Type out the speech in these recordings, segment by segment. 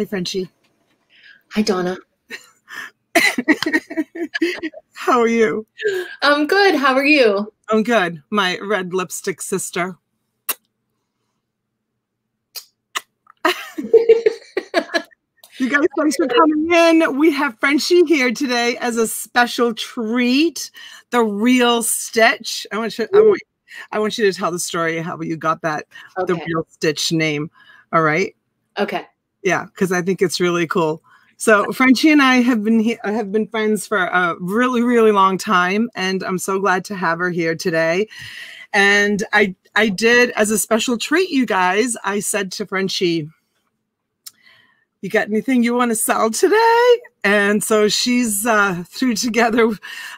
Hey, Frenchie. Hi, Donna. How are you? I'm good. How are you? I'm good. My red lipstick sister. you guys, thanks for coming in. We have Frenchie here today as a special treat. The real Stitch. I want you. I want, I want you to tell the story how you got that. Okay. The real Stitch name. All right. Okay. Yeah, because I think it's really cool. So Frenchie and I have been he- have been friends for a really really long time, and I'm so glad to have her here today. And I I did as a special treat, you guys. I said to Frenchie, "You got anything you want to sell today?" And so she's uh, threw together.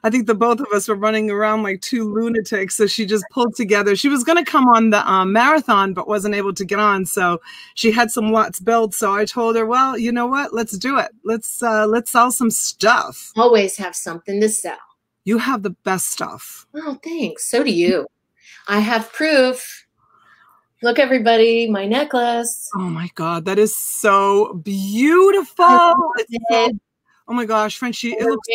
I think the both of us were running around like two lunatics. So she just pulled together. She was going to come on the um, marathon, but wasn't able to get on. So she had some lots built. So I told her, "Well, you know what? Let's do it. Let's uh, let's sell some stuff. Always have something to sell. You have the best stuff." Oh, thanks. So do you. I have proof. Look, everybody, my necklace. Oh my god, that is so beautiful! So- oh my gosh, Frenchie, it looks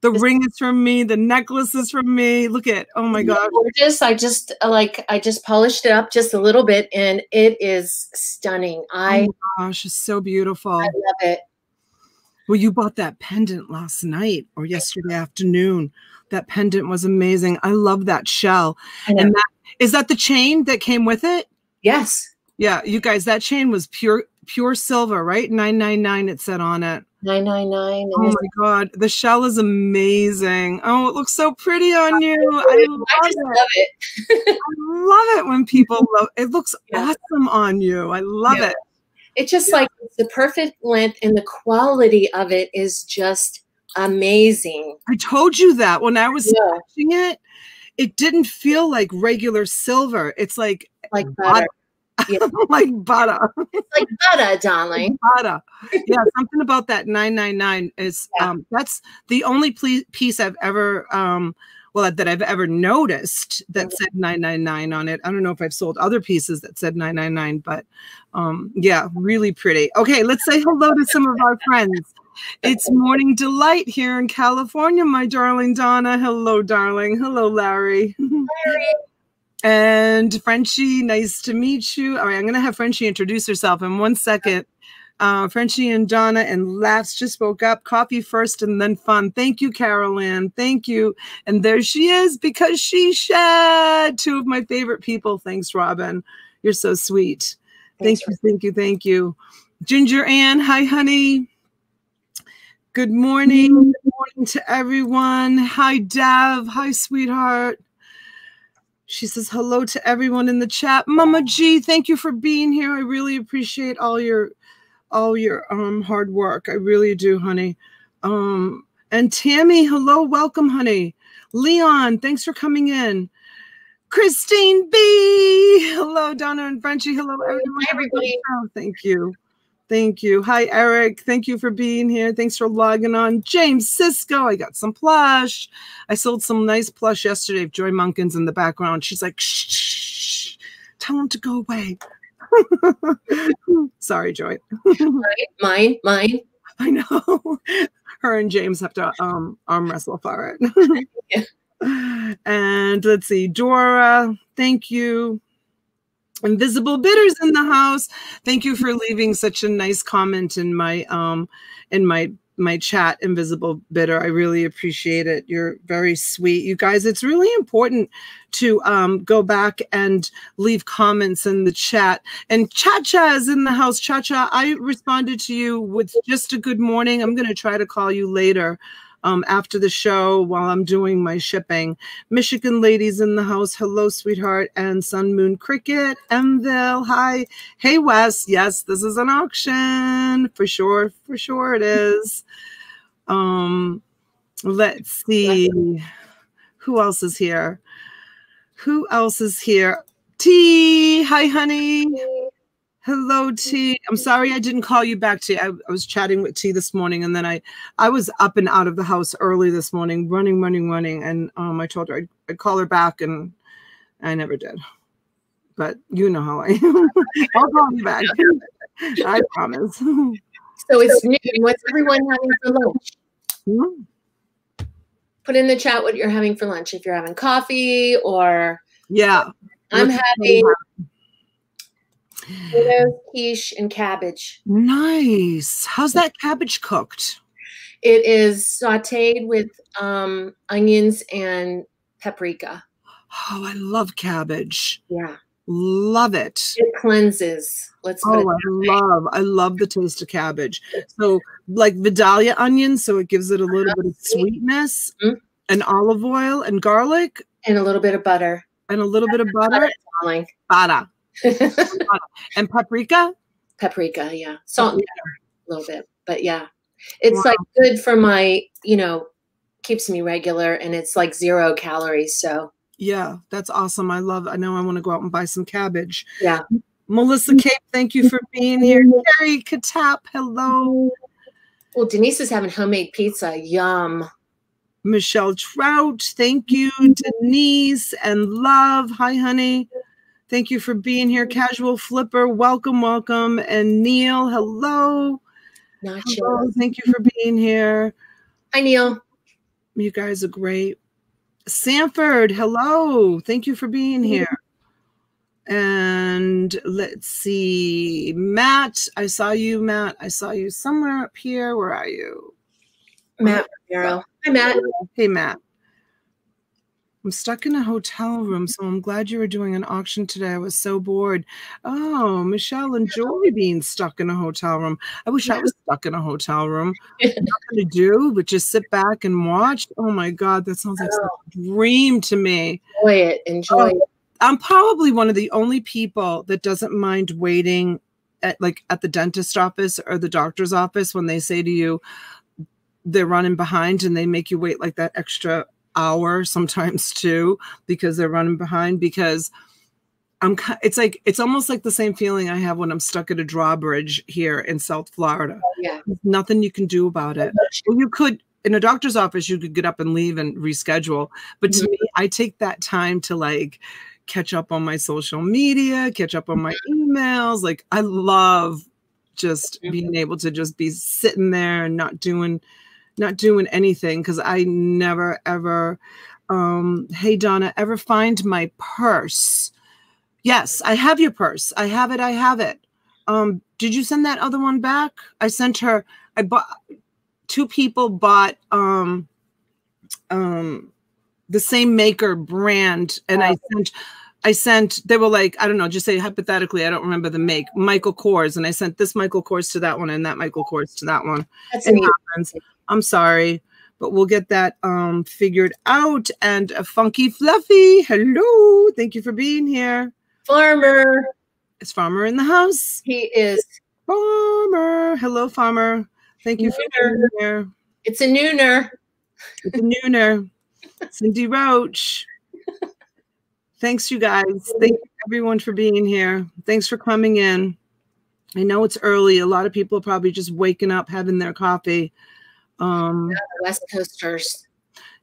the ring is from me, the necklace is from me. Look at oh my god. gorgeous. I just uh, like I just polished it up just a little bit, and it is stunning. I Oh my gosh, it's so beautiful. I love it. Well, you bought that pendant last night or yesterday afternoon. That pendant was amazing. I love that shell. And that is that the chain that came with it? yes, Yeah, you guys, that chain was pure pure silver, right? 999 it said on it. nine nine nine. Oh my god, the shell is amazing. Oh, it looks so pretty on you. I love I just it. love it. I love it when people love it looks Yeah. awesome on you. I love Yeah. it. It's just like the perfect length, and the quality of it is just amazing. I told you that when I was Yeah, watching it, it didn't feel like regular silver. It's like like butter. like butter. It's like butter, darling. butter. Yeah, something about that 999 is Yeah. um that's the only piece I've ever um well that I've ever noticed that said 999 on it. I don't know if I've sold other pieces that said 999, but um yeah, really pretty. Okay, let's say hello to some of our friends. It's morning delight here in California, my darling Donna. Hello, darling. Hello, Larry. And Frenchie, nice to meet you. All right, I'm going to have Frenchie introduce herself in one second. Uh, Frenchie and Donna and Laughs just woke up. Coffee first and then fun. Thank you, Carolyn. Thank you. And there she is because she shed two of my favorite people. Thanks, Robin. You're so sweet. Thank you, thank you, thank you. Ginger Ann, hi, honey. Good morning. Good morning to everyone. Hi, Dev. Hi, sweetheart. She says hello to everyone in the chat. Mama G, thank you for being here. I really appreciate all your all your um hard work. I really do, honey. Um and Tammy, hello, welcome, honey. Leon, thanks for coming in. Christine B. Hello, Donna and Frenchie. Hello, everyone. Hi, everybody. Oh, thank you. Thank you. Hi, Eric. Thank you for being here. Thanks for logging on. James Cisco, I got some plush. I sold some nice plush yesterday of Joy Munkins in the background. She's like, shh, shh, shh. tell him to go away. Sorry, Joy. Mine, mine. I know. Her and James have to um, arm wrestle for it. Yeah. And let's see, Dora, thank you. Invisible bidders in the house. Thank you for leaving such a nice comment in my um in my my chat, Invisible Bidder. I really appreciate it. You're very sweet. You guys, it's really important to um go back and leave comments in the chat. And Cha Cha is in the house. Cha Cha, I responded to you with just a good morning. I'm gonna try to call you later. Um, after the show while I'm doing my shipping. Michigan ladies in the house. Hello, sweetheart. And Sun Moon Cricket. Emville. Hi. Hey, Wes. Yes, this is an auction. For sure. For sure it is. Um, let's see. Who else is here? Who else is here? T. Hi, honey. Hello, T. I'm sorry I didn't call you back, T. I, I was chatting with T this morning, and then I, I was up and out of the house early this morning, running, running, running, and um, I told her I'd, I'd call her back, and I never did. But you know how I am. I'll call you back. I promise. So it's noon. What's everyone having for lunch? Hmm? Put in the chat what you're having for lunch. If you're having coffee or Yeah. I'm What's having potatoes, quiche, and cabbage. Nice. How's that cabbage cooked? It is sauteed with um, onions and paprika. Oh, I love cabbage. Yeah, Love it. it cleanses. Let's put it. Oh, I love, I love the taste of cabbage. So, like Vidalia onion, so it gives it a little bit of sweetness, Mhm. and olive oil and garlic, and a little bit of butter. and a little bit of butter, Darling. butter, and paprika. paprika, yeah, salt and pepper a little bit, but yeah, it's Wow. like good for my, you know, keeps me regular, and it's like zero calories. So Yeah, that's awesome. I love. I know. I want to go out and buy some cabbage. yeah, Melissa Cape, thank you for being here. Terry Katap, hello. well, Denise is having homemade pizza. Yum. Michelle Trout, thank you. Denise and Love, hi, honey. Thank you for being here. Casual Flipper, welcome, welcome. And Neil, hello. Nachos. Hello, thank you for being here. Hi, Neil. You guys are great. Sanford, hello. Thank you for being here. And let's see. Matt, I saw you, Matt. I saw you somewhere up here. Where are you? Matt. Hi, Matt. Hey, Matt. I'm stuck in a hotel room, so I'm glad you were doing an auction today. I was so bored. Oh, Michelle, enjoy being stuck in a hotel room. I wish I was stuck in a hotel room. Nothing to do but just sit back and watch. Oh my God, that sounds like such oh. a dream to me. Enjoy it. Enjoy oh, it. I'm probably one of the only people that doesn't mind waiting at like at the dentist office or the doctor's office when they say to you they're running behind and they make you wait like that extra hour sometimes too because they're running behind because I'm it's like it's almost like the same feeling I have when I'm stuck at a drawbridge here in South Florida. Yeah. There's nothing you can do about it. Well, you could in a doctor's office you could get up and leave and reschedule, but to me I take that time to like catch up on my social media, catch up on my emails. Like I love just Mhm. being able to just be sitting there and not doing not doing anything because I never ever um hey Donna ever find my purse. Yes, I have your purse. I have it. I have it. Um did you send that other one back? I sent her I bought two people bought um um the same maker brand and I sent I sent they were like I don't know just say hypothetically I don't remember the make Michael Kors and I sent this Michael Kors to that one and that Michael Kors to that one That's It happens. I'm sorry but we'll get that um figured out and a funky fluffy hello thank you for being here Farmer. is farmer in the house He is. farmer hello farmer thank you for being here It's a nooner. It's a nooner. Cindy Roach. Thanks, you guys. Thank you, everyone, for being here. Thanks for coming in. I know it's early. A lot of people are probably just waking up, having their coffee. Um, West Coasters.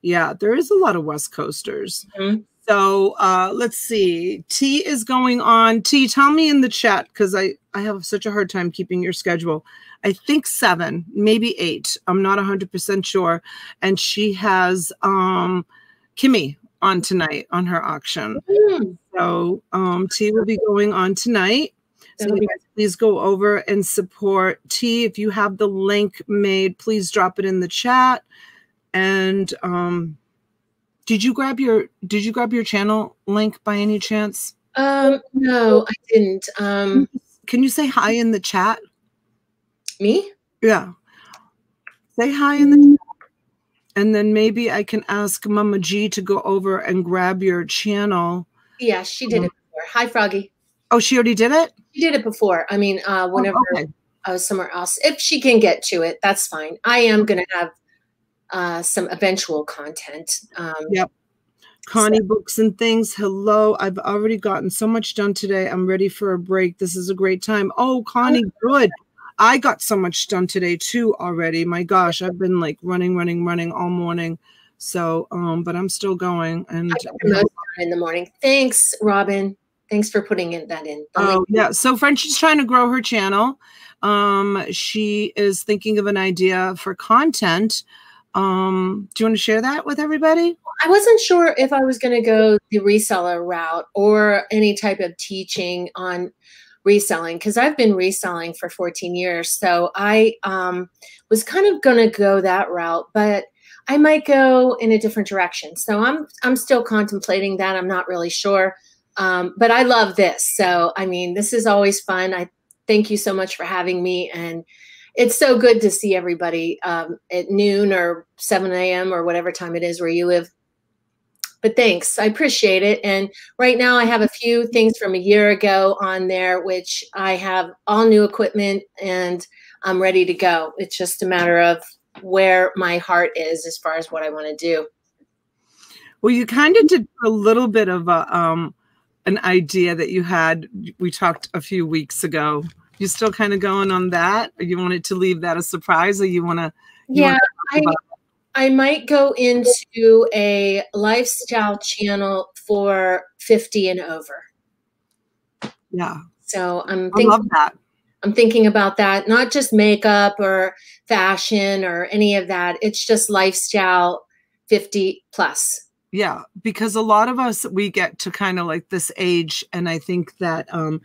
yeah, there is a lot of West Coasters. Mhm. So uh, let's see. T is going on. T, tell me in the chat because I I have such a hard time keeping your schedule. I think seven, maybe eight. I'm not 100% sure. And she has um, Kimmy on tonight on her auction. Hmm. So um, T will be going on tonight. So guys please go over and support T. If you have the link made, please drop it in the chat. And um, did you grab your did you grab your channel link by any chance? Um, no, I didn't. Um, Can you say hi in the chat? me? Yeah. Say hi in the chat. And then maybe I can ask Mama G to go over and grab your channel. Yeah, she did it before. Hi, Froggy. Oh, she already did it? She did it before. I mean, uh, whenever Oh, okay. I was somewhere else. If she can get to it, that's fine. I am going to have uh, some eventual content. Um, Yep. Connie Books and Things. Hello. I've already gotten so much done today. I'm ready for a break. This is a great time. Oh, Connie, good. I got so much done today too already. My gosh, I've been like running, running, running all morning. So, um, but I'm still going. And I get the most in the morning. Thanks, Robin. Thanks for putting in that in. Oh yeah. So Frenchie's trying to grow her channel. Um, she is thinking of an idea for content. Um, do you want to share that with everybody? I wasn't sure if I was going to go the reseller route or any type of teaching on reselling because I've been reselling for 14 years. So I um, was kind of going to go that route, but I might go in a different direction. So I'm I'm still contemplating that. I'm not really sure. Um, but I love this. So I mean, this is always fun. I thank you so much for having me and it's so good to see everybody um, at noon or 7 a.m. or whatever time it is where you live. But thanks, I appreciate it. And right now, I have a few things from a year ago on there, which I have all new equipment and I'm ready to go. It's just a matter of where my heart is as far as what I want to do. Well, you kind of did a little bit of a um an idea that you had. We talked a few weeks ago. You still kind of going on that, or you wanted to leave that a surprise, or you want to? Yeah, I, I might go into a lifestyle channel for 50 and over. Yeah. So I'm I thinking, love that. I'm thinking about that, not just makeup or fashion or any of that. It's just lifestyle 50 plus. Yeah, because a lot of us we get to kind of like this age, and I think that um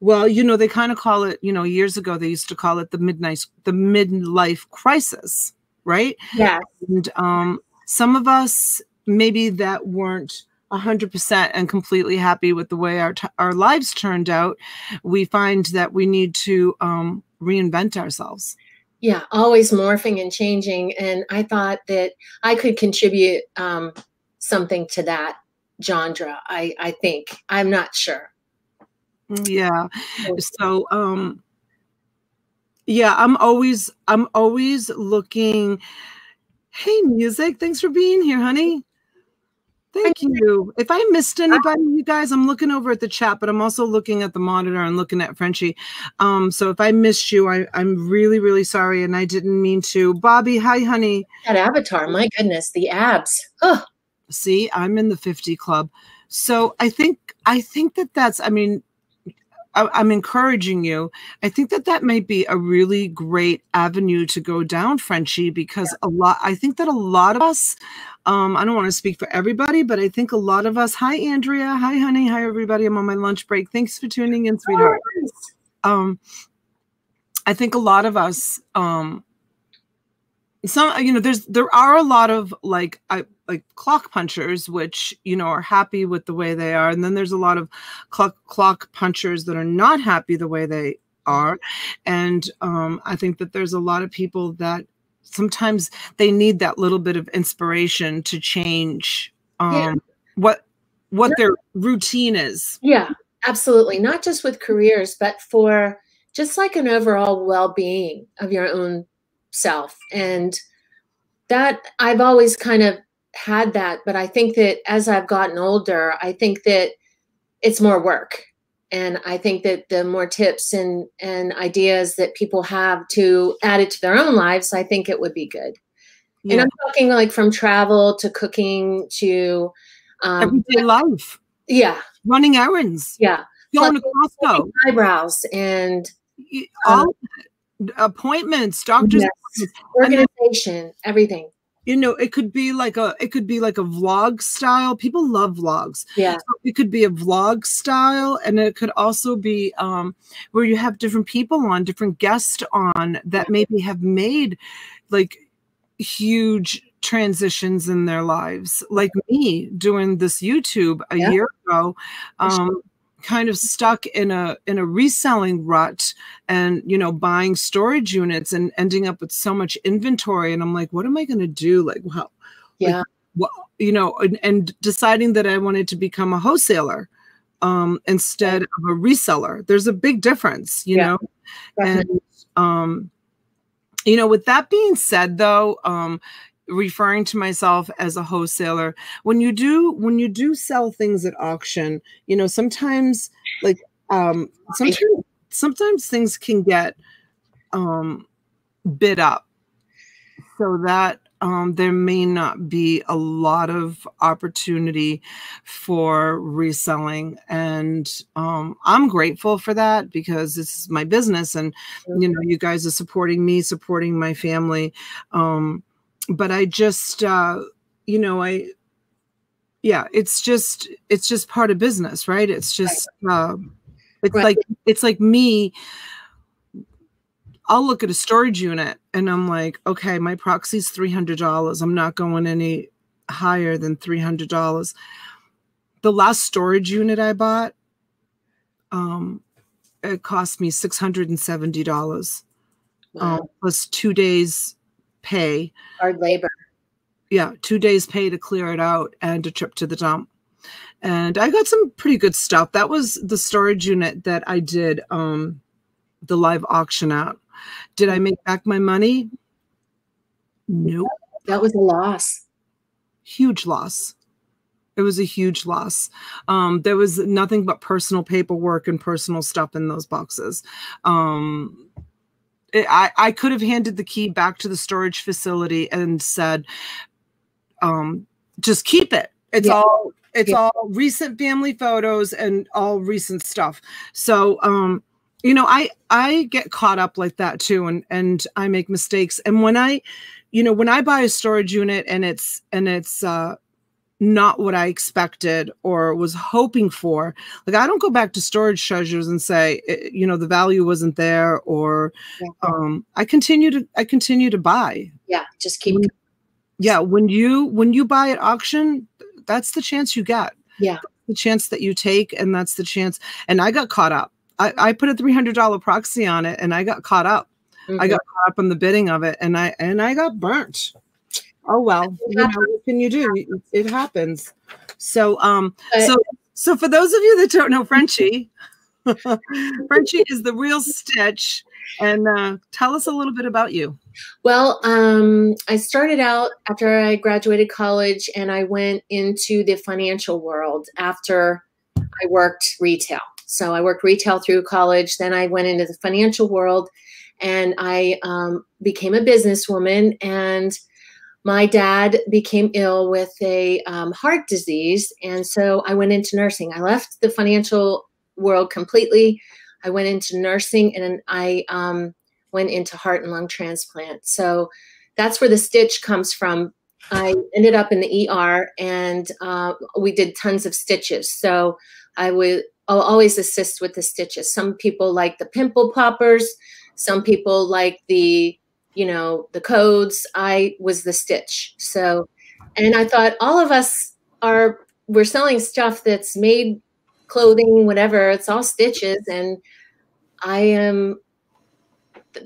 well, you know, they kind of call it, you know, years ago they used to call it the midnight the midlife crisis, right? Yeah. And um some of us maybe that weren't 100% and completely happy with the way our t- our lives turned out, we find that we need to um reinvent ourselves. Yeah, always morphing and changing. And I thought that I could contribute um, something to that genre. I, I think. I'm not sure. Yeah. So um yeah, I'm always I'm always looking Hey music, thanks for being here, honey. Thank you. If I missed anybody, you guys, I'm looking over at the chat, but I'm also looking at the monitor and looking at Frenchie. Um, so if I missed you, I, I'm really, really sorry, and I didn't mean to. Bobby, hi, honey. That avatar, my goodness, the abs. Oh, See, I'm in the 50 club. So I think I think that that's. I mean, I, I'm encouraging you. I think that that may be a really great avenue to go down, Frenchie, because a lot. I think that a lot of us. Um, I don't want to speak for everybody, but I think a lot of us. Hi, Andrea. Hi, honey. Hi, everybody. I'm on my lunch break. Thanks for tuning in, sweetheart. Um, I think a lot of us. Um, some you know there's there are a lot of like I like clock punchers which you know are happy with the way they are and then there's a lot of clock clock punchers that are not happy the way they are and um I think that there's a lot of people that sometimes they need that little bit of inspiration to change um Yeah. what what their routine is yeah, absolutely. Not just with careers, but for just like an overall well being of your own self. And that I've always kind of had that. But I think that as I've gotten older, I think that it's more work. And I think that the more tips and, and ideas that people have to add it to their own lives, I think it would be good. And I'm talking like from travel to cooking to, um, everyday life yeah, running errands yeah, going to Costco eyebrows and y- all of that. Appointments doctors yes, appointments. Organization, everything. you know it could be like a it could be like a vlog style people love vlogs Yeah, So it could be a vlog style and it could also be um where you have different people on different guests on that maybe have made like huge transitions in their lives like me doing this youtube a Yeah. year ago um kind of stuck in a in a reselling rut and you know buying storage units and ending up with so much inventory. And i'm like what am i going to do? Like well yeah, well, you know and, and deciding that i wanted to become a wholesaler um instead of a reseller. There's a big difference you Yeah. know? Definitely. and um you know with that being said though um referring to myself as a wholesaler when you do when you do sell things at auction you know sometimes like um sometimes sometimes things can get um bid up so that um, there may not be a lot of opportunity for reselling. And um, I'm grateful for that because this is my business and, you know, you guys are supporting me, supporting my family. Um, but I just, uh, you know, I, yeah, it's just, it's just part of business, right? It's just, uh, it's right. like, it's like me I'll look at a storage unit and I'm like, okay, my proxy's $300. I'm not going any higher than $300. The last storage unit I bought, um, it cost me $670 wow. um, plus two days pay. Hard labor. Yeah, two days pay to clear it out and a trip to the dump. And I got some pretty good stuff. That was the storage unit that I did um, the live auction at. Did I make back my money? Nope. That was a loss. Huge loss. It was a huge loss. Um, there was nothing but personal paperwork and personal stuff in those boxes. Um, I, I could have handed the key back to the storage facility and said, um, just keep it. It's yeah. all it's yeah. all recent family photos and all recent stuff. So um you know i i get caught up like that too and and i make mistakes and when i you know when i buy a storage unit and it's and it's uh not what i expected or was hoping for like i don't go back to storage treasures and say eh, you know the value wasn't there or yeah. um i continue to i continue to buy yeah just keep yeah when you when you buy at auction that's the chance you get yeah the chance that you take and that's the chance and i got caught up I, I put a three hundred dollar proxy on it, and I got caught up. Mm-hmm. I got caught up in the bidding of it, and I and I got burnt. Oh well, you know, what can you do? It, it happens. So um, so so for those of you that don't know Frenchie, Frenchie is the real Stitch. And uh, tell us a little bit about you. Well, um, I started out after I graduated college and I went into the financial world after I worked retail. So I worked retail through college. Then I went into the financial world and I um, became a businesswoman. And my dad became ill with a um, heart disease. And so I went into nursing. I left the financial world completely. I went into nursing and I um, went into heart and lung transplant. So that's where the stitch comes from. I ended up in the ER and uh, we did tons of stitches. So I would I'll always assist with the stitches. Some people like the pimple poppers. Some people like the, you know, the codes. I was the stitch. So, and I thought all of us are, we're selling stuff that's made clothing, whatever. It's all stitches. And I am,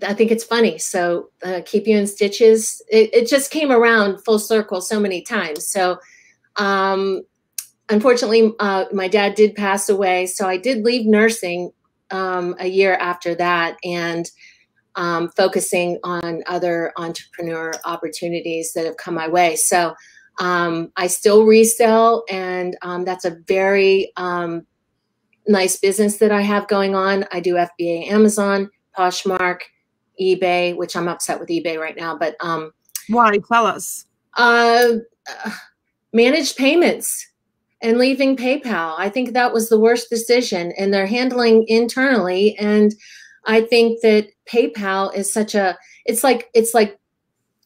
I think it's funny. So uh, keep you in stitches. It, it just came around full circle so many times. So, um, unfortunately, uh, my dad did pass away, so I did leave nursing um, a year after that and um, focusing on other entrepreneur opportunities that have come my way. So um, I still resell, and um, that's a very um, nice business that I have going on. I do FBA, Amazon, Poshmark, eBay, which I'm upset with eBay right now, but um, why? Tell us. Uh, managed payments and leaving PayPal. I think that was the worst decision, and they're handling internally. And I think that PayPal is such a it's like it's like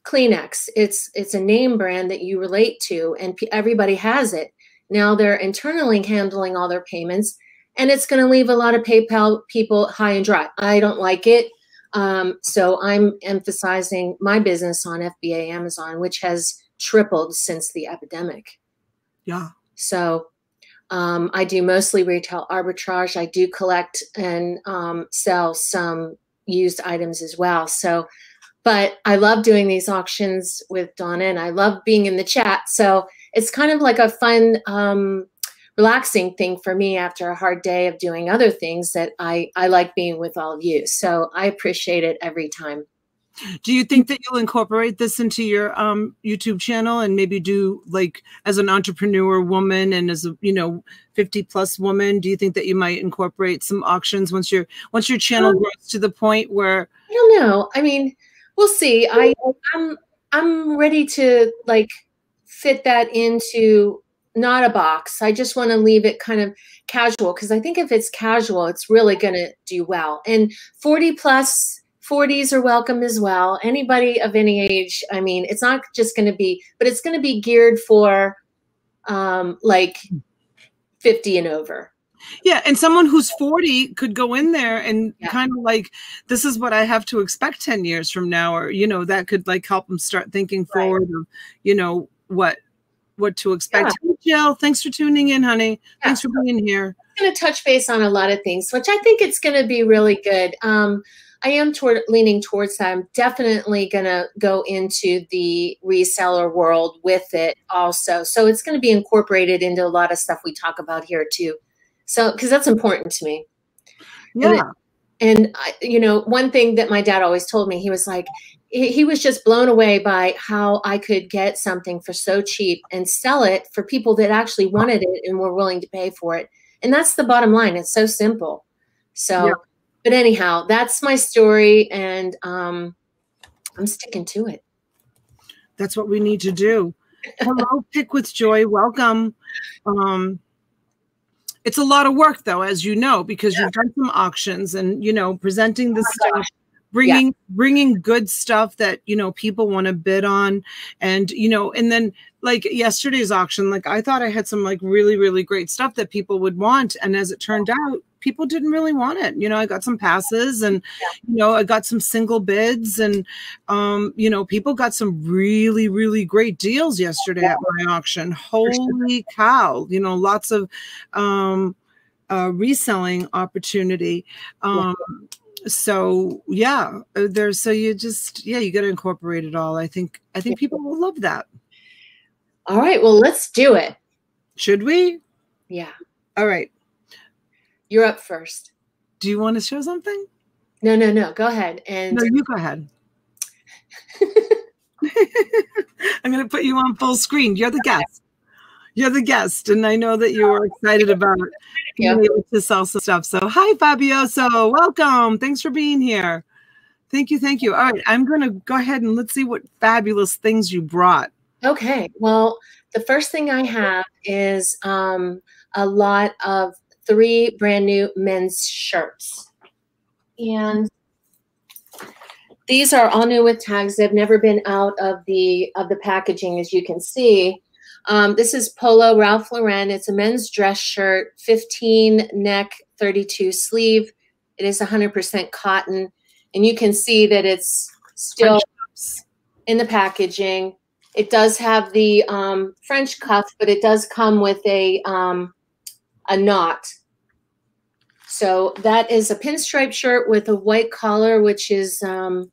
Kleenex. It's it's a name brand that you relate to, and everybody has it. Now they're internally handling all their payments, and it's going to leave a lot of PayPal people high and dry. I don't like it. Um, so I'm emphasizing my business on FBA Amazon, which has tripled since the epidemic. Yeah. So um, I do mostly retail arbitrage. I do collect and um, sell some used items as well. So, but I love doing these auctions with Donna and I love being in the chat. So it's kind of like a fun, um, relaxing thing for me after a hard day of doing other things that I, I like being with all of you. So I appreciate it every time. Do you think that you'll incorporate this into your um, YouTube channel and maybe do like as an entrepreneur woman and as a you know 50 plus woman? Do you think that you might incorporate some auctions once your once your channel um, grows to the point where I don't know. I mean, we'll see. I I'm I'm ready to like fit that into not a box. I just want to leave it kind of casual because I think if it's casual, it's really going to do well. And 40 plus 40s are welcome as well. Anybody of any age, I mean, it's not just going to be, but it's going to be geared for um, like 50 and over. Yeah, and someone who's 40 could go in there and yeah. kind of like, this is what I have to expect 10 years from now, or you know, that could like help them start thinking right. forward of, you know, what what to expect. Yeah. Jill, thanks for tuning in, honey. Yeah. Thanks for being here. I'm going to touch base on a lot of things, which I think it's going to be really good. Um, I am toward leaning towards that. I'm definitely going to go into the reseller world with it also. So it's going to be incorporated into a lot of stuff we talk about here too. So, because that's important to me. Yeah. And, and I, you know, one thing that my dad always told me, he was like, he was just blown away by how I could get something for so cheap and sell it for people that actually wanted it and were willing to pay for it. And that's the bottom line. It's so simple. So, yeah. But anyhow, that's my story, and um, I'm sticking to it. That's what we need to do. Hello, Pick with Joy. Welcome. Um, it's a lot of work, though, as you know, because yeah. you've done some auctions and you know presenting this oh stuff bringing yeah. bringing good stuff that you know people want to bid on and you know and then like yesterday's auction like i thought i had some like really really great stuff that people would want and as it turned out people didn't really want it. You know i got some passes and yeah. you know i got some single bids and um you know people got some really really great deals yesterday yeah. at my auction. Holy cow you know lots of um uh reselling opportunity. Um so yeah uh, there's so you just yeah you got to incorporate it all. I think i think people will love that. All right well let's do it. Should we? Yeah. All right you're up first do you want to show something no no no go ahead and no you go ahead i'm going to put you on full screen you're the guest you're the guest and i know that you were excited about yeah. to sell some stuff. So hi, Fabioso. Welcome. Thanks for being here. Thank you. Thank you. All right. I'm going to go ahead and let's see what fabulous things you brought. Okay. Well, the first thing I have is um, a lot of three brand new men's shirts. And these are all new with tags. They've never been out of the of the packaging, as you can see. Um, this is Polo Ralph Lauren. It's a men's dress shirt, 15 neck, 32 sleeve. It is 100% cotton. And you can see that it's still in the packaging. It does have the um, French cuff, but it does come with a, um, a knot. So that is a pinstripe shirt with a white collar, which is um,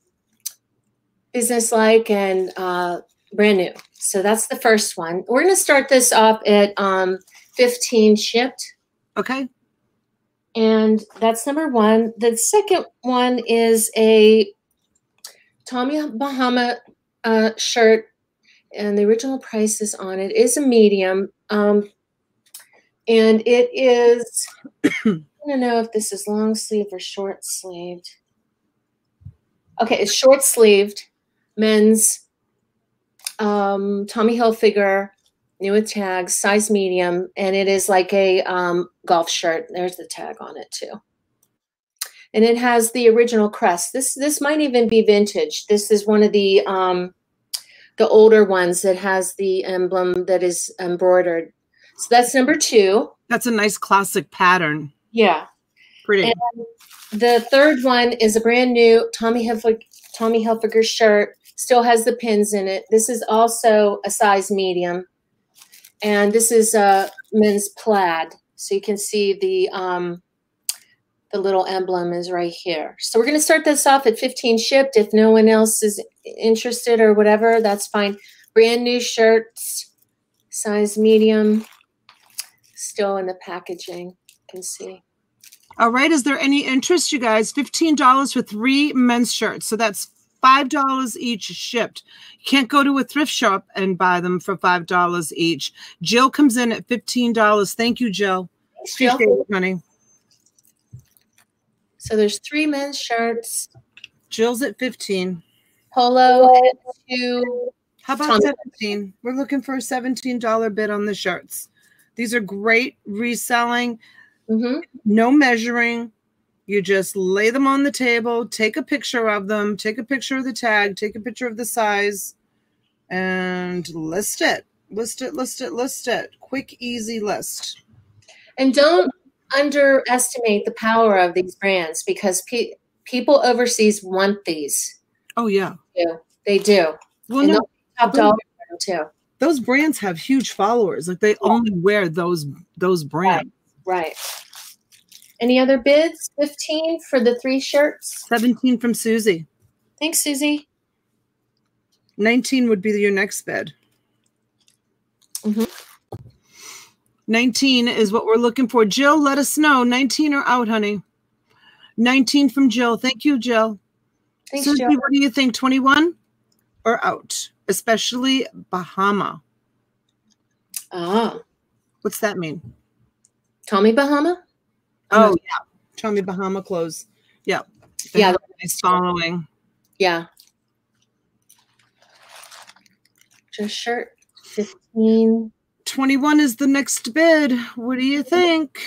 business-like and uh, brand new. So that's the first one. We're going to start this off at um, 15 shipped. Okay. And that's number one. The second one is a Tommy Bahama uh, shirt, and the original price is on it is a medium. Um, and it is, I don't know if this is long sleeve or short sleeved. Okay, it's short sleeved men's um, Tommy Hilfiger, new with tags, size medium, and it is like a um, golf shirt. There's the tag on it too. And it has the original crest. This this might even be vintage. This is one of the um, the older ones that has the emblem that is embroidered. So that's number two. That's a nice classic pattern. Yeah. Pretty. And the third one is a brand new Tommy Hilfiger, Tommy Hilfiger shirt still has the pins in it. This is also a size medium. And this is a men's plaid. So you can see the, um, the little emblem is right here. So we're going to start this off at 15 shipped. If no one else is interested or whatever, that's fine. Brand new shirts, size medium, still in the packaging. You can see. All right. Is there any interest, you guys? $15 for three men's shirts. So that's $5 each shipped. You can't go to a thrift shop and buy them for $5 each. Jill comes in at $15. Thank you, Jill. Jill. It, honey. So there's three men's shirts. Jill's at 15. polo and two. How about Tommy. 17? We're looking for a $17 bid on the shirts. These are great reselling, hmm no measuring. You just lay them on the table, take a picture of them, take a picture of the tag, take a picture of the size, and list it. List it, list it, list it. Quick, easy list. And don't underestimate the power of these brands because pe- people overseas want these. Oh, yeah. Too. They do. Well, no, top dollar too. those brands have huge followers. Like they only wear those those brands. Right. Any other bids? 15 for the three shirts. 17 from Susie. Thanks, Susie. 19 would be your next bid. Mhm. 19 is what we're looking for. Jill, let us know. 19 or out, honey. 19 from Jill. Thank you, Jill. Thanks, Susie, Joe. what do you think? 21 or out? Especially Bahama. Ah, What's that mean? Tommy Bahama? Oh, Um, yeah. Tommy Bahama clothes. Yeah. They Yeah, Nice following. Yeah. Just shirt. 15. 21 is the next bid. What do you think?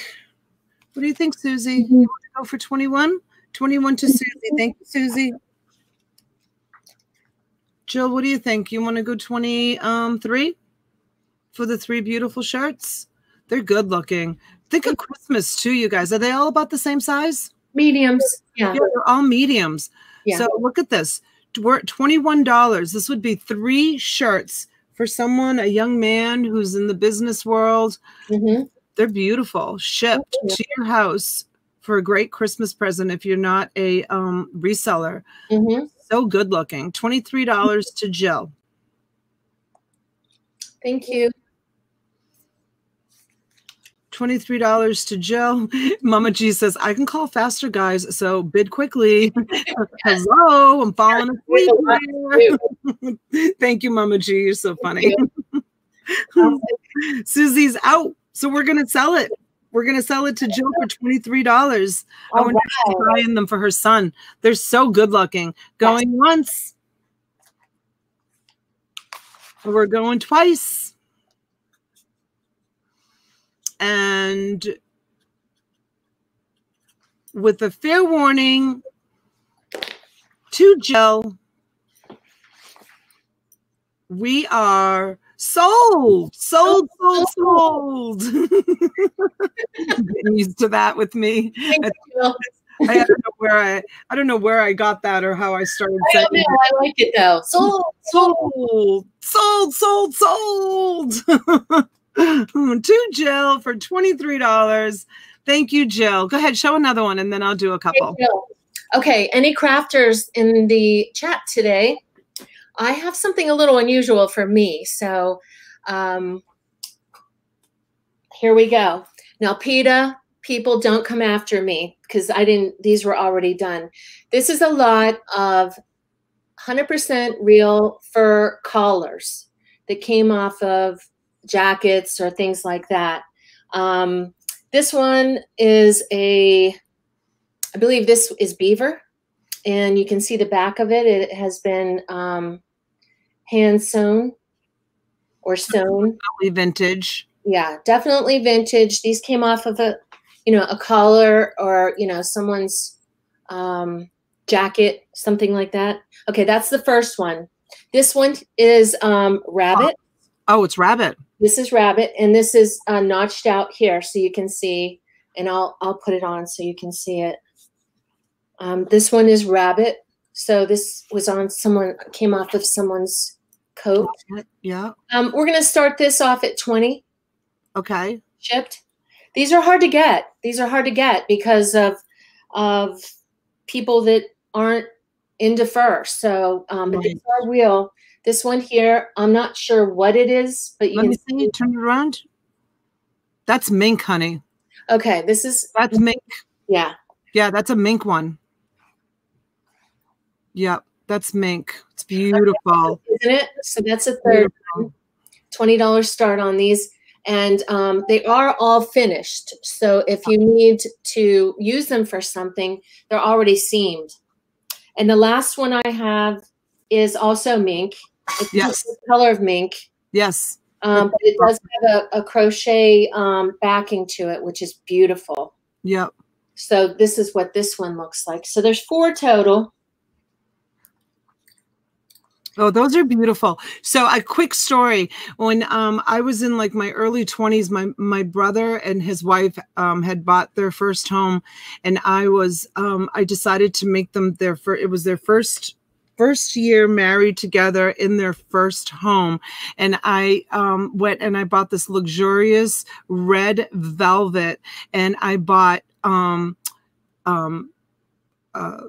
What do you think, Susie? Mhm. You want to go for 21? 21 to Susie. Thank you, Susie. Jill, what do you think? You want to go 23 for the three beautiful shirts? They're good looking. Think of Christmas too, you guys. Are they all about the same size? Mediums. Yeah. Yeah, they're all mediums. Yeah. So look at this. We're at $21. This would be three shirts for someone, a young man who's in the business world. Mm-hmm. They're beautiful, shipped to your house for a great Christmas present if you're not a um, reseller. hmm So good looking. $23 to Jill. Thank you. $23 to Jill. Mama G says, I can call faster, guys. So bid quickly. Hello, I'm falling asleep. Thank you, Mama G. You're so funny. Susie's out. So we're going to sell it. We're going to sell it to Jill for $23. I Oh, wonder if she's buying them for her son. They're so good looking. Going once. We're going twice. And with a fair warning to Jill, we are sold, sold, sold, sold. Getting used to that with me. Thank you, Jill. I don't know where I I don't know where I got that or how I started I know. I like it though. Sold. sold, sold, sold, sold. to Jill for $23. Thank you, Jill. Go ahead, show another one and then I'll do a couple. Okay, any crafters in the chat today? I have something a little unusual for me. So um, here we go. Now, PETA, people don't come after me because I didn't, these were already done. This is a lot of 100% real fur collars that came off of jackets or things like that. Um, this one is a, I believe this is beaver, and you can see the back of it. It has been um, hand sewn or sewn. Definitely Vintage. Yeah, definitely vintage. These came off of a, you know, a collar or you know someone's um, jacket, something like that. Okay, that's the first one. This one is um, rabbit. Oh, it's Rabbit. This is rabbit, and this is uh, notched out here, so you can see. And I'll I'll put it on so you can see it. Um, this one is rabbit. So this was on someone came off of someone's coat. Yeah. Um, we're gonna start this off at twenty Okay. shipped. These are hard to get. These are hard to get because of of people that aren't into fur. So um, but these are real. This one here, I'm not sure what it is, but you Let can me see. Turn it around. That's mink, honey. Okay, this is That's mink. yeah. Yeah, that's a mink one. Yep, that's mink. It's beautiful. isn't it? So that's a third one. $20 start on these. And um, they are all finished. So if you need to use them for something, they're already seamed. And the last one I have is also mink. It's Yes. the color of mink. Yes. Um, but it does have a, a crochet um, backing to it, which is beautiful. Yep. So this is what this one looks like. So there's four total. Oh, those are beautiful. So a quick story. When um I was in like my early 20s, my my brother and his wife um had bought their first home and I was um I decided to make them their first it was their first first year married together in their first home. And i um, went and i bought this luxurious red velvet and i bought um, um, uh,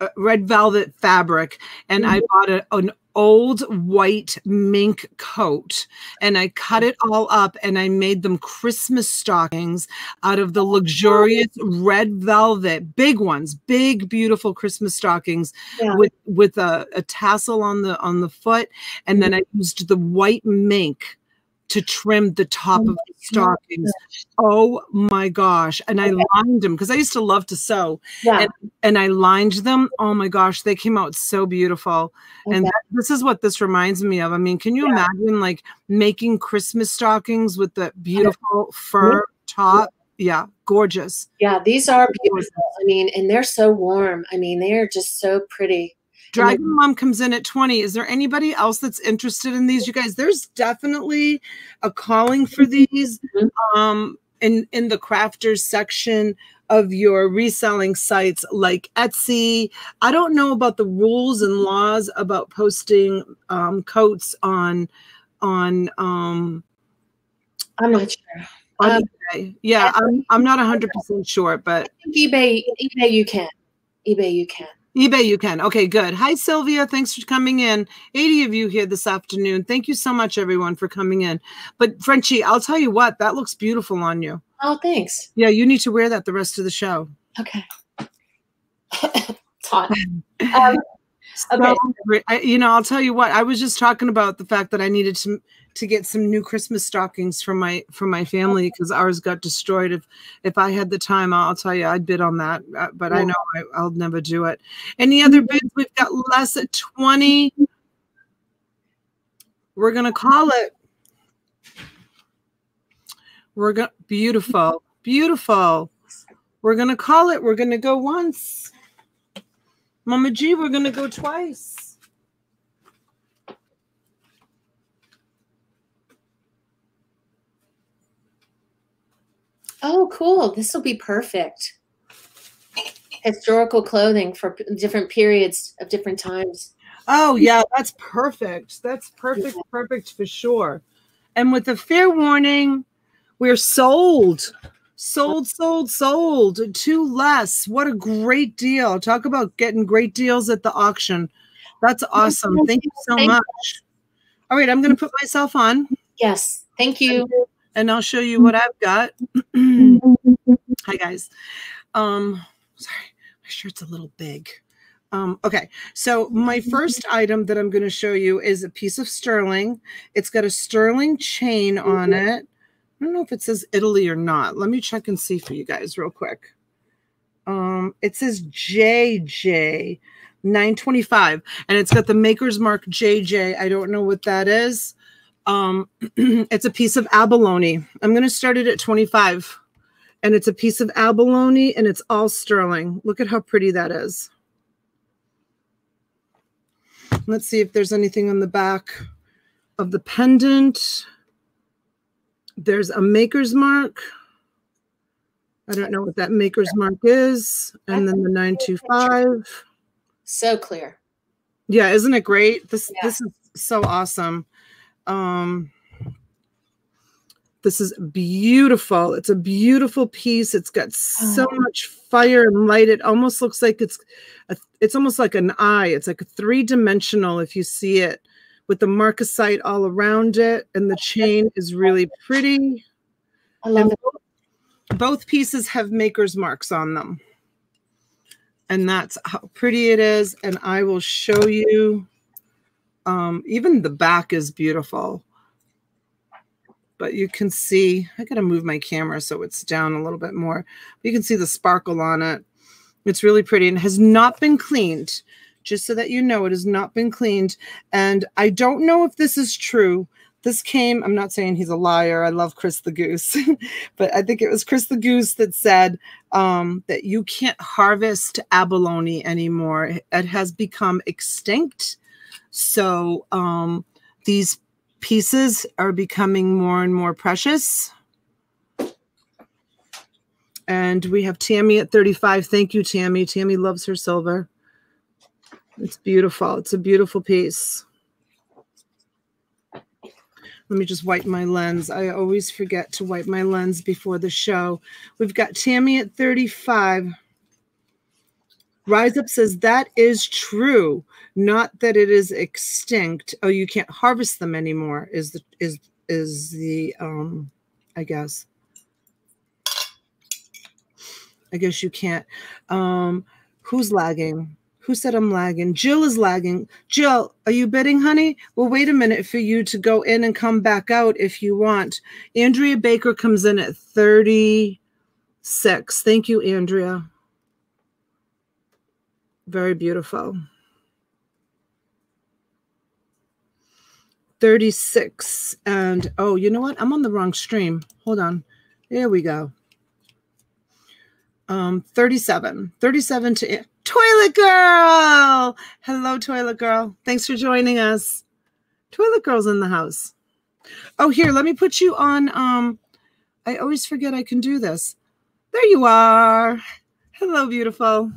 uh, red velvet fabric. And I bought a, an old white mink coat and I cut it all up and I made them Christmas stockings out of the luxurious red velvet, big ones, big beautiful Christmas stockings Yeah. with with a, a tassel on the on the foot and then I used the white mink to trim the top Oh of the oh stockings. Oh my gosh. And I lined them because I used to love to sew Yeah. and I lined them. Oh my gosh, they came out so beautiful. And Okay. that, this is what this reminds me of. I mean, can you Yeah. imagine like making Christmas stockings with the beautiful fur top? Yeah, gorgeous. Yeah, these are beautiful. I mean, and they're so warm. I mean, they are just so pretty. Dragon Mom comes in at 20. Is there anybody else that's interested in these? You guys, there's definitely a calling for these Mhm. um in in the crafters section of your reselling sites like Etsy. I don't know about the rules and laws about posting um coats on on um I'm not sure. Um, eBay. Yeah, I'm I'm not 100% sure, but eBay, eBay, you can. eBay, you can. eBay, you can. Okay, good. Hi, Sylvia. Thanks for coming in. 80 of you here this afternoon. Thank you so much, everyone, for coming in. But, Frenchie, I'll tell you what, that looks beautiful on you. Oh, thanks. Yeah, you need to wear that the rest of the show. Okay. it's hot. Um, okay. So, you know, I'll tell you what, I was just talking about the fact that I needed to to get some new Christmas stockings for my for my family because ours got destroyed. If if I had the time, I'll tell you, I'd bid on that. uh, But I know I, I'll never do it. Any other bids? We've got less at 20. We're gonna call it. We're gonna beautiful, beautiful. We're gonna call it. We're gonna go once. Mama G, we're gonna go twice. Oh, cool. This will be perfect. Historical clothing for different periods of different times. Oh yeah, that's perfect. That's perfect, perfect for sure. And with a fair warning, we're sold. Sold, sold, sold. Two less. What a great deal. Talk about getting great deals at the auction. That's awesome. Thank you so Thank you. much. All right, I'm going to put myself on Yes. Thank you. and I'll show you what I've got. Hi guys. Um sorry, my shirt's a little big. Um okay. So my first item that I'm going to show you is a piece of sterling. It's got a sterling chain on it. I don't know if it says Italy or not. Let me check and see for you guys real quick. Um it says JJ 925 and it's got the maker's mark JJ. I don't know what that is. Um it's a piece of abalone. I'm going to start it at 25 and it's a piece of abalone and it's all sterling. Look at how pretty that is. Let's see if there's anything on the back of the pendant. There's a maker's mark. I don't know what that maker's mark is. And then the 925. So clear. Yeah, isn't it great? This Yeah. this is so awesome. Um this is beautiful. It's a beautiful piece. It's got so Oh. much fire and light. It almost looks like it's a, it's almost like an eye. It's like a three-dimensional if you see it with the marcasite all around it and the chain is really pretty. I love And it. both, both pieces have maker's marks on them. And that's how pretty it is. And I will show you. Um, even the back is beautiful. But you can see, I got to move my camera so it's down a little bit more. You can see the sparkle on it. It's really pretty and has not been cleaned. Just so that you know, it has not been cleaned. And I don't know if this is true. This came, I'm not saying he's a liar. I love Chris the Goose, but I think it was Chris the Goose that said um, that you can't harvest abalone anymore. It has become extinct. So um, these pieces are becoming more and more precious. And we have Tammy at 35. Thank you, Tammy. Tammy loves her silver. It's beautiful. It's a beautiful piece. Let me just wipe my lens. I always forget to wipe my lens before the show. We've got Tammy at 35. Rise Up says that is true, not that it is extinct. Oh, you can't harvest them anymore. Is the is is the um I guess. I guess you can't. Um who's lagging? Who said I'm lagging? Jill is lagging. Jill, are you bidding, honey? Well, wait a minute for you to go in and come back out if you want. Andrea Baker comes in at 36. Thank you, Andrea. Very beautiful. 36. And oh, you know what? I'm on the wrong stream. Hold on. There we go. Um, 37. 37 to Toilet Girl. Hello, Toilet Girl. Thanks for joining us. Toilet Girl's in the house. Oh, here, let me put you on. Um, I always forget I can do this. There you are. Hello, beautiful.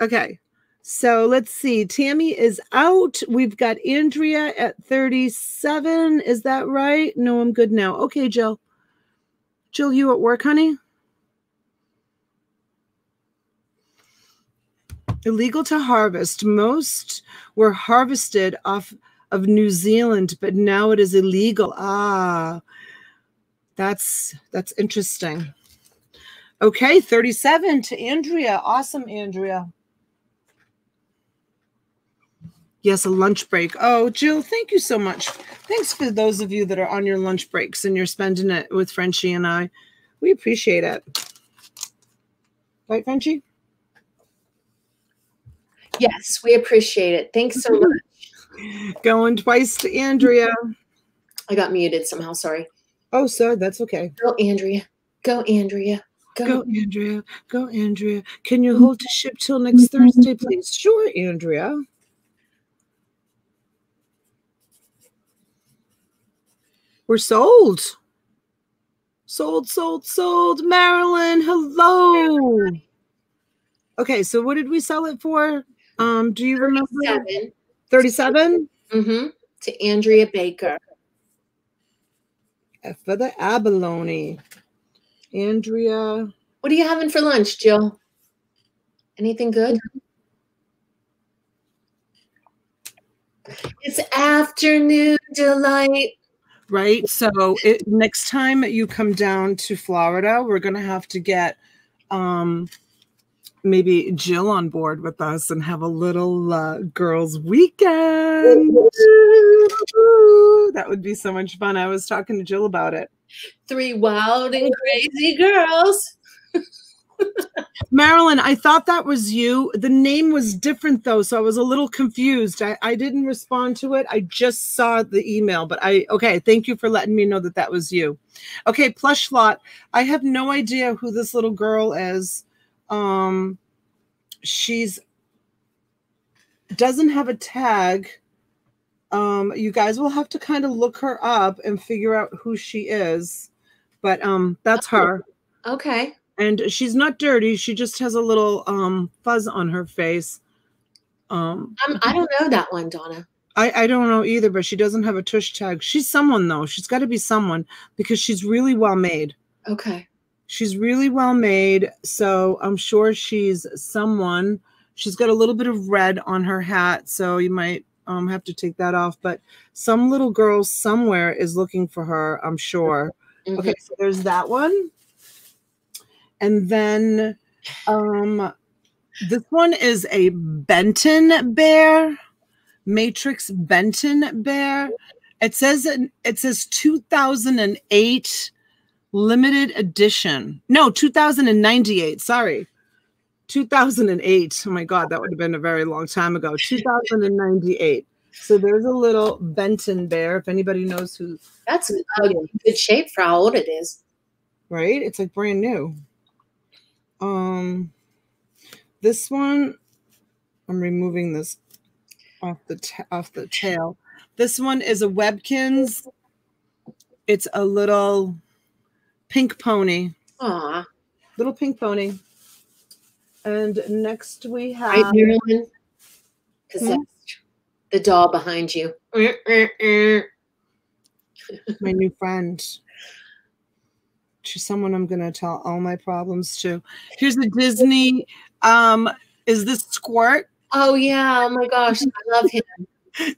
Okay. So let's see. Tammy is out. We've got Andrea at 37. Is that right? No, I'm good now. Okay, Jill. Jill, you at work, honey? Illegal to harvest. Most were harvested off of New Zealand, but now it is illegal. Ah, that's that's interesting. Okay, 37 to Andrea. Awesome, Andrea. Yes, a lunch break. Oh, Jill, thank you so much. Thanks for those of you that are on your lunch breaks and you're spending it with Frenchie and I. We appreciate it. Right, Frenchie? Yes, we appreciate it. Thanks so much. Going twice to Andrea. I got muted somehow. Sorry. Oh, sir, that's okay. Go, Andrea. Go, Andrea. Go. Go, Andrea. Go, Andrea. Can you hold to ship till next Thursday, please? Sure, Andrea. We're sold. Sold, sold, sold. Marilyn, hello. Okay, so what did we sell it for? Um, do you remember? 37. 37? Mm-hmm. To Andrea Baker. For the abalone. Andrea. What are you having for lunch, Jill? Anything good? It's afternoon delight. Right. So it, next time you come down to Florida, we're going to have to get um, maybe Jill on board with us and have a little uh, girls' weekend. that would be so much fun. I was talking to Jill about it. Three wild and crazy girls. Marilyn, I thought that was you. The name was different though, so I was a little confused. I, I didn't respond to it. I just saw the email, but I okay. Thank you for letting me know that that was you. Okay, plush lot. I have no idea who this little girl is. Um, she's doesn't have a tag. Um, you guys will have to kind of look her up and figure out who she is. But um, that's her. Okay. And she's not dirty. She just has a little um fuzz on her face. Um, um I don't know that one, Donna. I, I don't know either, but she doesn't have a tush tag. She's someone though. She's got to be someone because she's really well made. Okay. She's really well made. So I'm sure she's someone. She's got a little bit of red on her hat. So you might um, have to take that off. But some little girl somewhere is looking for her, I'm sure. Mm-hmm. Okay, so there's that one. And then um, this one is a Benton bear, Matrix Benton bear. It says it says 2008 limited edition. No, 2098. Sorry. 2008. Oh my God, that would have been a very long time ago. 2098. So there's a little Benton bear. If anybody knows who, That's good shape for how old it is. right? It's like brand new. Um, this one, I'm removing this off the off the tail. This one is a Webkinz. It's a little pink pony, Aw, little pink pony. And next we right, have Marilyn? Because Hmm? the doll behind you. my new friend. She's someone I'm gonna tell all my problems to. Here's a Disney. Um, is this Squirt? Oh yeah! Oh my gosh, I love him.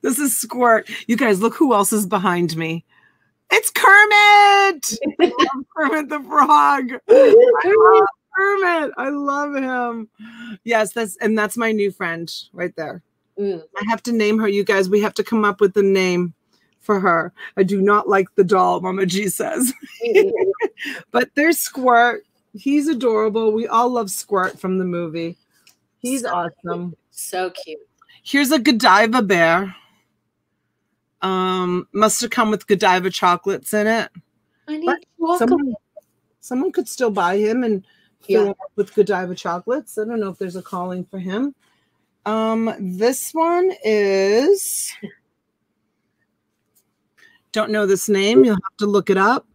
This is Squirt. You guys, look who else is behind me. It's Kermit. I love Kermit the Frog. I love Kermit. I love him. Yes, that's and that's my new friend right there. Mm. I have to name her, you guys. We have to come up with a name for her. I do not like the doll, Mama G says. but there's Squirt. He's adorable. We all love Squirt from the movie. He's So awesome. so cute. Here's a Godiva bear. Um, must have come with Godiva chocolates in it. I need to walk Someone, someone could still buy him and fill Yeah. him up with Godiva chocolates. I don't know if there's a calling for him. Um, this one is don't know this name. You'll have to look it up.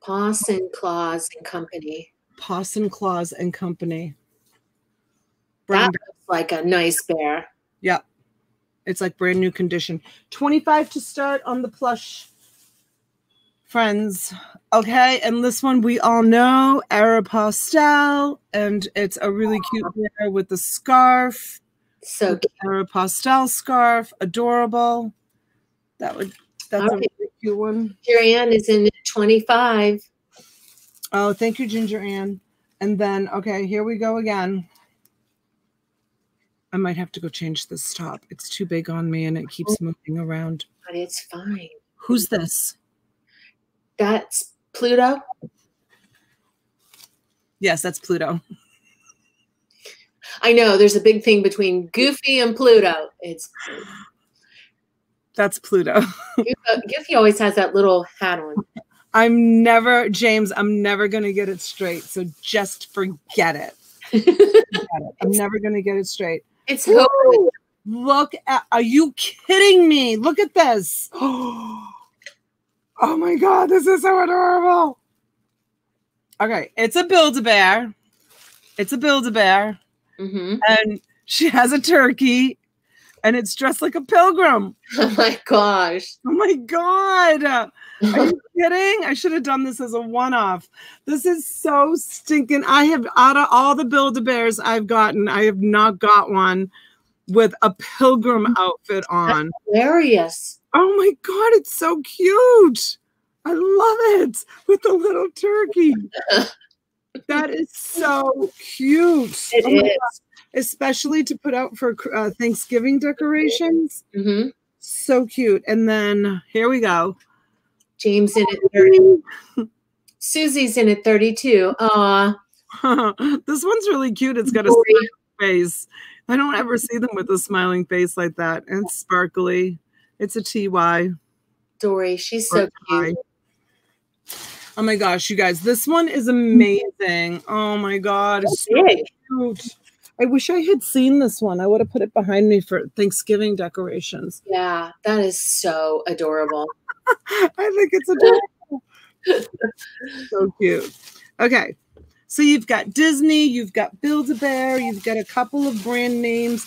Pawson Claus and Company. Pawson Claus and Company. That Brown looks like a nice bear. Yep. It's like brand new condition. 25 to start on the plush friends. Okay. And this one we all know, Aeropostale. And it's a really cute bear with the scarf. So cute. Aeropostale scarf. Adorable. That would that's a All right. really cute one. Joanne is in 25. Oh, thank you, Ginger Ann. And then okay, here we go again. I might have to go change this top. It's too big on me and it keeps oh. moving around. But it's fine. Who's this? That's Pluto. Yes, that's Pluto. I know there's a big thing between Goofy and Pluto. It's That's Pluto. Goofy, Goofy always has that little hat on. I'm never, James, I'm never going to get it straight. So just forget it. Forget it. I'm never going to get it straight. It's. Woo! Look at, are you kidding me? Look at this. Oh my God, this is so adorable. Okay, it's a Build-A-Bear. It's a Build-A-Bear. hmm And she has a turkey and it's dressed like a pilgrim. Oh my gosh. Oh my God. Are you kidding? I should have done this as a one off. This is so stinking. I have, out of all the Build a Bears I've gotten, I have not got one with a pilgrim outfit on. Hilarious. Oh my God, it's so cute. I love it with the little turkey. That is so cute. It Oh is. Especially to put out for uh, Thanksgiving decorations. hmm So cute. And then here we go. James in at 30. Susie's in at 32. Aw. this one's really cute. It's got a smiling face. I don't ever see them with a smiling face like that. And it's sparkly. It's a TY. Dory. She's so cute. Oh my gosh, you guys, this one is amazing. Oh my god, it's so cute. I wish I had seen this one. I would have put it behind me for Thanksgiving decorations. Yeah, that is so adorable. I think it's adorable. so cute. Okay. So you've got Disney, you've got Build-A-Bear, you've got a couple of brand names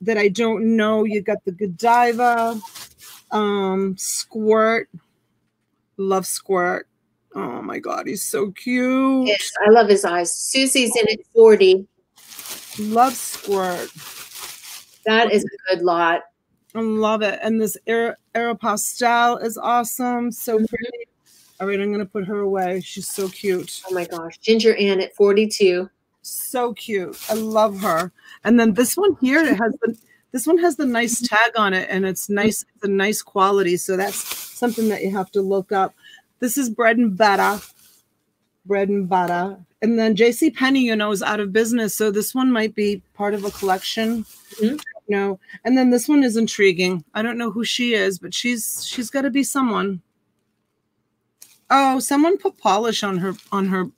that I don't know. You've got the Godiva, um, Squirt. Love Squirt. Oh my god, he's so cute. Yes, I love his eyes. Susie's in at 40. Love Squirt. That is a good lot. I love it. And this Aer- Aeropostale is awesome. So Mhm. pretty. All right, I'm gonna put her away. She's so cute. Oh my gosh. Ginger Ann at 42. So cute. I love her. And then this one here, it has the this one has the nice tag on it, and it's nice, it's a nice quality. So that's something that you have to look up. This is bread and butter. Bread and butter. And then JC Penney, you know, is out of business. So this one might be part of a collection. Mhm. No. And then this one is intriguing. I don't know who she is, but she's she's gotta be someone. Oh, someone put polish on her on her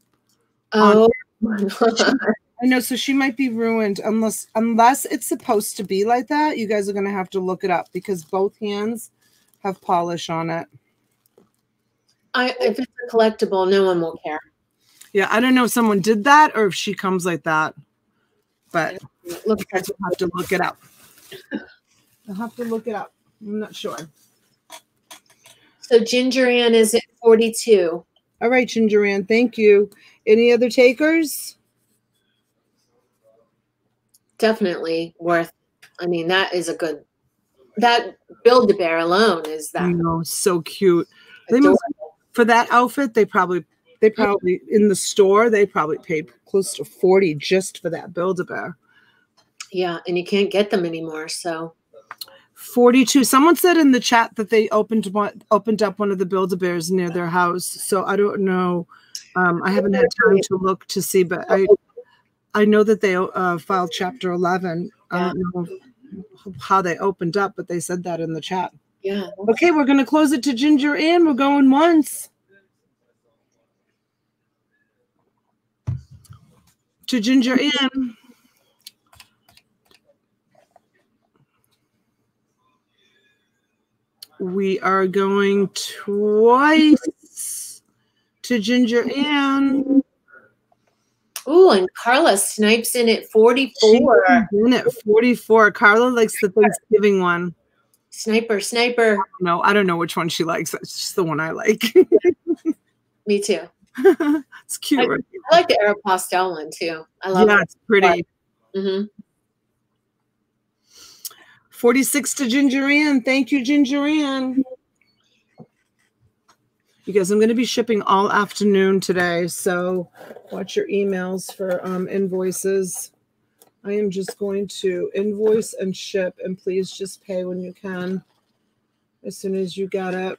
Oh, my God. I know, so she might be ruined unless unless it's supposed to be like that. You guys are gonna have to look it up because both hands have polish on it. I, if it's a collectible, no one will care. Yeah, I don't know if someone did that or if she comes like that, but Look, you guys will have to look it up. I'll have to look it up. I'm not sure. so Ginger Ann is at 42. All right, Ginger Ann, thank you. Any other takers? Definitely worth. I mean, that is a good. That Build a Bear alone is I that know, so cute. They must, for that outfit, they probably they probably in the store they probably paid close to 40 just for that Build-A-Bear. Yeah, and you can't get them anymore. So 42. Someone said in the chat that they opened one opened up one of the Build-A-Bears near their house. So I don't know. Um, I haven't had time to look to see, but I I know that they uh, filed Chapter 11. I don't know how they opened up, but they said that in the chat. yeah, Okay, we're gonna close it to Ginger Ann. We're going once. To Ginger Ann. We are going twice to Ginger Ann. Ooh, and Carla snipes in at 44. comes in at 44. Carla likes the Thanksgiving one. Sniper, sniper. No, I don't know which one she likes. It's just the one I like. Me too. it's cute. right? I like the Aeropostale one too. I love yeah, it's pretty. it. hmm 46 to Ginger Ann. Thank you, Ginger Ann. You guys, I'm going to be shipping all afternoon today, so watch your emails for um, invoices. I am just going to invoice and ship, and please just pay when you can as soon as you get it.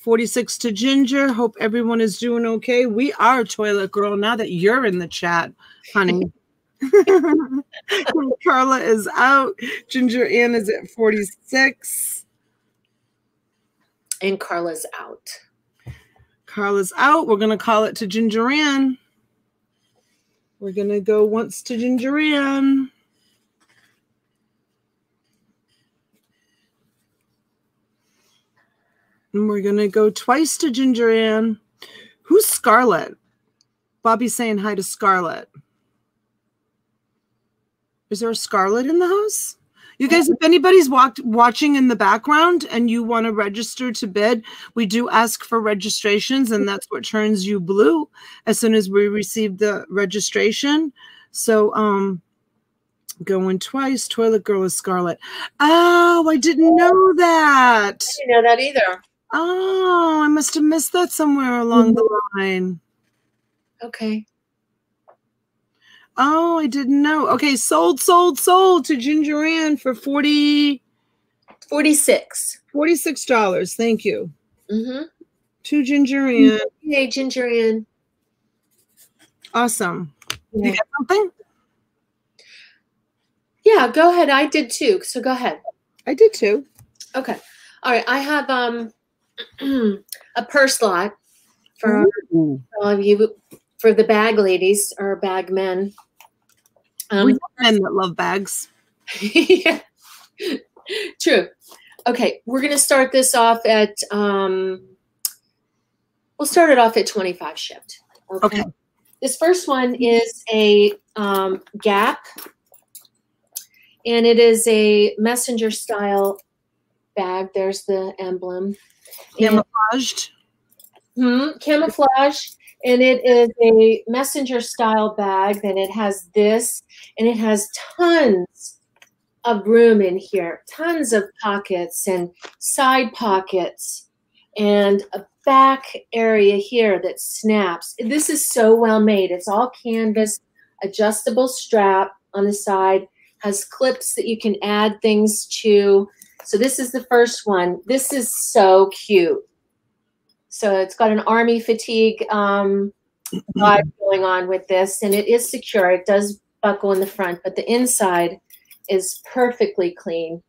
46 to Ginger. Hope everyone is doing okay. We are Toilet Girl now that you're in the chat, honey. Carla is out. Ginger Ann is at 46. And Carla's out. Carla's out. We're going to call it to Ginger Ann. We're going to go once to Ginger Ann. And we're going to go twice to Ginger Ann. Who's Scarlett? Bobby's saying hi to Scarlett. Is there a Scarlett in the house? You guys, if anybody's walked, watching in the background and you want to register to bid, we do ask for registrations, and that's what turns you blue as soon as we receive the registration. So, um, going twice, Toilet Girl is Scarlet. Oh, I didn't know that. I didn't know that either. Oh, I must have missed that somewhere along the line. Okay. Oh, I didn't know. Okay, sold, sold, sold to Ginger Ann for 40 46. $46. Thank you. Mm-hmm. To Ginger Ann. Hey, Ginger Ann. Awesome. You Yeah. got something? yeah, go ahead. I did too. So go ahead. I did too. Okay. All right. I have um a purse lot for Ooh. all of you for the bag ladies or bag men. we Um, have men that love bags. yeah. True. Okay, we're gonna start this off at um we'll start it off at 25 shipped. Okay. This first one is a um, Gap, and it is a messenger style bag. There's the emblem. Camouflaged. Hmm, camouflage. And it is a messenger style bag and it has this and it has tons of room in here. Tons of pockets and side pockets and a back area here that snaps. This is so well made. It's all canvas adjustable strap on the side has clips that you can add things to so this is the first one this is so cute So it's got an army fatigue um, vibe going on with this, and it is secure. It does buckle in the front, but the inside is perfectly clean.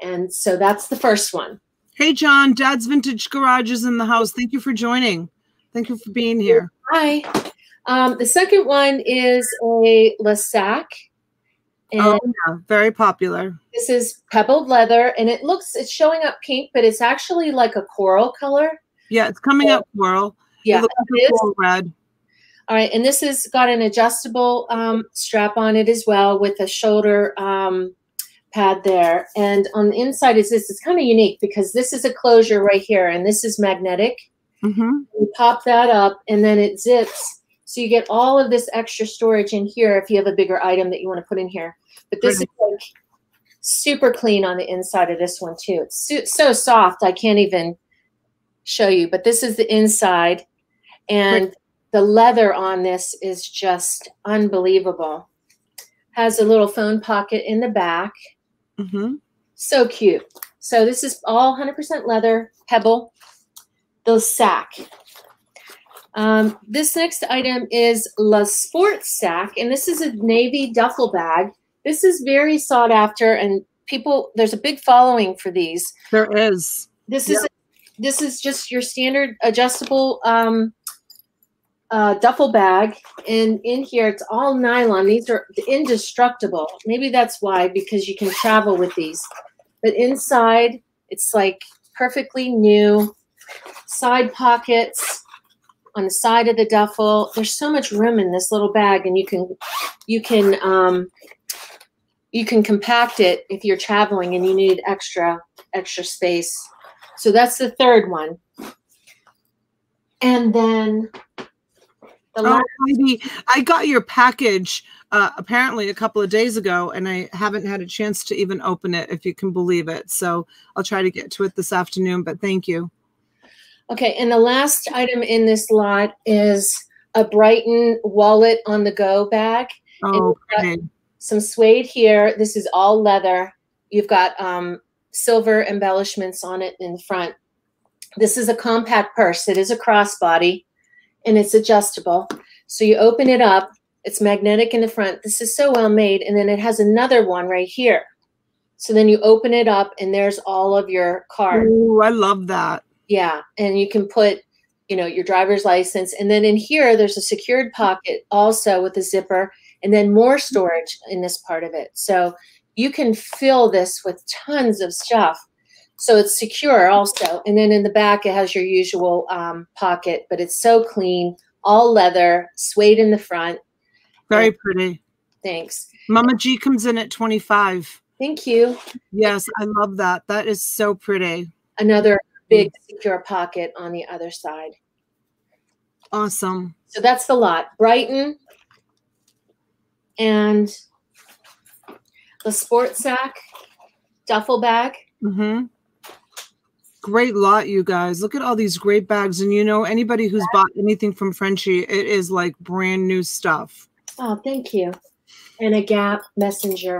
And so that's the first one. Hey, John, Dad's Vintage Garage is in the house. Thank you for joining. Thank you for being here. Hi. Um, the second one is a Lasac. And oh, yeah, very popular. This is pebbled leather, and it looks, it's showing up pink, but it's actually like a coral color. Yeah, it's coming up coral. Yeah, it looks like coral red. All right, and this has got an adjustable um, strap on it as well with a shoulder um, pad there. And on the inside is this. It's kind of unique because this is a closure right here, and this is magnetic. Mm-hmm. You pop that up, and then it zips. So you get all of this extra storage in here if you have a bigger item that you want to put in here. But this Brilliant. is like super clean on the inside of this one too. It's so soft, I can't even show you. But this is the inside, and the leather on this is just unbelievable. Has a little phone pocket in the back. Mm-hmm. So cute. So this is all 100% leather, pebble, the sack. Um, this next item is LeSportsac, and this is a navy duffel bag. This is very sought after, and people, there's a big following for these. There is. This is this is just your standard adjustable um, uh, duffel bag, and in here it's all nylon. These are indestructible. Maybe that's why, because you can travel with these. But inside, it's like perfectly new. Side pockets on the side of the duffel. There's so much room in this little bag, and you can you can um, you can compact it if you're traveling and you need extra extra space. So that's the third one. And then oh, Heidi, I got your package uh, apparently a couple of days ago, and I haven't had a chance to even open it, if you can believe it. So I'll try to get to it this afternoon, but thank you. Okay, and the last item in this lot is a Brighton wallet on the go bag. Oh, okay. Some suede here. This is all leather. You've got um, silver embellishments on it in the front. This is a compact purse. It is a crossbody and it's adjustable. So you open it up, it's magnetic in the front. This is so well made. And then it has another one right here. So then you open it up and there's all of your cards. Oh, I love that. Yeah. And you can put, you know, your driver's license. And then in here, there's a secured pocket also with a zipper and then more storage in this part of it. So you can fill this with tons of stuff. So it's secure also. And then in the back, it has your usual um, pocket, but it's so clean, all leather, suede in the front. Very and pretty. Thanks. Mama G comes in at 25. Thank you. Yes, I love that. That is so pretty. Another big secure pocket on the other side. Awesome. So that's the lot. Brighton and the sport sack, duffel bag. Mm-hmm great lot, you guys. Look at all these great bags. And you know, anybody who's bought anything from Frenchy, it is like brand new stuff. Oh, thank you. And a Gap Messenger.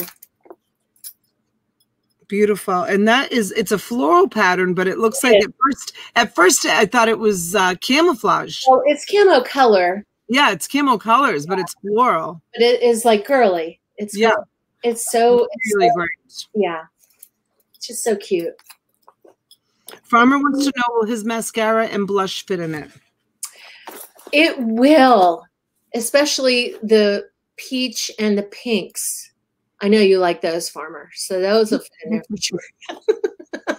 Beautiful. And that is it's a floral pattern, but it looks like at first at first I thought it was uh camouflage. Well, it's camo color. Yeah, it's camo colors, yeah. but it's floral. But it is like girly. It's yeah. It's so it's really so, great. Yeah. It's just so cute. Farmer wants to know will his mascara and blush fit in it? It will, especially the peach and the pinks. I know you like those, Farmer. So those will fit in there for sure.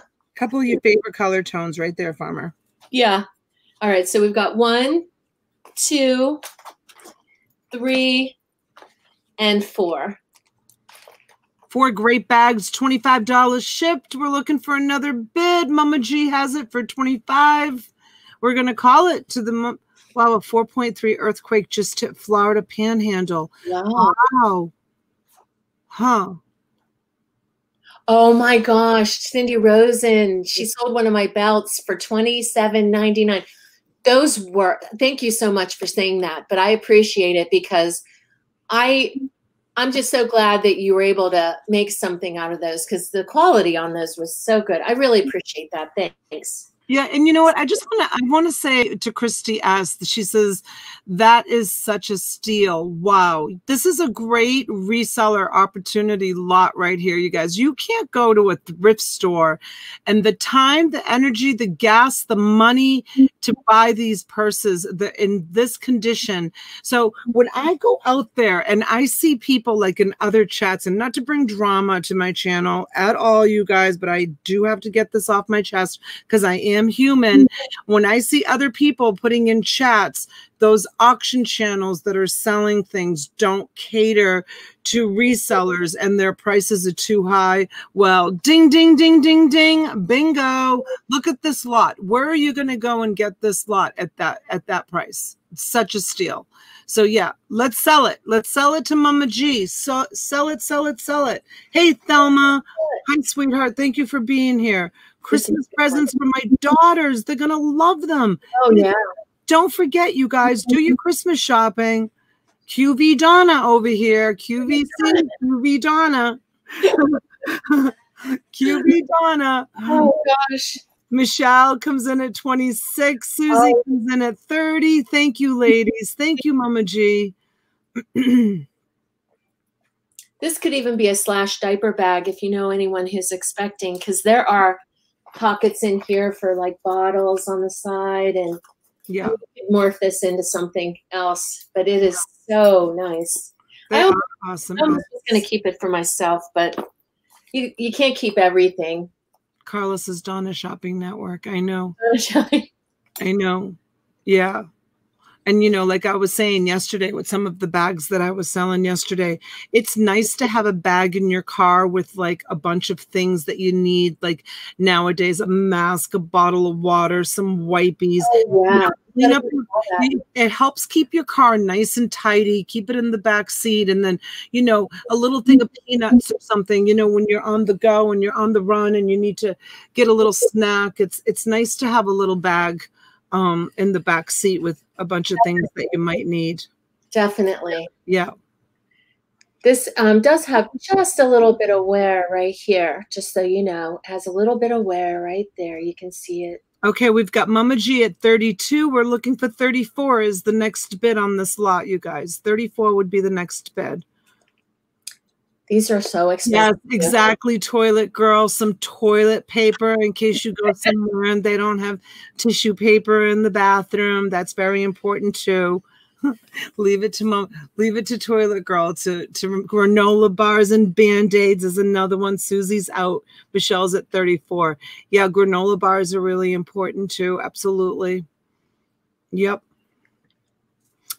couple of your favorite color tones right there, Farmer. Yeah. All right. So we've got one, two, three, and four. Four great bags, $25 shipped. We're looking for another bid. Mama G has it for 25. We're going to call it to the wow, a 4.3 earthquake just hit Florida Panhandle. Wow. Wow. Huh. Oh my gosh, Cindy Rosen. She sold one of my belts for $27.99. Those were thank you so much for saying that, but I appreciate it because I I'm just so glad that you were able to make something out of those because the quality on those was so good. I really mm. appreciate that. Thanks. Yeah, and you know what? I just want to I want to say to Christy S. She says that is such a steal. Wow, this is a great reseller opportunity lot right here, you guys. You can't go to a thrift store and the time, the energy, the gas, the money to buy these purses the, in this condition. So when I go out there and I see people like in other chats, and not to bring drama to my channel at all, you guys, but I do have to get this off my chest because I am am human. When I see other people putting in chats, those auction channels that are selling things don't cater to resellers and their prices are too high. Well, ding, ding, ding, ding, ding, bingo. Look at this lot. Where are you going to go and get this lot at that at that price? It's such a steal. So yeah, let's sell it. Let's sell it to Mama G. So sell it, sell it, sell it. Hey Thelma. Hi, sweetheart. Thank you for being here. Christmas presents for my daughters. They're gonna love them. Oh yeah. Don't forget, you guys, do your Christmas shopping. QV Donna over here. QVC, QV Donna. QV Donna. Oh gosh. Michelle comes in at 26. Susie oh. comes in at 30. Thank you, ladies. Thank you, Mama G. this could even be a slash diaper bag if you know anyone who's expecting, because there are pockets in here for like bottles on the side and yeah. morph this into something else but it is so nice. They I awesome. I'm just going to keep it for myself but you you can't keep everything. Carlos is donna shopping network i know. I know. Yeah and, you know, like I was saying yesterday with some of the bags that I was selling yesterday, it's nice to have a bag in your car with like a bunch of things that you need. Like nowadays, a mask, a bottle of water, some wipies. Oh, yeah. up, it helps keep your car nice and tidy, keep it in the back seat. And then, you know, a little thing of peanuts or something, you know, when you're on the go and you're on the run and you need to get a little snack, it's, it's nice to have a little bag um, in the back seat with a bunch of things that you might need. Definitely. Yeah. This um, does have just a little bit of wear right here, just so you know, has a little bit of wear right there. You can see it. Okay, we've got Mama G at 32. We're looking for 34 is the next bid on this lot, you guys. 34 would be the next bid. These are so expensive. Yes, exactly. Toilet girl, some toilet paper in case you go somewhere and they don't have tissue paper in the bathroom. That's very important too. leave it to mom, leave it to toilet girl to to granola bars and band-aids is another one. Susie's out. Michelle's at 34. Yeah, granola bars are really important too. Absolutely. Yep.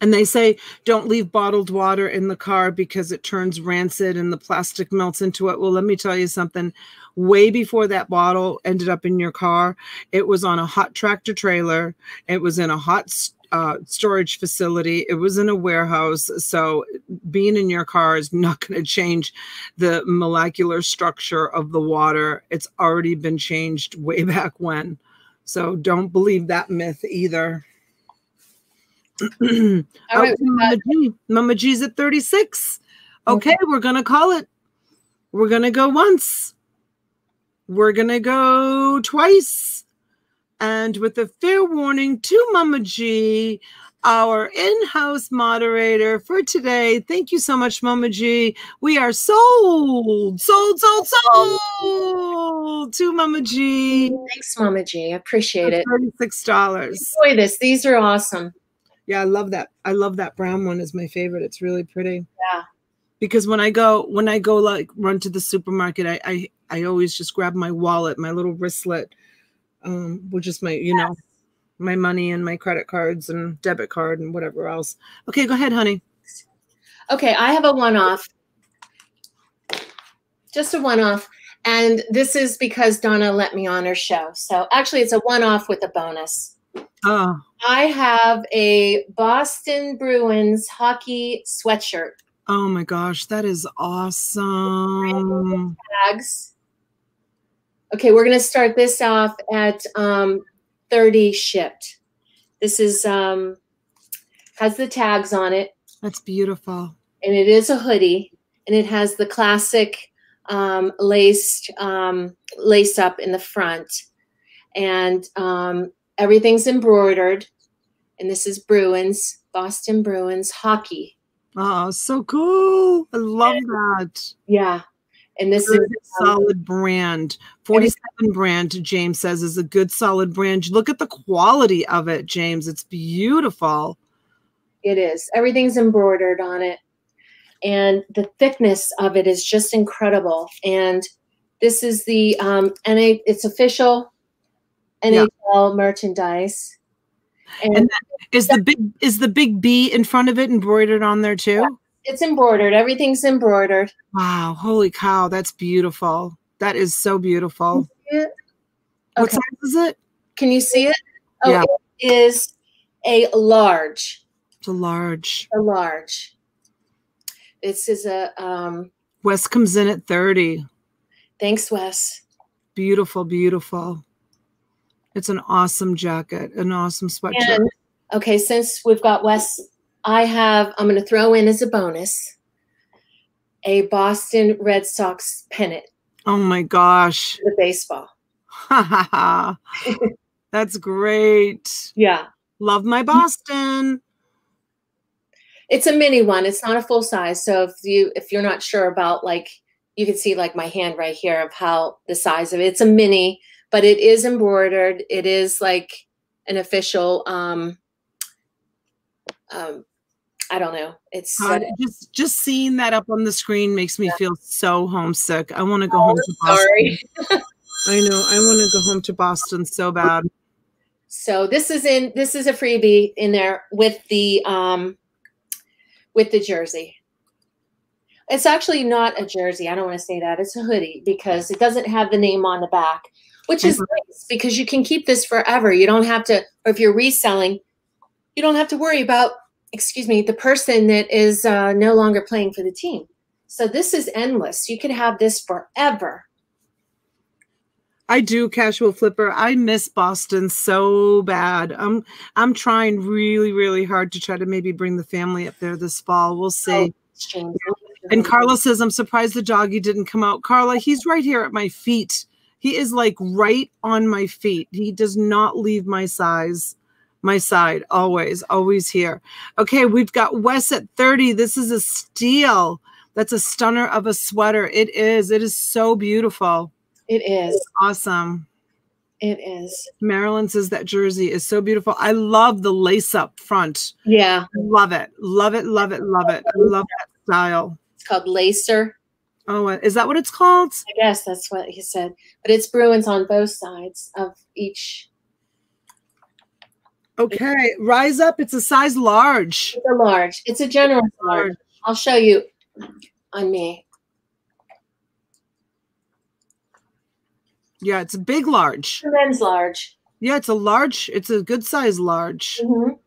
And they say don't leave bottled water in the car because it turns rancid and the plastic melts into it. Well, let me tell you something. Way before that bottle ended up in your car, it was on a hot tractor trailer. It was in a hot uh, storage facility. It was in a warehouse. So being in your car is not going to change the molecular structure of the water. It's already been changed way back when. So don't believe that myth either. All oh, right, Mama, G. Mama G's at 36. Okay, okay, we're going to call it. We're going to go once. We're going to go twice. And with a fair warning to Mama G, our in-house moderator for today. Thank you so much, Mama G. We are sold, sold, sold, sold to Mama G. Thanks, Mama G. I appreciate it. $36. Enjoy this. These are awesome. Yeah, I love that. I love that brown one is my favorite. It's really pretty. Yeah. Because when I go when I go like run to the supermarket, I I, I always just grab my wallet, my little wristlet, um, which is my, you yes. know, my money and my credit cards and debit card and whatever else. Okay, go ahead, honey. Okay, I have a one-off. Just a one-off. And this is because Donna let me on her show. So actually it's a one-off with a bonus. Oh. I have a Boston Bruins hockey sweatshirt. Oh my gosh, that is awesome. Tags. Okay, we're going to start this off at um, 30 shipped. This is um, has the tags on it. That's beautiful. And it is a hoodie, and it has the classic um, laced um, lace up in the front and um, everything's embroidered. And this is Bruins, Boston Bruins hockey. Oh, so cool. I love that. Yeah. And this Good, is um, solid brand. 47 brand, James says, is a good solid brand. Look at the quality of it, James. It's beautiful. It is. Everything's embroidered on it. And the thickness of it is just incredible. And this is the um NA it's official Yeah. NHL merchandise. And, And Is the big is the big B in front of it embroidered on there too? it's embroidered. Everything's embroidered. Wow, holy cow, that's beautiful. That is so beautiful. Yeah. What Okay. size is it? Can you see it? Oh, Yeah. it is a large. It's a large. A large. This is a um Wes comes in at 30. thanks, Wes. Beautiful, beautiful. It's an awesome jacket, an awesome sweatshirt. And okay, since we've got Wes, I have I'm gonna throw in as a bonus a Boston Red Sox pennant, oh my gosh. the baseball. That's great. Yeah. Love my Boston. It's a mini one. It's not a full size. So if you if you're not sure about like you can see like my hand right here of how the size of it. It's a mini, but it is embroidered. It is like an official um um I don't know. It's just just seeing that up on the screen makes me feel so homesick. I want to go home to Boston. Oh, sorry. I know. I want to go home to Boston so bad. So this is in this is a freebie in there with the um with the jersey. It's actually not a jersey. I don't want to say that. It's a hoodie because it doesn't have the name on the back, which is Mhm. nice because you can keep this forever. You don't have to or if you're reselling, you don't have to worry about excuse me, the person that is uh, no longer playing for the team. So this is endless. You could have this forever. I do casual flipper. I miss Boston so bad. I'm I'm trying really really hard to try to maybe bring the family up there this fall. We'll see. James. And Carla says, I'm surprised the doggy didn't come out. Carla, he's right here at my feet. He is like right on my feet. He does not leave my size, my side, always, always here. Okay, we've got Wes at 30. This is a steal. That's a stunner of a sweater. It is. It is so beautiful. It is. Awesome. It is. Marilyn says that jersey is so beautiful. I love the lace up front. Yeah. Love it. Love it. Love it. Love it. I love that style. It's called Lacer. Oh, is that what it's called? I guess that's what he said. But it's Bruins on both sides of each. Okay, rise up. It's a size large. It's a large. It's a generous large. I'll show you on me. Yeah, it's a big large. The men's large. Yeah, it's a large. It's a good size large. Mhm.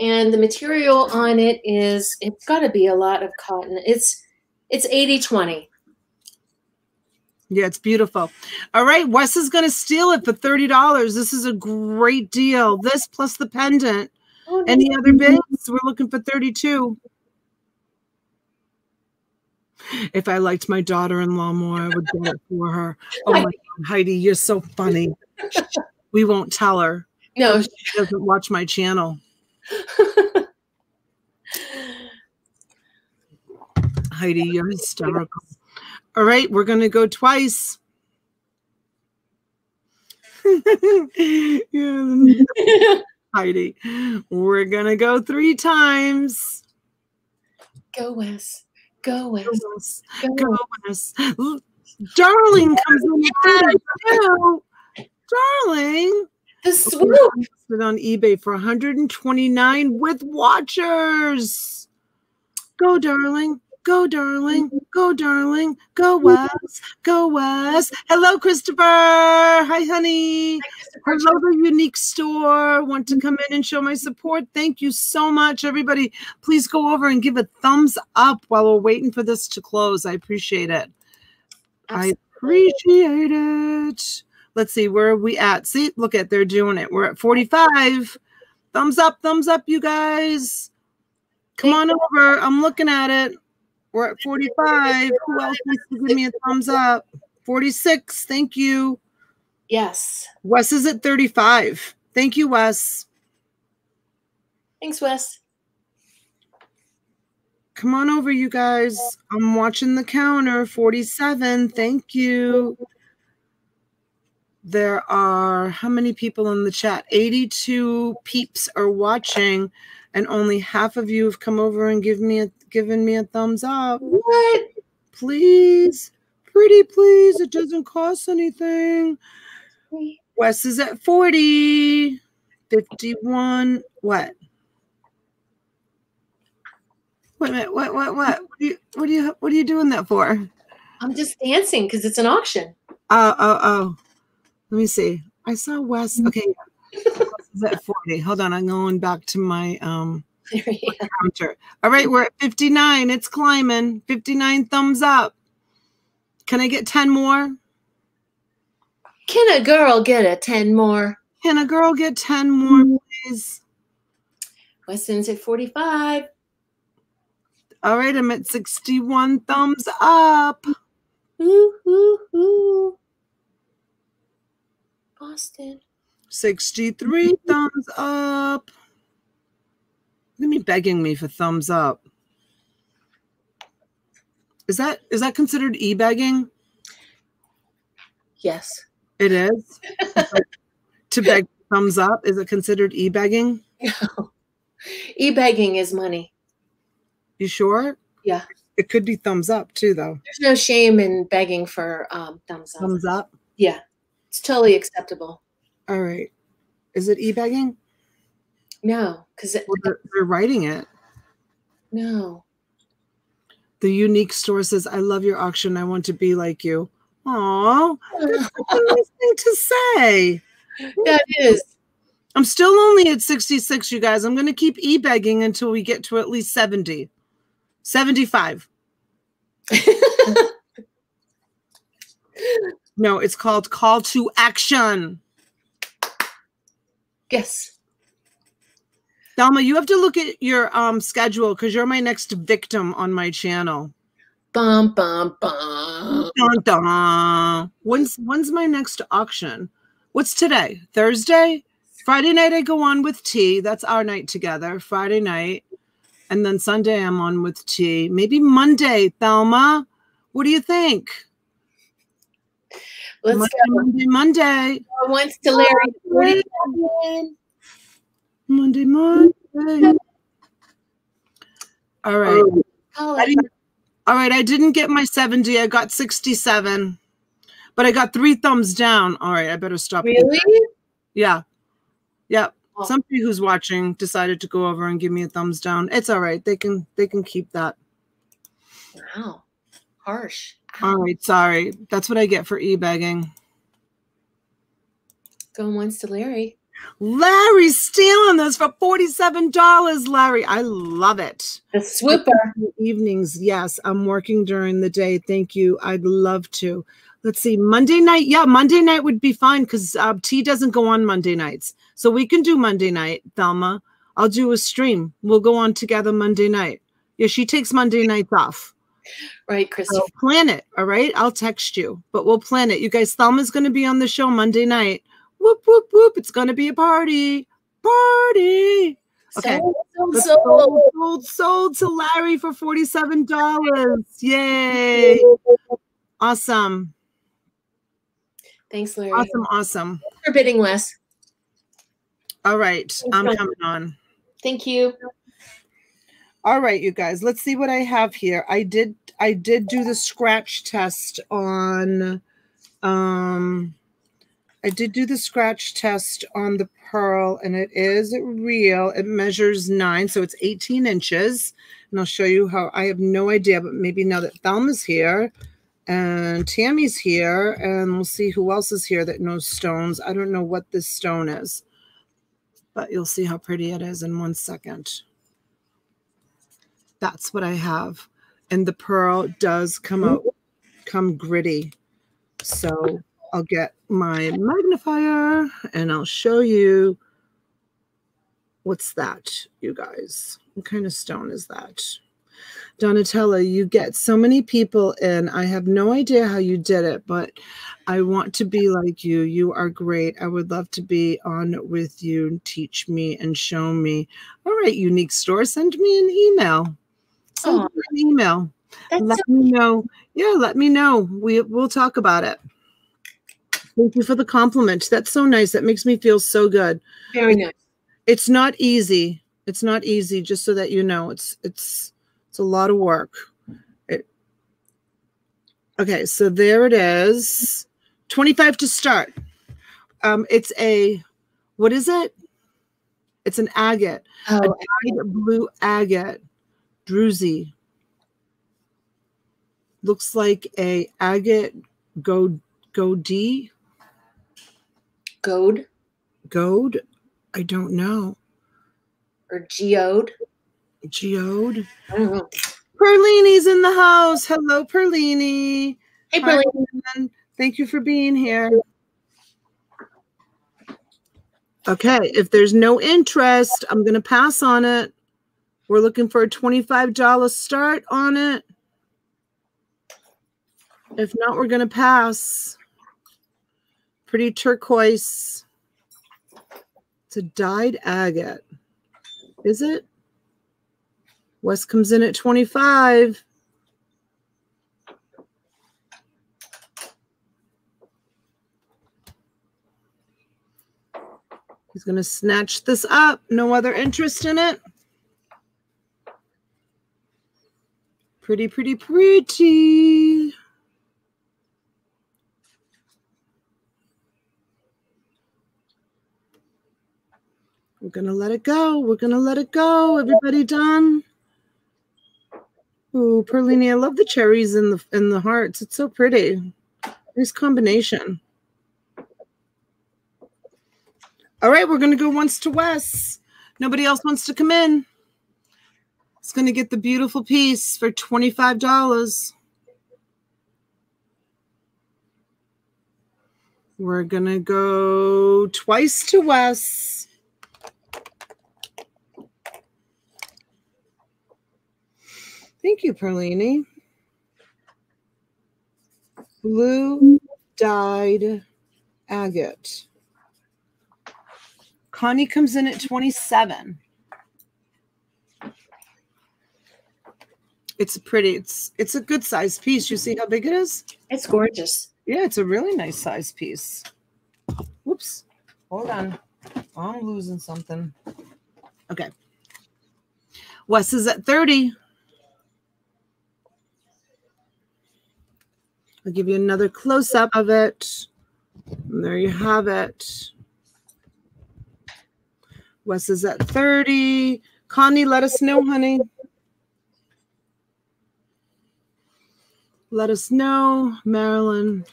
And the material on it is it's got to be a lot of cotton. It's it's 80 20. Yeah, it's beautiful. All right, Wes is going to steal it for $30. This is a great deal. This plus the pendant. Oh, Any other bids? We're looking for 32. If I liked my daughter-in-law more, I would get it for her. Oh my God, Heidi, you're so funny. We won't tell her. no. She doesn't watch my channel. Heidi, you're hysterical. All right, we're going to go twice. Yeah, Heidi, we're going to go three times. Go Wes. Go Wes. Go, Wes. Go Go, Wes. Wes. Darling comes in at 32. Darling. The swoop. Listed on eBay for 129 with watchers. Go, darling. Go, darling. Go, darling. Go, Wes. Go, Wes. Hello, Christopher. Hi, honey. Hello, the unique store. Want to come in and show my support? Thank you so much, everybody. Please go over and give a thumbs up while we're waiting for this to close. I appreciate it. I appreciate it. Let's see, where are we at? See, look at they're doing it. We're at 45. Thumbs up, thumbs up, you guys. Come on over. I'm looking at it. We're at 45. Who else wants to give me a thumbs up? 46. Thank you. Yes. Wes is at 35. Thank you, Wes. Thanks, Wes. Come on over, you guys. I'm watching the counter. 47. Thank you. There are how many people in the chat? 82 peeps are watching, and only half of you have come over and give me a given me a thumbs up. What? Please. Pretty please. It doesn't cost anything. Wes is at 40. 51. What? Wait a minute. What? What? What? What are you? What are you? What are you doing that for? I'm just dancing because it's an auction. Oh, oh, oh. Let me see. I saw Wes. Okay. Wes is at 40. Hold on. I'm going back to my um counter. All right, we're at 59. It's climbing. 59 thumbs up. Can I get 10 more? Can a girl get a 10 more? Can a girl get 10 more, mm. please? Weston's at 45. All right, I'm at 61 thumbs up. Ooh, ooh, ooh. Boston. 63 thumbs up. Look at me begging me for thumbs up. Is that is that considered e-begging? Yes. It is. to beg thumbs up, is it considered e-begging? No. E-begging is money. You sure? Yeah. It could be thumbs up too, though. There's no shame in begging for um, thumbs up. Thumbs up. Yeah. It's totally acceptable. All right. Is it e-begging? No, because they're, they're writing it. no. The unique store says, "I love your auction. I want to be like you." Aw, that's a nice thing to say. That is. I'm still only at 66, you guys. I'm going to keep e-begging until we get to at least 70. 75. No, it's called call to action. yes. Thelma, you have to look at your um schedule because you're my next victim on my channel. Bum bum bum. Dun, dun. When's when's my next auction? What's today? Thursday? Friday night I go on with T. That's our night together. Friday night. And then Sunday I'm on with T. Maybe Monday, Thelma. What do you think? Let's Monday, go. Monday, Monday. Once to Larry. 47. Monday, Monday. All right. Oh. Call I it. didn't- all right. I didn't get my 70. I got 67. But I got three thumbs down. All right. I better stop. Really? Yeah. Yep. Oh. Somebody who's watching decided to go over and give me a thumbs down. It's all right. They can they can keep that. Wow. Harsh. All right. Sorry. That's what I get for e-begging. Going once to Larry. Larry's stealing this for $47. Larry, I love it. The swooper. Evenings, yes. I'm working during the day. Thank you. I'd love to. Let's see. Monday night. Yeah, Monday night would be fine because uh, T doesn't go on Monday nights. So we can do Monday night, Thelma. I'll do a stream. We'll go on together Monday night. Yeah, she takes Monday nights off. Right, So Christopher. plan it. All right. I'll text you, but we'll plan it. You guys, Thelma's going to be on the show Monday night. Whoop, whoop, whoop. It's going to be a party. Party. Okay. Sold, sold, sold. Sold, to Larry for $47. Yay. Awesome. Thanks, Larry. Awesome. Awesome. For bidding less. All right. I'm coming on. Thank you. All right, you guys, let's see what I have here. I did I did do the scratch test on um I did do the scratch test on the pearl and it is real. It measures nine, so it's 18 inches. And I'll show you how I have no idea, but maybe now that Thelma's here and Tammy's here, and we'll see who else is here that knows stones. I don't know what this stone is, but you'll see how pretty it is in one second. That's what I have. And the pearl does come out, come gritty. So I'll get my magnifier and I'll show you what's that, you guys. What kind of stone is that? Donatella, you get so many people in. I have no idea how you did it, but I want to be like you. You are great. I would love to be on with you. Teach me and show me. All right, unique store, send me an email. Send me an email. That's let so- me know. Yeah, let me know. We we'll talk about it. Thank you for the compliment. That's so nice. That makes me feel so good. very nice. It's not easy. It's not easy. Just so that you know, it's it's it's a lot of work. It, okay, so there it is. Twenty-five to start. Um, it's a what is it? It's an agate, Oh, a dyed blue agate, druzy. Looks like a agate go goatee goad goad. I don't know. or geode. Geode. I don't know. Perlini's in the house. Hello, Perlini. Hey, Hi, Thank you for being here. Okay, if there's no interest, I'm going to pass on it. We're looking for a $25 start on it. If not, we're going to pass. Pretty turquoise. It's a dyed agate. Is it? West comes in at 25. He's going to snatch this up. No other interest in it. Pretty, pretty, pretty. We're going to let it go. We're going to let it go. Everybody done? Ooh, Perlini, I love the cherries and the and the hearts. It's so pretty. Nice combination. All right, we're gonna go once to Wes. Nobody else wants to come in. It's gonna get the beautiful piece for twenty-five dollars. We're gonna go twice to Wes. Thank you, Perlini. Blue dyed agate. Connie comes in at 27. It's pretty. It's it's a good size piece. You see how big it is? It's gorgeous. Yeah, it's a really nice size piece. Whoops. Hold on. I'm losing something. Okay. Wes is at 30. I'll give you another close up of it. And there you have it. Wes is at 30. Connie, let us know, honey. Let us know, Marilyn.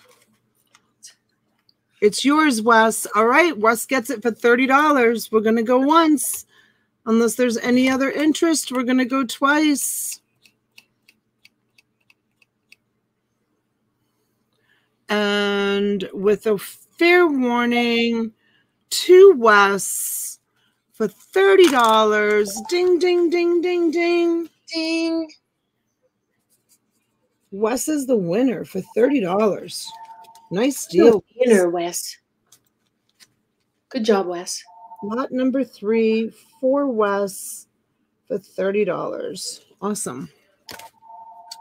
It's yours, Wes. All right, Wes gets it for $30. We're going to go once. Unless there's any other interest, we're going to go twice. And with a fair warning to Wes for $30. Ding, ding, ding, ding, ding. Ding. Wes is the winner for $30. Nice deal. Winner, Wes. Good job, Wes. Lot number three for Wes for $30. Awesome.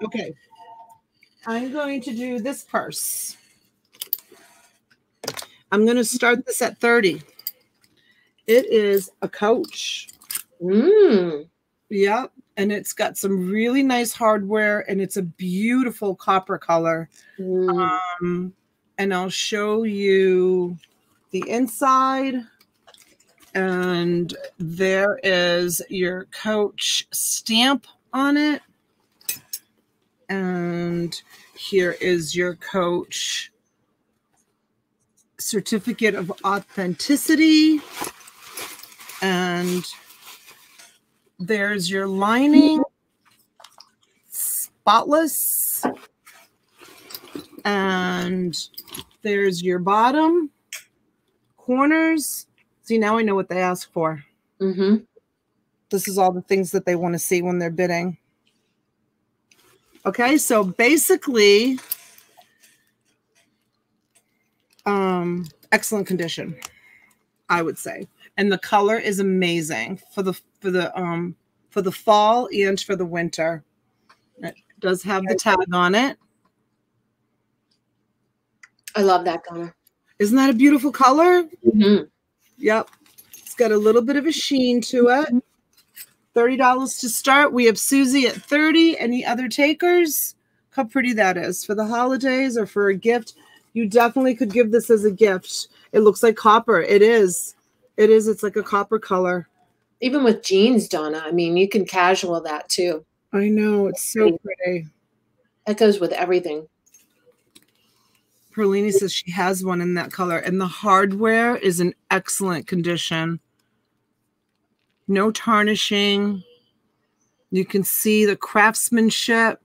Okay. I'm going to do this purse. I'm going to start this at 30. It is a coach. Mmm. Yep. And it's got some really nice hardware and it's a beautiful copper color. Mm. Um, and I'll show you the inside. And there is your coach stamp on it. And here is your coach certificate of authenticity. And there's your lining, spotless. And there's your bottom corners. See, now I know what they ask for. Mm-hmm. This is all the things that they want to see when they're bidding. Okay, so basically, um, excellent condition, I would say. And the color is amazing for the for the um for the fall and for the winter. It does have the tag on it. I love that color. Isn't that a beautiful color? Mhm. Yep. It's got a little bit of a sheen to it. $30 to start. We have Susie at 30. Any other takers? How pretty that is for the holidays or for a gift. You definitely could give this as a gift. It looks like copper. It is. It is. It's like a copper color. Even with jeans, Donna. I mean, you can casual that too. I know. It's so pretty. That goes with everything. Perlini says she has one in that color, and the hardware is in excellent condition. No tarnishing. You can see the craftsmanship.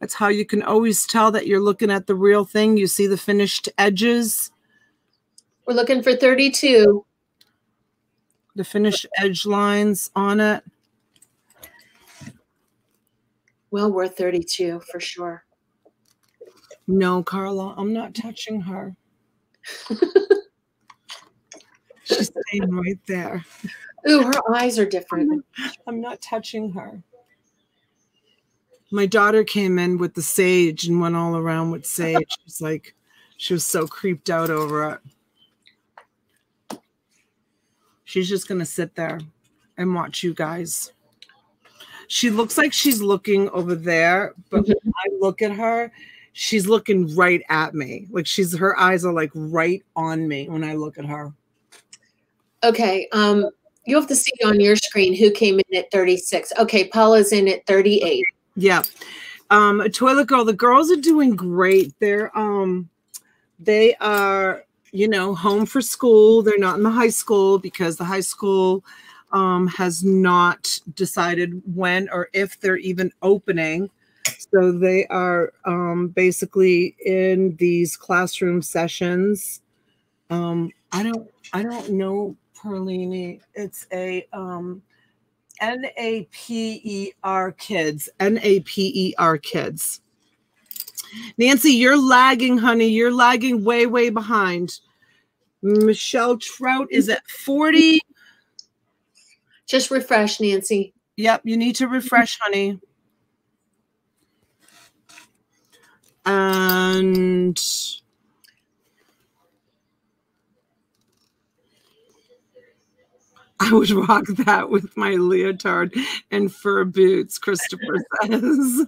That's how you can always tell that you're looking at the real thing. You see the finished edges, We're looking for 32. the finished edge lines on it. Well worth 32 for sure. No, Carla, I'm not touching her. She's staying right there. Ooh, her eyes are different. I'm not touching her. My daughter came in with the sage and went all around with sage. She's like, she was so creeped out over it. She's just going to sit there and watch you guys. She looks like she's looking over there, but when I look at her, she's looking right at me. Like she's her eyes are like right on me when I look at her. Okay. Um, you have to see on your screen who came in at 36. Okay, Paula's in at 38. Yeah. Um, Toilet Girl, the girls are doing great. They're um they are, you know, home for school. They're not in the high school because the high school um has not decided when or if they're even opening. So they are um basically in these classroom sessions. Um, I don't I don't know Perlini. It's a um N A P E R kids. N A P E R kids. Nancy, you're lagging, honey. You're lagging way, way behind. Michelle Trout is at 40. Just refresh, Nancy. Yep, you need to refresh, honey. And I would rock that with my leotard and fur boots, Christopher says.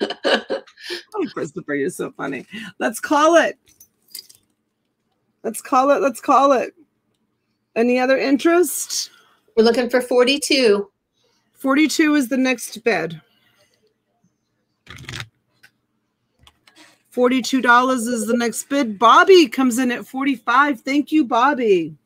oh, Christopher, you're so funny. Let's call it. Let's call it. Let's call it. Any other interest? We're looking for 42. 42 is the next bid. $42 is the next bid. Bobby comes in at 45. Thank you, Bobby.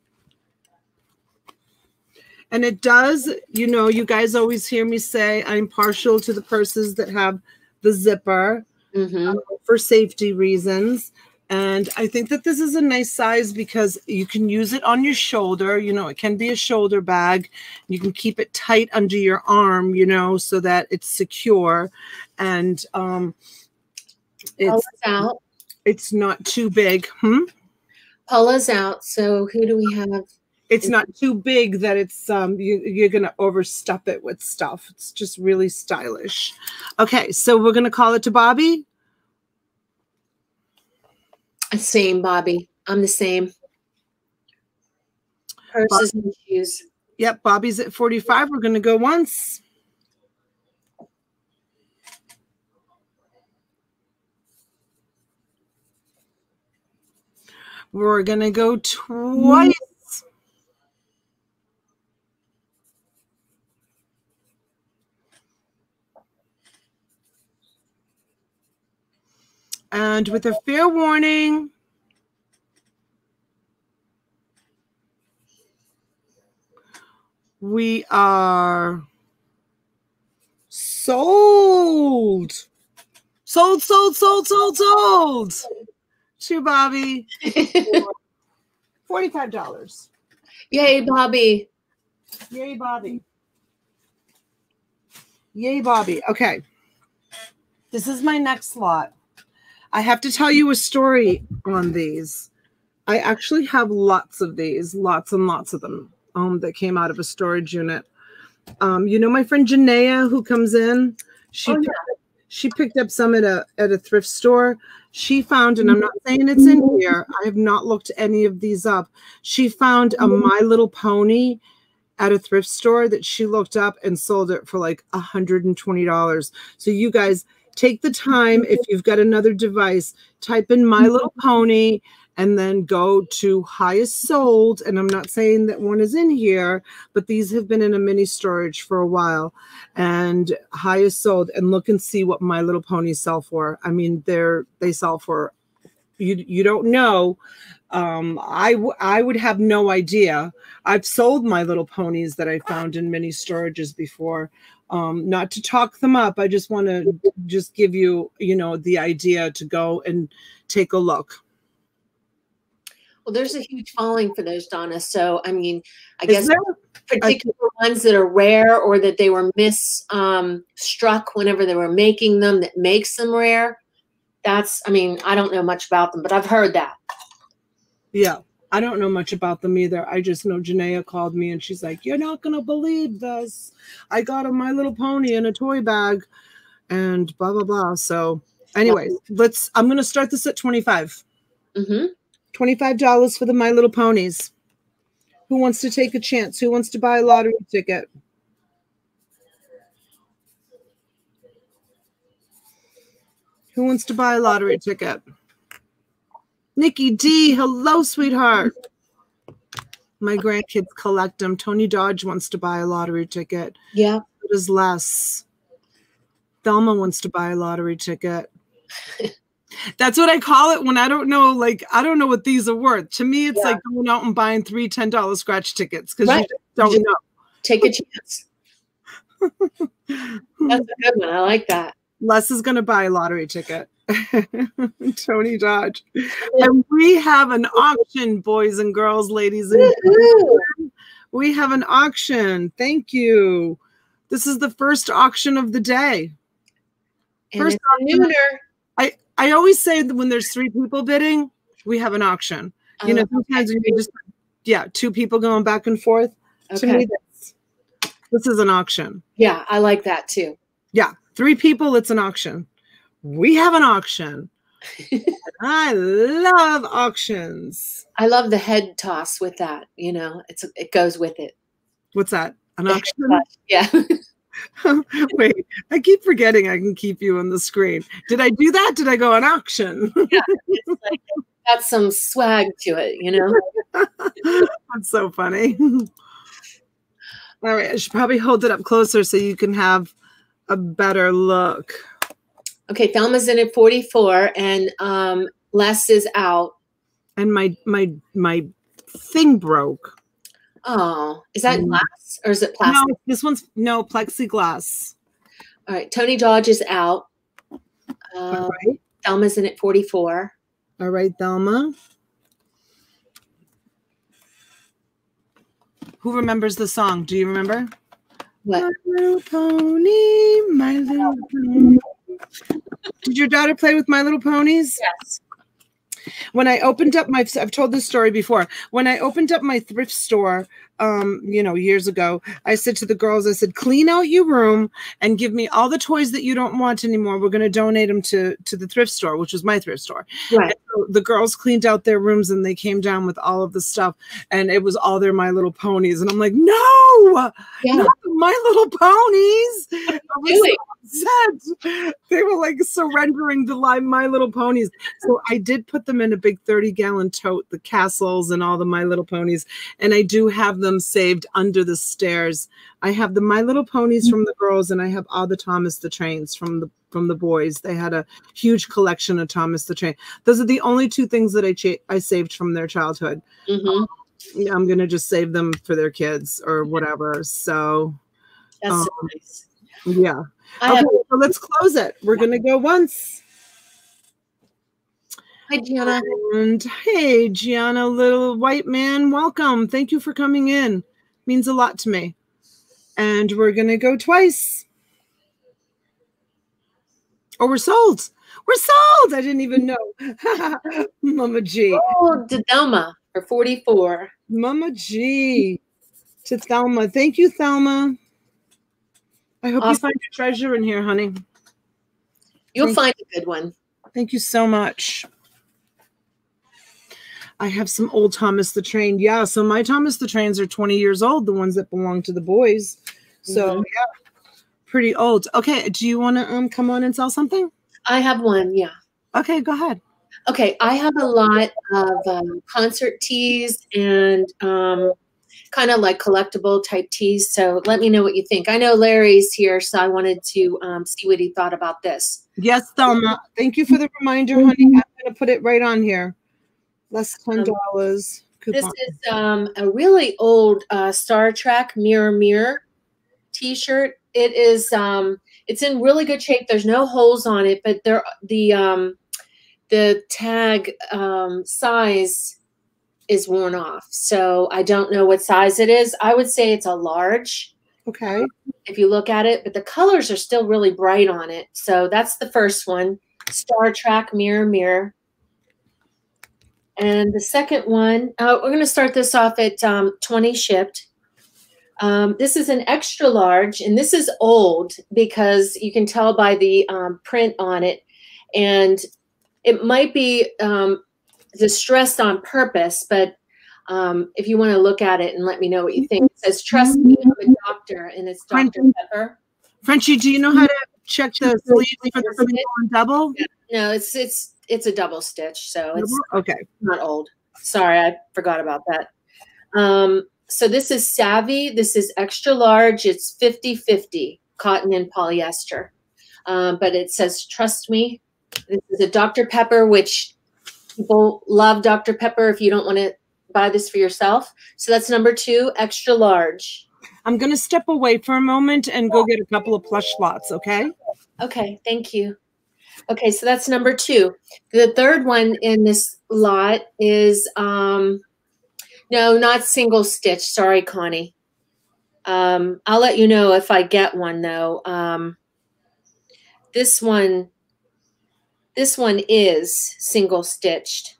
And it does, you know, you guys always hear me say I'm partial to the purses that have the zipper Mhm. um, for safety reasons. And I think that this is a nice size because you can use it on your shoulder. You know, it can be a shoulder bag. You can keep it tight under your arm, you know, so that it's secure. And um, it's out. it's not too big. Hmm? Paula's out. So who do we have? It's not too big that it's um you, you're gonna overstuff it with stuff. It's just really stylish. Okay, so we're gonna call it to Bobby. Same, Bobby. I'm the same. Purses and shoes. Yep, Bobby's at 45. We're gonna go once. We're gonna go twice. And with a fair warning, we are sold. Sold, sold, sold, sold, sold. To Bobby, $45. Yay, Bobby. Yay, Bobby. Yay, Bobby. Okay. This is my next lot. I have to tell you a story on these. I actually have lots of these, lots and lots of them um, that came out of a storage unit. Um, you know my friend Janaea who comes in? She Oh, picked up, she picked up some at a at a thrift store. She found, and I'm not saying it's in here. I have not looked any of these up. She found a My Little Pony at a thrift store that she looked up and sold it for like $120. So you guys take the time if you've got another device, type in My Little Pony and then go to highest sold. And I'm not saying that one is in here, but these have been in a mini storage for a while and highest sold and look and see what My Little Ponies sell for. I mean, they're they sell for you you don't know um I I would have no idea i've sold my little ponies that i found in mini storages before um not to talk them up i just want to just give you you know the idea to go and take a look Well, there's a huge following for those, Donna. So, I mean, I Is guess there- particular ones that are rare or that they were mis um, struck whenever they were making them that makes them rare. That's, I mean, I don't know much about them, but I've heard that. yeah i don't know much about them either i just know Janaea called me and she's like you're not gonna believe this i got a my little pony in a toy bag and blah blah blah so anyways let's i'm gonna start this at 25 hmm $25 for the My Little Ponies. Who wants to take a chance? Who wants to buy a lottery ticket? Who wants to buy a lottery ticket? Nikki D, hello, sweetheart. My grandkids collect them. Tony Dodge wants to buy a lottery ticket. Yeah. It is does Les. Thelma wants to buy a lottery ticket. That's what I call it when I don't know, like, I don't know what these are worth. To me, it's Yeah. like going out and buying three $10 scratch tickets because Right. you don't know. Take a chance. That's a good one. I like that. Les is going to buy a lottery ticket. Tony Dodge. And we have an auction, boys and girls, ladies and Woo-hoo. we have an auction. Thank you. This is the first auction of the day. First it's a nooner. I always say that when there's three people bidding, we have an auction. You know, Oh, sometimes you just yeah, two people going back and forth. To okay. me, this, this is an auction. Yeah, I like that too. Yeah, three people, it's an auction. We have an auction. I love auctions. I love the head toss with that. You know, it's it goes with it. What's that? An auction? Yeah. Wait, I keep forgetting I can keep you on the screen. Did I do that? Did I go an auction? Yeah, it's like got some swag to it, you know. That's so funny. All right, I should probably hold it up closer so you can have a better look. Okay, Thelma's in at 44 and um Les is out. And my my my thing broke. Oh, is that Mm. glass or is it plastic? No, this one's no plexiglass. All right, Tony Dodge is out. Uh, All right. Thelma's in at 44. All right, Thelma. Who remembers the song? Do you remember? What? My little pony, my little pony. Did your daughter play with My Little Ponies? Yes. when I opened up my I've told this story before. When I opened up my thrift store um, you know, years ago, I said to the girls, I said, clean out your room and give me all the toys that you don't want anymore. We're going to donate them to to the thrift store, which was my thrift store. Right. So the girls cleaned out their rooms and they came down with all of the stuff, and it was all their My Little Ponies. And I'm like, no, Yeah. not My Little Ponies. I was so upset. They were like surrendering the live My Little Ponies. So I did put them in a big 30 gallon tote, the castles and all the My Little Ponies. And I do have them saved under the stairs. I have the My Little Ponies from the girls, and I have all the Thomas the Trains from the from the boys. They had a huge collection of Thomas the Train. Those are the only two things that I I saved from their childhood. hmm Yeah, I'm gonna just save them for their kids or whatever. So That's so Um, nice. yeah. I Okay, so let's close it. We're gonna go once. Hi, Gianna. And hey, Gianna, little white man, welcome. Thank you for coming in. Means a lot to me. And we're gonna go twice. Oh, we're sold. We're sold. I didn't even know. Mama G. Oh, to Thelma for 44. Mama G. To Thelma. Thank you, Thelma. I hope awesome. you find your treasure in here, honey. You'll Thank find a good one. Thank you so much. I have some old Thomas the Train. Yeah, so my Thomas the Trains are 20 years old, the ones that belong to the boys. So mm-hmm. yeah, pretty old. Okay, do you want to um come on and sell something? I have one, yeah. Okay, go ahead. Okay, I have a lot of um, concert tees and um, kind of like collectible type tees. So let me know what you think. I know Larry's here, so I wanted to um, see what he thought about this. Yes, Thelma. Thank you for the reminder, honey. I'm going to put it right on here. Less ten um, dollars. Um, this is um, a really old uh, Star Trek Mirror Mirror T-shirt. It is. Um, it's in really good shape. There's no holes on it, but there the um, the tag um, size is worn off. So I don't know what size it is. I would say it's a large. Okay. If you look at it, but the colors are still really bright on it. So that's the first one. Star Trek Mirror Mirror. And the second one, uh, we're going to start this off at um, 20 shipped. Um, this is an extra large, and this is old because you can tell by the um, print on it. And it might be um, distressed on purpose, but um, if you want to look at it and let me know what you think, it says, Trust me, I'm a doctor, and it's Dr. Pepper. Frenchie, do you know how to check the sleeves for the single and double? No, it's it's it's a double stitch, so it's okay. Not old. Sorry, I forgot about that. Um, so this is Savvy. This is extra large. It's 50-50 cotton and polyester. Um, but it says, trust me. This is a Dr. Pepper, which people love Dr. Pepper if you don't want to buy this for yourself. So that's number two, extra large. I'm going to step away for a moment and go get a couple of plush slots, okay? Okay, thank you. Okay, so that's number two. The third one in this lot is, um, no, not single stitch. Sorry, Connie. Um, I'll let you know if I get one though. Um, this one, this one is single stitched.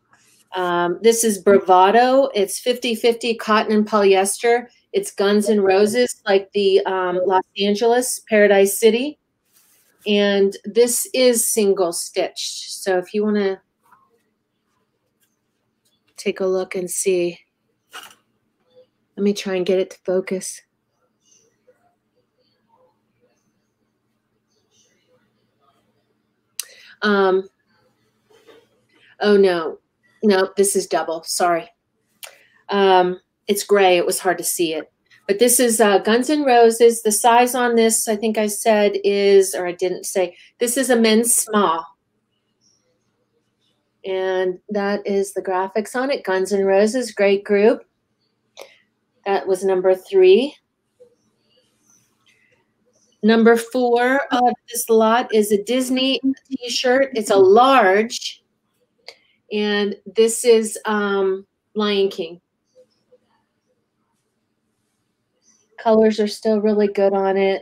Um, this is Bravado. It's 50-50 cotton and polyester. It's Guns N' Roses, like the um, Los Angeles Paradise City. And this is single stitched. So if you want to take a look and see. Let me try and get it to focus. Um, oh no, no, this is double. Sorry. Um, it's gray. It was hard to see it. But this is uh, Guns N' Roses. The size on this, I think I said is, or I didn't say, this is a men's small. And that is the graphics on it. Guns N' Roses, great group. That was number three. Number four of this lot is a Disney t-shirt. It's a large. And this is um, Lion King. Colors are still really good on it.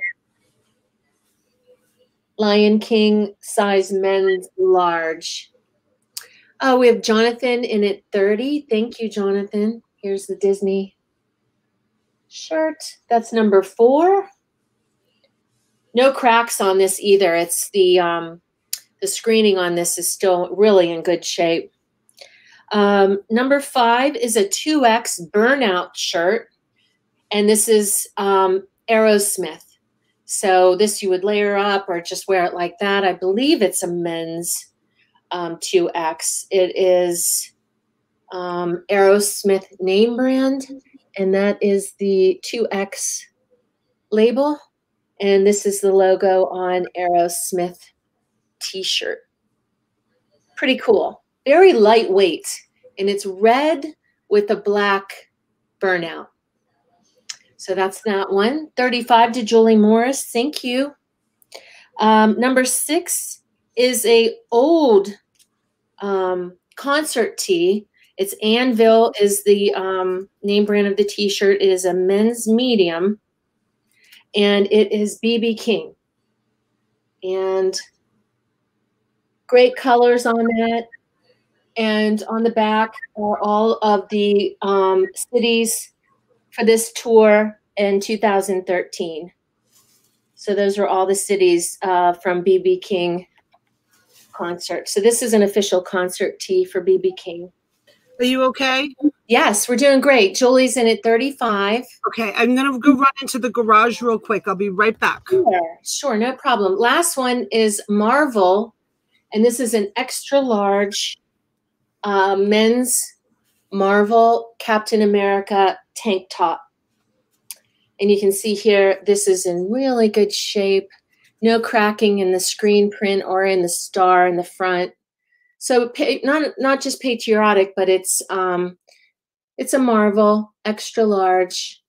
Lion King size men's large. Oh, we have Jonathan in at 30. Thank you, Jonathan. Here's the Disney shirt. That's number four. No cracks on this either. It's the um, the screening on this is still really in good shape. Um, number five is a 2X burnout shirt and this is um, Aerosmith. So this you would layer up or just wear it like that. I believe it's a men's um, 2X. It is um, Aerosmith name brand, and that is the 2X label. And this is the logo on Aerosmith t-shirt. Pretty cool. Very lightweight, and it's red with a black burnout. So that's that one. 35 to Julie Morris. Thank you. Um, number six is a old um, concert tee. It's Anvil is the um, name brand of the t-shirt. It is a men's medium, and it is BB King. And Great colors on that. And on the back are all of the um, cities for this tour in 2013. So those are all the cities uh, from BB King concert. So this is an official concert tee for BB King. Are you okay? Yes, we're doing great. Julie's in at 35. Okay, I'm gonna go run into the garage real quick. I'll be right back. Sure, sure, no problem. Last one is Marvel, and this is an extra large uh, men's Marvel Captain America tank top. And you can see here, this is in really good shape. No cracking in the screen print or in the star in the front. So not not just patriotic, but it's um, it's a Marvel extra large,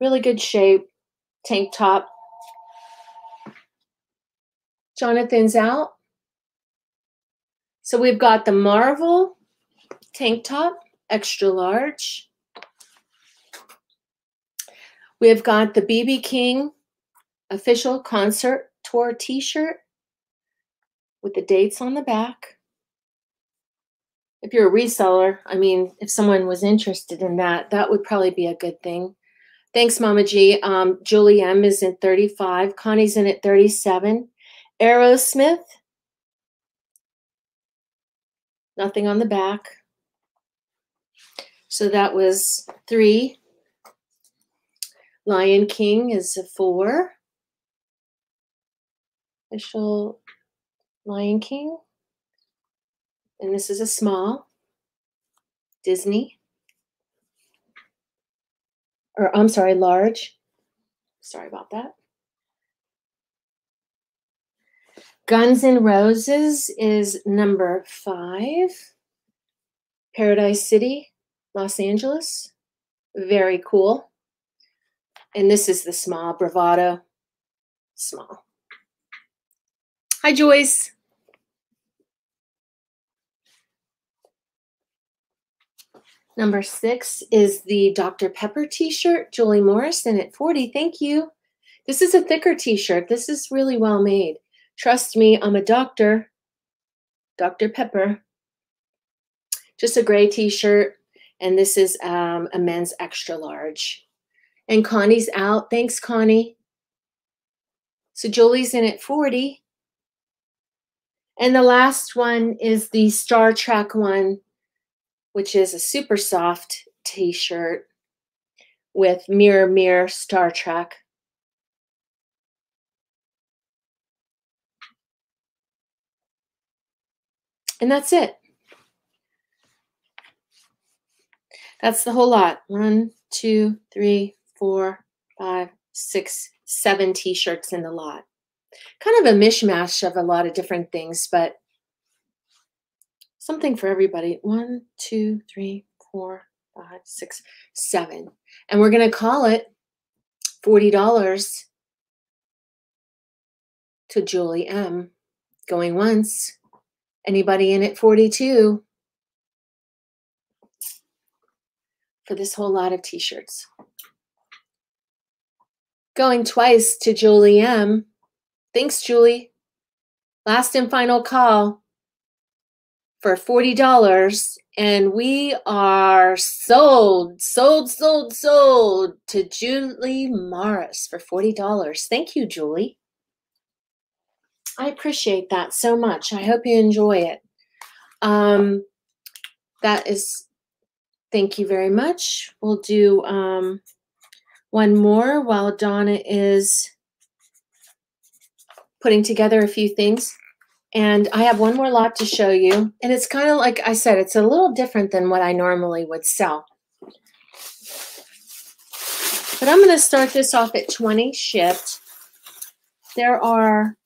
really good shape tank top. Jonathan's out. So we've got the Marvel tank top, extra large. We've got the BB King official concert tour t-shirt with the dates on the back. If you're a reseller, I mean, if someone was interested in that, that would probably be a good thing. Thanks, Mama G. Um, Julie M is in 35. Connie's in at 37. Aerosmith nothing on the back. So that was three. Lion King is a four. Official Lion King. And this is a small. Disney. Or I'm sorry, large. Sorry about that. Guns N' Roses is number five. Paradise City, Los Angeles. Very cool. And this is the small bravado. Small. Hi, Joyce. Number six is the Dr. Pepper t-shirt, Julie Morrison at 40. Thank you. This is a thicker t-shirt. This is really well made. Trust me, I'm a doctor. Dr. Pepper. Just a gray t-shirt. And this is um, a men's extra large. And Connie's out. Thanks, Connie. So Julie's in at 40. And the last one is the Star Trek one, which is a super soft t-shirt with Mirror Mirror Star Trek. And that's it. That's the whole lot. One, two, three, four, five, six, seven t-shirts in the lot. Kind of a mishmash of a lot of different things, but something for everybody. One, two, three, four, five, six, seven. And we're going to call it $40 to Julie M. Going once. Anybody in at 42 for this whole lot of t-shirts? Going twice to Julie M. Thanks, Julie. Last and final call for $40. And we are sold, sold, sold, sold to Julie Morris for $40. Thank you, Julie. I appreciate that so much. I hope you enjoy it. Um, that is, thank you very much. We'll do um, one more while Donna is putting together a few things. And I have one more lot to show you. And it's kind of like I said, it's a little different than what I normally would sell. But I'm going to start this off at 20 shipped. There are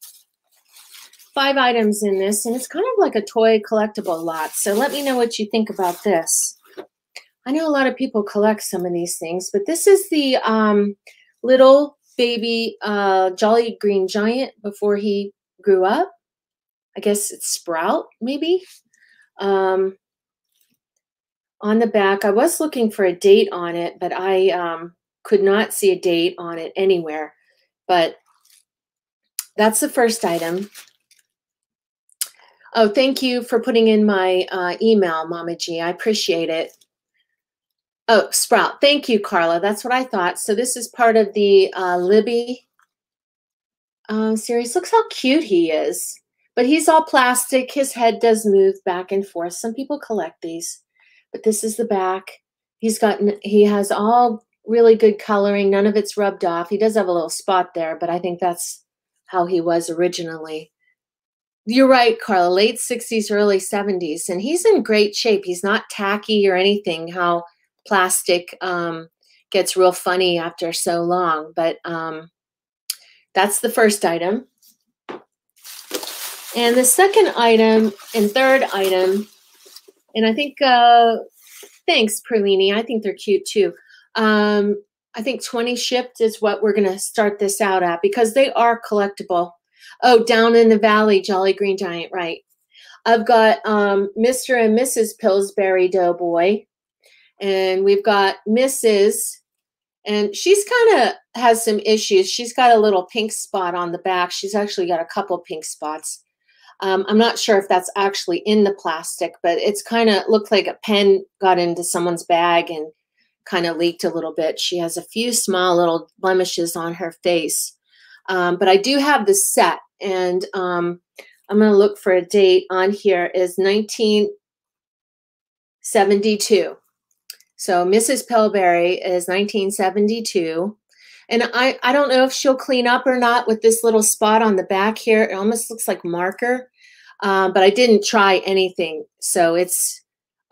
five items in this, and it's kind of like a toy collectible lot. So let me know what you think about this. I know a lot of people collect some of these things, but this is the um, little baby uh, Jolly Green Giant before he grew up. I guess it's Sprout, maybe. Um, on the back, I was looking for a date on it, but I um, could not see a date on it anywhere. But that's the first item. Oh, thank you for putting in my uh, email, Mama G. I appreciate it. Oh, Sprout. Thank you, Carla. That's what I thought. So this is part of the uh, Libby uh, series. Looks how cute he is. But he's all plastic. His head does move back and forth. Some people collect these. But this is the back. He's got, he has all really good coloring. None of it's rubbed off. He does have a little spot there, but I think that's how he was originally. You're right, Carla, late 60s, early 70s. And he's in great shape. He's not tacky or anything, how plastic um, gets real funny after so long. But um, that's the first item. And the second item and third item, and I think, uh, thanks, Perlini. I think they're cute too. Um, I think 20 shipped is what we're going to start this out at because they are collectible. Oh, down in the valley, Jolly Green Giant, right. I've got um, Mr. and Mrs. Pillsbury Doughboy, and we've got Mrs. And she's kind of has some issues. She's got a little pink spot on the back. She's actually got a couple pink spots. Um, I'm not sure if that's actually in the plastic, but it's kind of looked like a pen got into someone's bag and kind of leaked a little bit. She has a few small little blemishes on her face. Um, but I do have the set, and um, I'm going to look for a date on here is 1972. So Mrs. Pillsbury is 1972. And I, I don't know if she'll clean up or not with this little spot on the back here. It almost looks like marker, um, but I didn't try anything. So it's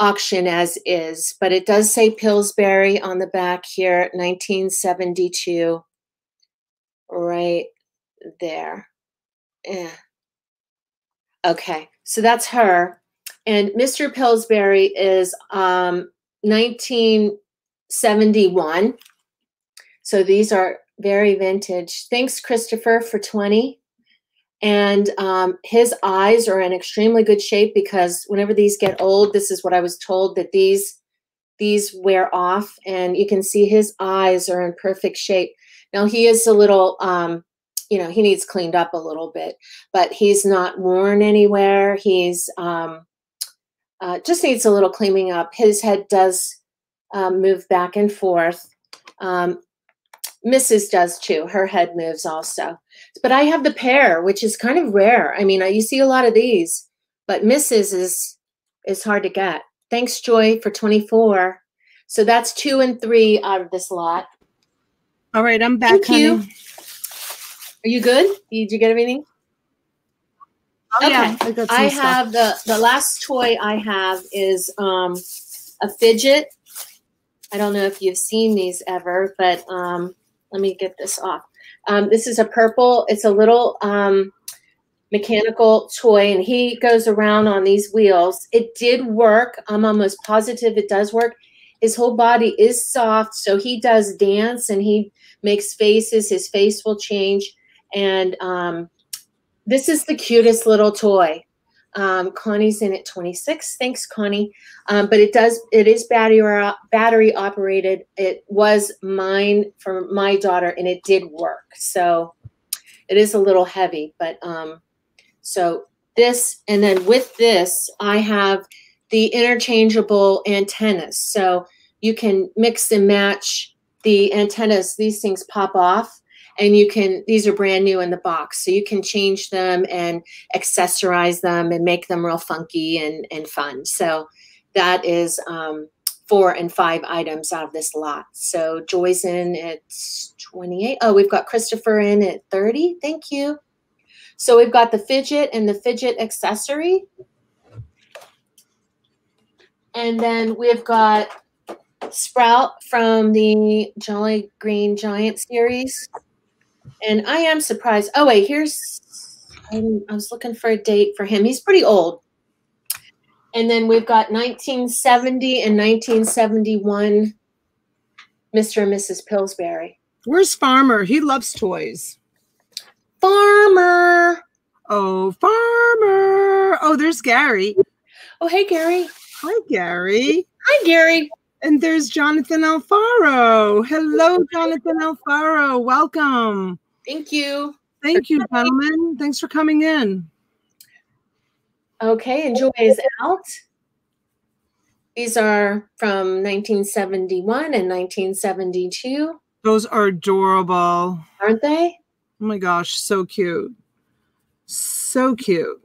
auction as is, but it does say Pillsbury on the back here, 1972, right there. Yeah. Okay, so that's her. And Mr. Pillsbury is um, 1971. So these are very vintage. Thanks, Christopher, for 20. And um, his eyes are in extremely good shape because whenever these get old, this is what I was told that these these wear off, and you can see his eyes are in perfect shape. Now he is a little, um, you know, he needs cleaned up a little bit, but he's not worn anywhere. He's um, uh, just needs a little cleaning up. His head does um, move back and forth. Um, Mrs. does too. Her head moves also. But I have the pair, which is kind of rare. I mean, you see a lot of these, but Mrs. is is hard to get. Thanks, Joy, for 24. So that's two and three out of this lot. All right, I'm back. Thank you. Are you good? Did you get everything? Oh, okay. yeah, I, I have the the last toy I have is um, a fidget. I don't know if you've seen these ever, but um, let me get this off. Um, this is a purple. It's a little um, mechanical toy, and he goes around on these wheels. It did work. I'm almost positive it does work. His whole body is soft, so he does dance and he makes faces. His face will change, and um, this is the cutest little toy. Um, Connie's in at 26. Thanks, Connie. Um, but it does, it is battery, battery operated. It was mine for my daughter and it did work. So it is a little heavy, but um, so this, and then with this, I have the interchangeable antennas. So you can mix and match the antennas. These things pop off and you can these are brand new in the box so you can change them and accessorize them and make them real funky and, and fun. So that is um, four and five items out of this lot. So joy's in at 28 oh we've got christopher in at 30 thank you. So we've got the fidget and the fidget accessory. And then we've got Sprout from the Jolly Green Giant series. And I am surprised. Oh, wait, here's, I, I was looking for a date for him. He's pretty old. And then we've got 1970 and 1971 Mr. and Mrs. Pillsbury. Where's Farmer? He loves toys. Farmer. Oh, Farmer. Oh, there's Gary. Oh, hey, Gary. Hi, Gary. Hi, Gary. And there's Jonathan Alfaro. Hello, Jonathan Alfaro. Welcome. Thank you. Thank you, gentlemen. Thanks for coming in. Okay, and Joy is out. These are from 1971 and 1972. Those are adorable. Aren't they? Oh my gosh, so cute. So cute.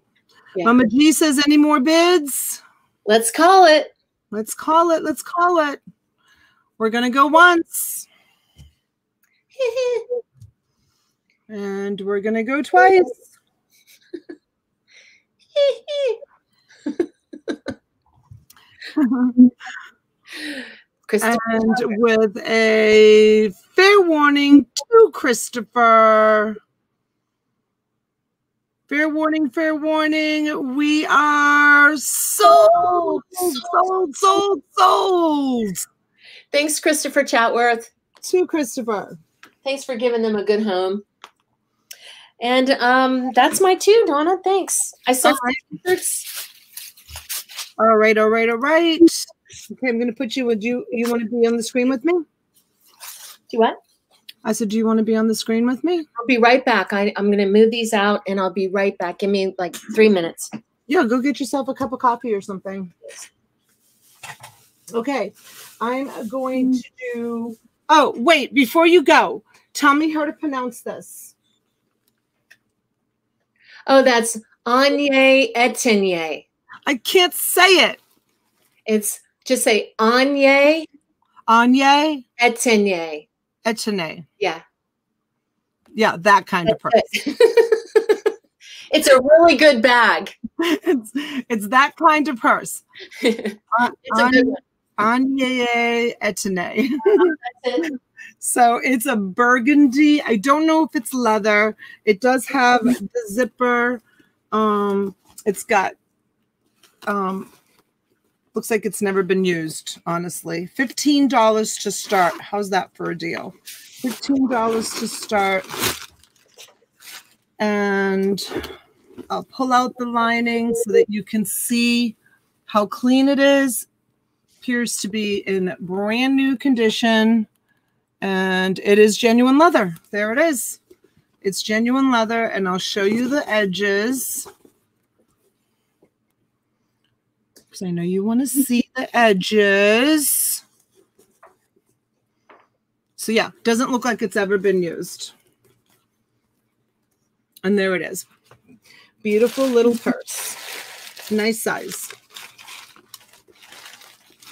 Yeah. Mama G says, any more bids? Let's call it. Let's call it. Let's call it. We're going to go once. and we're going to go twice. and with a fair warning to Christopher. Fair warning, fair warning. We are sold, sold, sold, sold. Thanks, Christopher Chatworth. To Christopher. Thanks for giving them a good home. And um, that's my two, Donna. Thanks. I saw all right. all right, all right, all right. Okay, I'm gonna put you. Would you you want to be on the screen with me? Do what? I said, do you want to be on the screen with me? I'll be right back. I, I'm gonna move these out and I'll be right back. Give me like three minutes. Yeah, go get yourself a cup of coffee or something. Okay, I'm going to do. Oh, wait, before you go, tell me how to pronounce this. Oh, that's Anye Etienne. I can't say it. It's just say Anye. Anye. Etienne. Etienne. Yeah. Yeah, that kind That's of person. It. it's a really good bag. it's, it's that kind of purse. it's a good one. Anye. So it's a burgundy. I don't know if it's leather. It does have the zipper. Um, it's got um looks like it's never been used, honestly. $15 to start. How's that for a deal? $15 to start. And I'll pull out the lining so that you can see how clean it is. Appears to be in brand new condition and it is genuine leather. There it is. It's genuine leather, and I'll show you the edges. Because I know you want to see the edges. So yeah, doesn't look like it's ever been used. And there it is. Beautiful little purse. Nice size.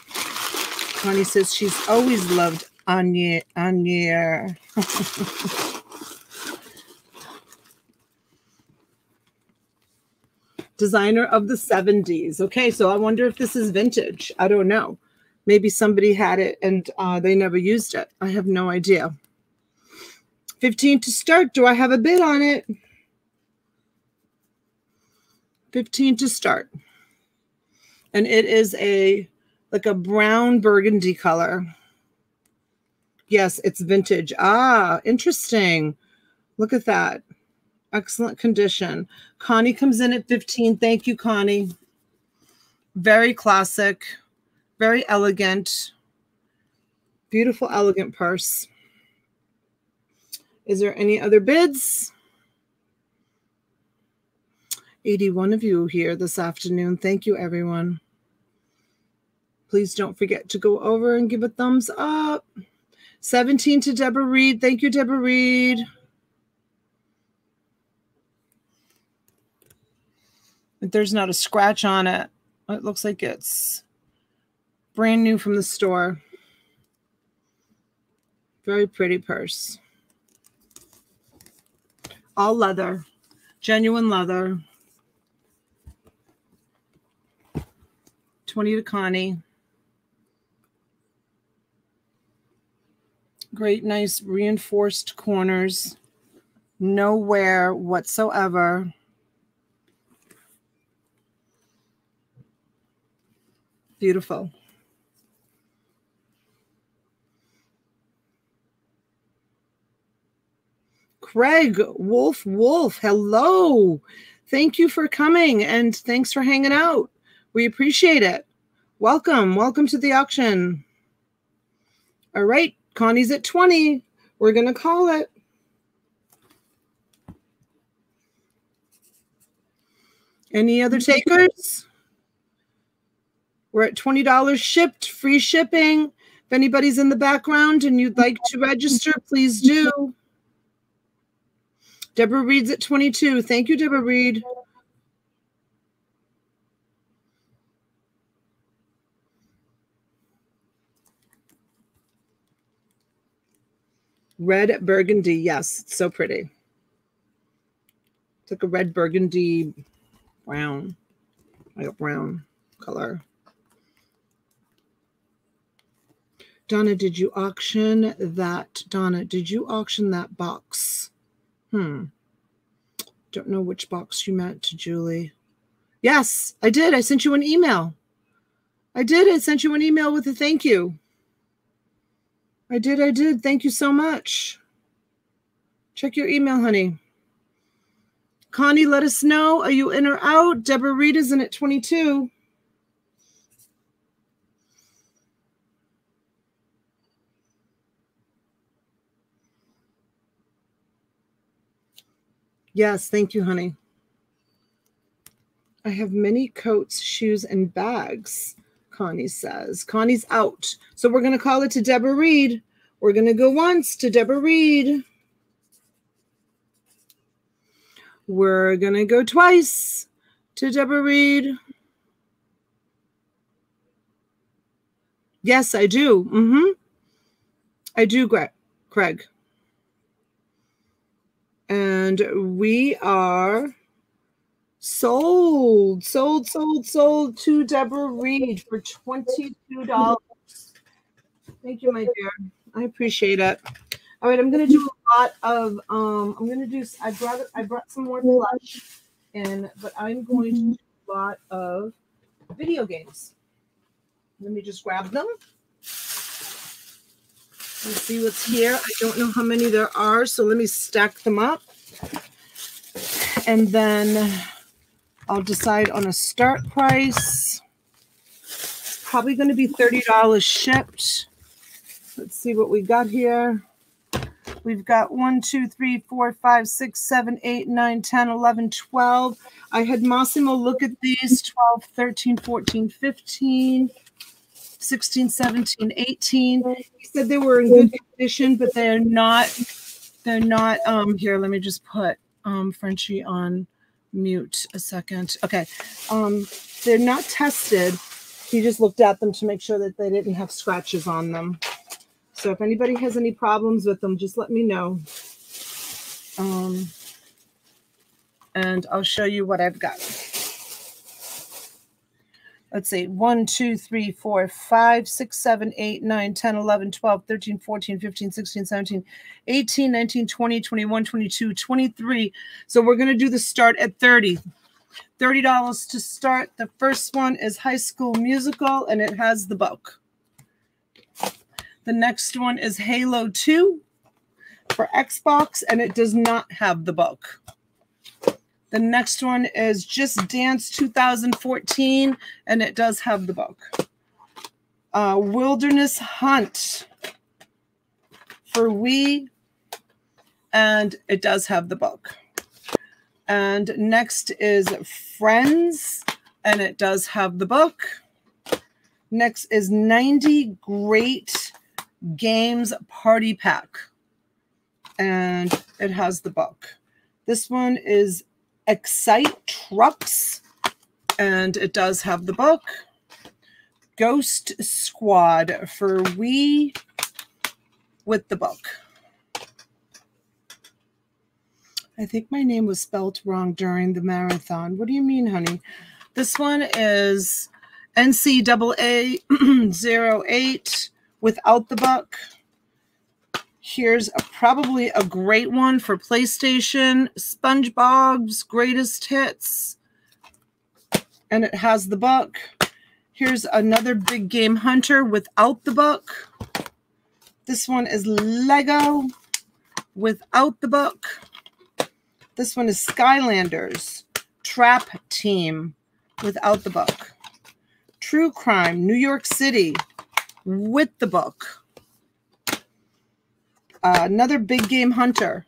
Connie says she's always loved Anya, your Designer of the 70s. Okay, so I wonder if this is vintage. I don't know. Maybe somebody had it and uh, they never used it. I have no idea. 15 to start. Do I have a bid on it? 15 to start. And it is a like a brown burgundy color. Yes, it's vintage. Ah, interesting. Look at that. Excellent condition. Connie comes in at 15. Thank you, Connie. Very classic, very elegant, beautiful, elegant purse. Is there any other bids? 81 of you here this afternoon. Thank you, everyone. Please don't forget to go over and give a thumbs up. 17 to Deborah Reed. Thank you, Deborah Reed. But There's not a scratch on it. It looks like it's brand new from the store. Very pretty purse. All leather, genuine leather. 20 to Connie. Great, nice reinforced corners. No wear whatsoever. Beautiful. Craig, Wolf, Wolf, hello. Thank you for coming and thanks for hanging out. We appreciate it. Welcome. Welcome to the auction. All right. Connie's at 20. We're going to call it. Any other takers? We're at $20 shipped, free shipping. If anybody's in the background and you'd like to register, please do. Deborah Reed's at 22. Thank you, Deborah Reed. Red burgundy. Yes, it's so pretty. It's like a red burgundy brown, like a brown color. Donna, did you auction that? Donna, did you auction that box? Hmm. Don't know which box you meant to Julie. Yes, I did. I sent you an email. I did. I sent you an email with a thank you. I did. I did. Thank you so much. Check your email, honey. Connie, let us know. Are you in or out? Deborah Reed is in at 22. Yes, thank you, honey. I have many coats, shoes, and bags, Connie says. Connie's out. So we're going to call it to Deborah Reed. We're going to go once to Deborah Reed. We're going to go twice to Deborah Reed. Yes, I do. Mm-hmm. I do, Greg. Craig and we are sold, sold, sold, sold to Deborah Reed for $22. Thank you, my dear. I appreciate it. All right, I'm gonna do a lot of um, I'm gonna do I brought I brought some more plush in, but I'm going to do a lot of video games. Let me just grab them. Let's see what's here. I don't know how many there are, so let me stack them up. And then I'll decide on a start price. Probably going to be $30 shipped. Let's see what we got here. We've got 1, 2, 3, 4, 5, 6, 7, 8, 9, 10, 11, 12. I had Massimo look at these 12, 13, 14, 15. 16, 17, 18. He said they were in good condition, but they're not, they're not, um, here, let me just put um, Frenchie on mute a second. Okay. Um, they're not tested. He just looked at them to make sure that they didn't have scratches on them. So if anybody has any problems with them, just let me know. Um, and I'll show you what I've got let's see 1 2 3 4 5 6 7 8 9 10 11 12 13 14 15 16 17 18 19 20 21 22 23 so we're going to do the start at 30 $30 to start. The first one is high school musical and it has the book. The next one is halo 2 for xbox and it does not have the book the next one is Just Dance 2014, and it does have the book. Uh, Wilderness Hunt for Wii, and it does have the book. And next is Friends, and it does have the book. Next is 90 Great Games Party Pack, and it has the book. This one is Excite Trucks, and it does have the book. Ghost Squad for Wii with the book. I think my name was spelt wrong during the marathon. What do you mean, honey? This one is NCAA 08 without the book. Here's a, probably a great one for PlayStation, SpongeBob's Greatest Hits. And it has the book. Here's another Big Game Hunter without the book. This one is Lego without the book. This one is Skylanders Trap Team without the book. True Crime New York City with the book. Uh, another big game hunter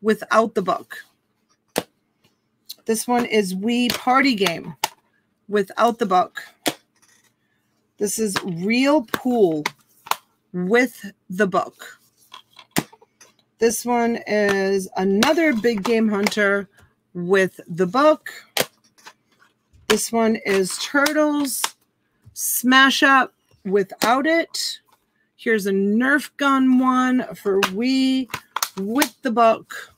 without the book. This one is Wii Party Game without the book. This is Real Pool with the book. This one is another Big Game Hunter with the book. This one is Turtles Smash Up without it. Here's a Nerf gun one for Wii with the book.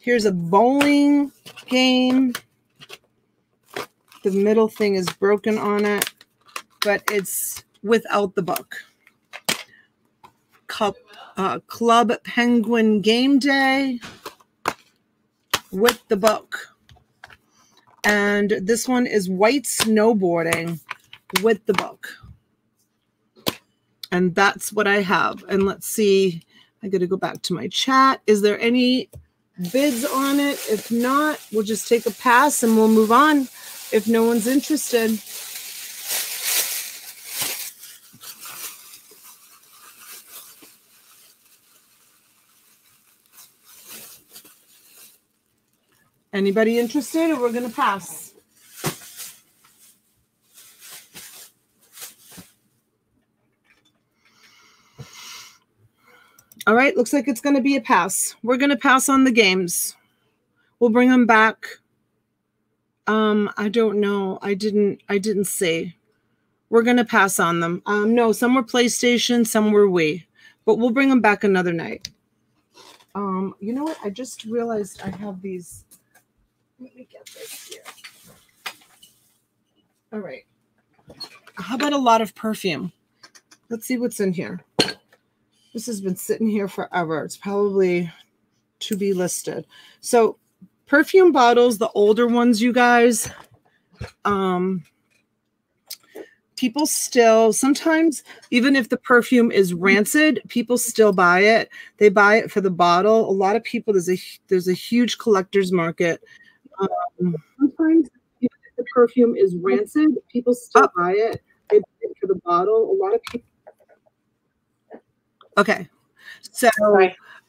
Here's a bowling game. The middle thing is broken on it, but it's without the book. Cup, uh, Club Penguin Game Day with the book. And this one is White Snowboarding with the book. And that's what I have. And let's see, I got to go back to my chat. Is there any bids on it? If not, we'll just take a pass and we'll move on if no one's interested. Anybody interested or we're going to pass? All right, looks like it's going to be a pass. We're going to pass on the games. We'll bring them back. Um, I don't know. I didn't I didn't see. We're going to pass on them. Um, no, some were PlayStation, some were Wii. But we'll bring them back another night. Um, you know what? I just realized I have these let me get this here. All right. How about a lot of perfume? Let's see what's in here. This has been sitting here forever. It's probably to be listed. So perfume bottles, the older ones, you guys, um, people still sometimes even if the perfume is rancid people still buy it they buy it for the bottle a lot of people there's a there's a huge collectors market um, sometimes if the perfume is rancid, people still oh. buy it. They buy it for the bottle. A lot of people. Okay, so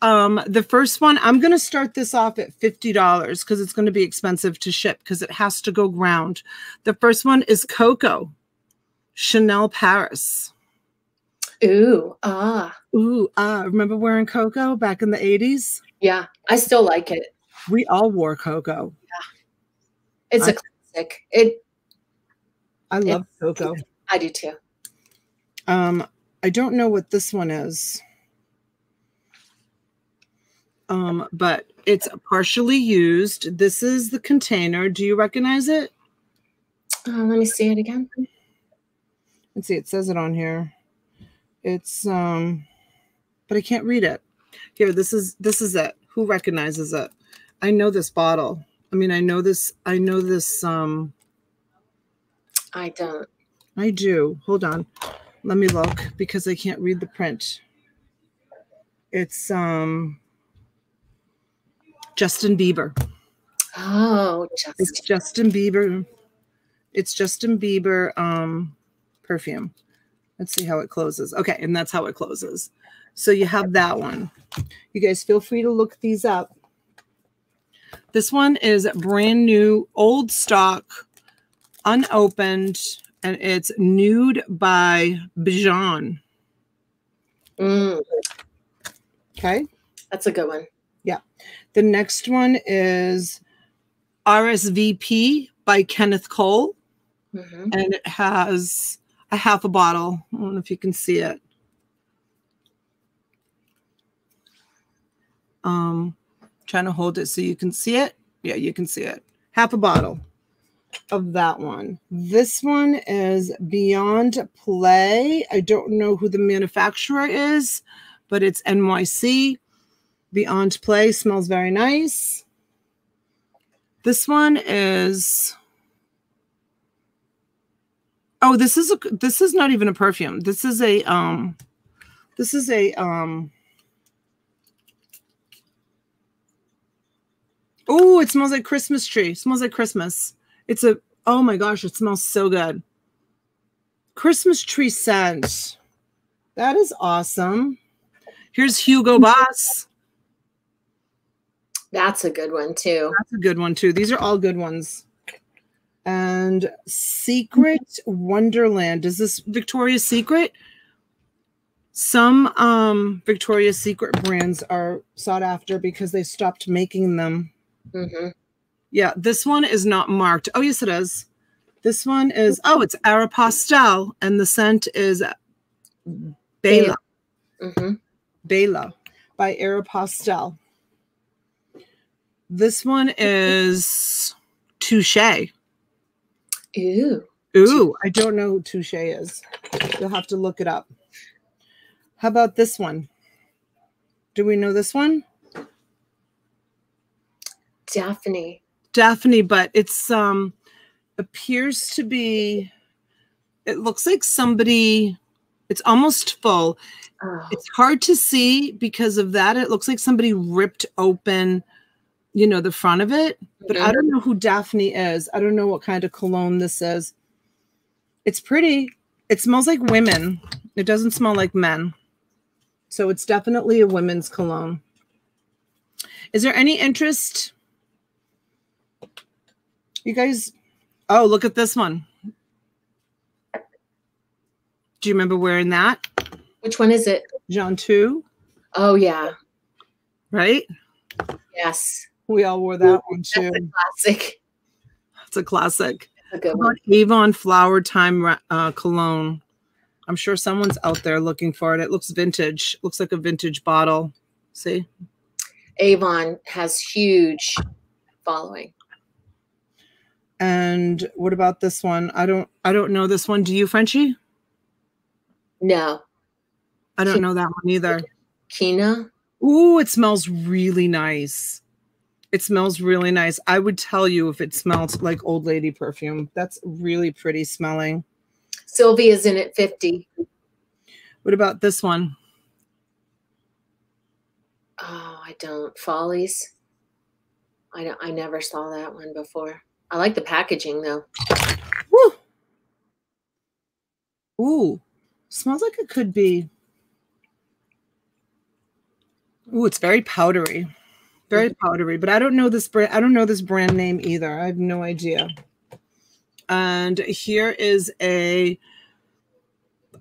um, the first one, I'm going to start this off at $50 because it's going to be expensive to ship because it has to go ground. The first one is Coco, Chanel Paris. Ooh, ah. Ooh, ah. Remember wearing Coco back in the 80s? Yeah, I still like it. We all wore Coco. Yeah. It's I, a classic. It. I love it, Coco. I do too. Um, I don't know what this one is. Um, but it's partially used. This is the container. Do you recognize it? Uh, let me see it again. Let's see. It says it on here. It's um, but I can't read it. Here, this is this is it. Who recognizes it? I know this bottle. I mean, I know this. I know this. Um, I don't. I do. Hold on. Let me look because I can't read the print. It's um Justin Bieber. Oh, Justin. It's Justin Bieber. It's Justin Bieber um perfume. Let's see how it closes. Okay, and that's how it closes. So you have that one. You guys feel free to look these up. This one is brand new, old stock, unopened, and it's Nude by Bijan. Mm. Okay. That's a good one. Yeah. The next one is RSVP by Kenneth Cole. Mm-hmm. And it has a half a bottle. I don't know if you can see it. Um, trying to hold it so you can see it. Yeah, you can see it. Half a bottle of that one. This one is Beyond Play. I don't know who the manufacturer is, but it's NYC. Beyond Play smells very nice. This one is Oh, this is a this is not even a perfume. This is a um this is a um Oh, it smells like Christmas tree. It smells like Christmas. It's a, oh my gosh, it smells so good. Christmas tree scent. That is awesome. Here's Hugo Boss. That's a good one too. That's a good one too. These are all good ones. And Secret Wonderland. Is this Victoria's Secret? Some um, Victoria's Secret brands are sought after because they stopped making them. hmm Yeah, this one is not marked. Oh, yes, it is. This one is, oh, it's Aeropostale, and the scent is Bela. Mm-hmm. Bela by Aeropostale. This one is Touche. Ooh. Ooh, I don't know who Touche is. You'll have to look it up. How about this one? Do we know this one? Daphne. Daphne, but it's um appears to be it looks like somebody it's almost full. Oh, It's hard to see because of that. It looks like somebody ripped open, you know, the front of it. But I Mhm. don't know who Daphne is. I don't know what kind of cologne this is. It's pretty. It smells like women. It doesn't smell like men. So it's definitely a women's cologne. Is there any interest? You guys, oh, look at this one. Do you remember wearing that? which one is it? Jean 2, Oh yeah. right? Yes. We all wore that one That's too. a classic. It's a classic. A good one. Avon Flower Time uh, cologne? I'm sure someone's out there looking for it. It looks vintage. Looks like a vintage bottle. See? Avon has huge following. And what about this one? I don't I don't know this one. Do you, Frenchie? No. I don't know that one either. Kina. Ooh, it smells really nice. It smells really nice. I would tell you if it smells like old lady perfume. That's really pretty smelling. Sylvia's in at 50. What about this one? Oh, I don't. Follies. I don't, I never saw that one before. I like the packaging though. Woo! Ooh, smells like it could be. Ooh, it's very powdery, very powdery. But I don't know this brand. I don't know this brand name either. I have no idea. And here is a.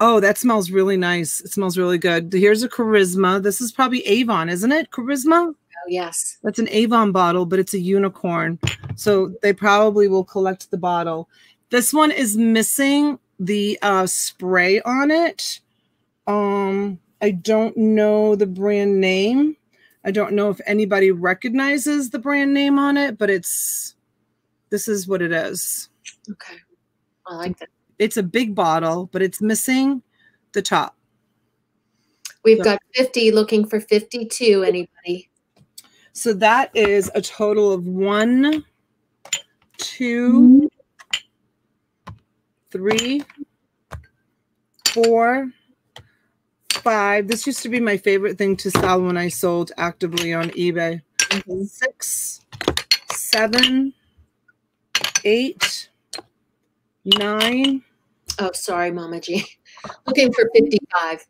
Oh, that smells really nice. It smells really good. Here's a Charisma. This is probably Avon, isn't it? Charisma. Yes. That's an Avon bottle, but it's a unicorn. So they probably will collect the bottle. This one is missing the uh, spray on it. Um, I don't know the brand name. I don't know if anybody recognizes the brand name on it, but it's this is what it is. Okay. I like that. It's a big bottle, but it's missing the top. We've So- got 50 looking for 52. Anybody? So that is a total of one, two, three, four, five. This used to be my favorite thing to sell when I sold actively on eBay. Mm-hmm. Six, seven, eight, nine, Oh, sorry, Mama G. Looking for 55.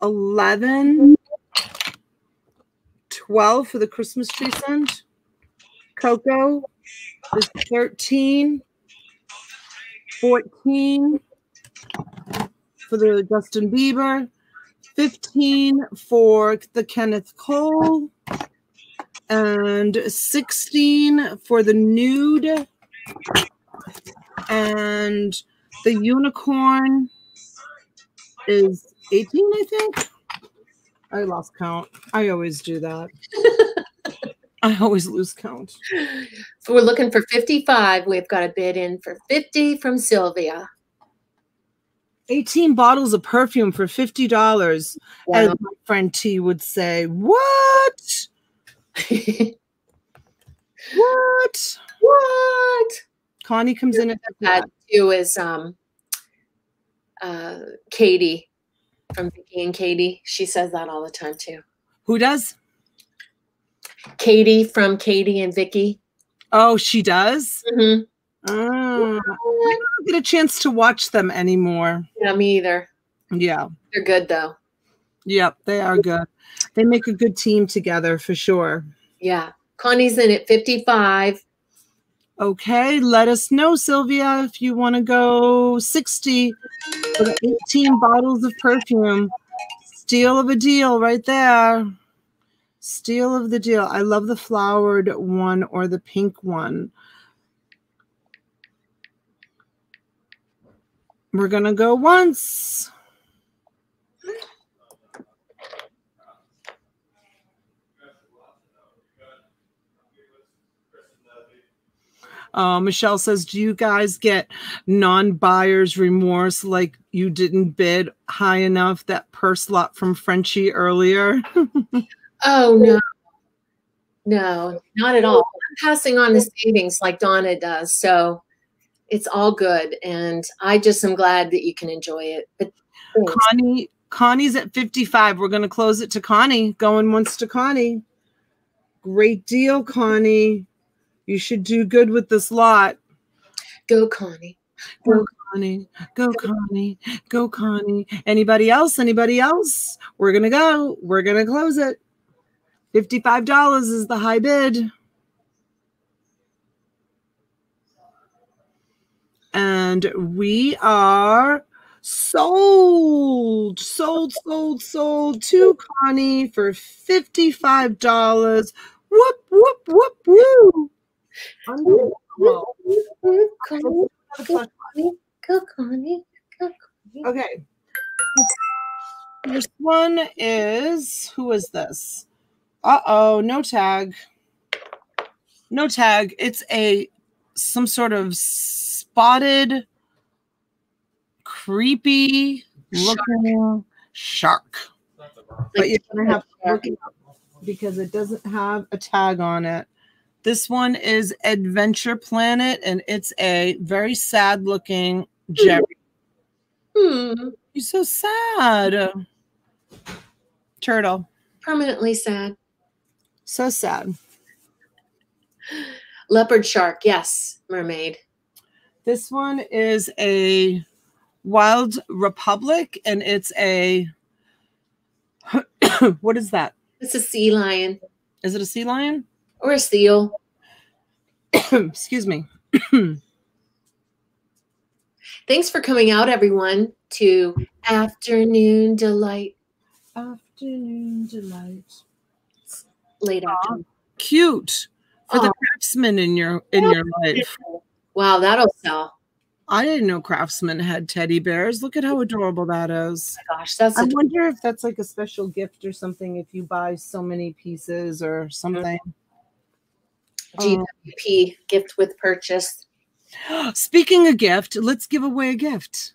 11, 12 for the Christmas tree scent. Cocoa is 13, 14 for the Justin Bieber, 15 for the Kenneth Cole, and 16 for the nude, and the unicorn is 18, I think. I lost count. I always do that. I always lose count. So we're looking for 55. We've got a bid in for 50 from Sylvia. 18 bottles of perfume for $50, as my friend Tee would say. What? What? what? Connie comes in at That too is um, uh, Katie from Vicky and Katie. She says that all the time too. Who does? Katie from Katie and Vicky. Oh, she does? Mm-hmm. Oh, I don't get a chance to watch them anymore. Yeah, me either. Yeah. They're good though. Yep, they are good. They make a good team together for sure. Yeah. Connie's in at 55. Okay, let us know, Sylvia, if you want to go 60 for 18 bottles of perfume. Steal of a deal right there. Steal of the deal. I love the flowered one or the pink one. We're going to go once. Uh, Michelle says, Do you guys get non buyer's remorse like you didn't bid high enough that purse lot from Frenchie earlier? oh, no. No, not at all. I'm passing on the savings like Donna does. So it's all good. And I just am glad that you can enjoy it. But Connie, Connie's at 55. We're going to close it to Connie. Going once to Connie. Great deal, Connie. You should do good with this lot. Go, Connie. Go, Connie. Go, Connie. Go, Connie. Anybody else? Anybody else? We're going to go. We're going to close it. $55 is the high bid. And we are sold, sold, sold, sold to Connie for $55. Whoop, whoop, whoop, whoop. Okay. This one is who is this? Uh oh, no tag. No tag. It's a some sort of spotted, creepy looking shark. But you're gonna have to look it up because it doesn't have a tag on it. This one is Adventure Planet, and it's a very sad looking Jerry. Hmm. You're so sad. Turtle. Permanently sad. So sad. Leopard shark, yes. Mermaid. This one is a Wild Republic, and it's a what is that? It's a sea lion. Is it a sea lion? Or a seal. Excuse me. Thanks for coming out, everyone, to Afternoon Delight. Afternoon Delight. Late afternoon. Cute for the craftsman in your in your life. Wow, that'll sell. I didn't know Craftsman had teddy bears. Look at how adorable that is. Oh gosh, that's. I wonder if that's like a special gift or something. If you buy so many pieces or something. GWP gift with purchase. Speaking of gift, let's give away a gift.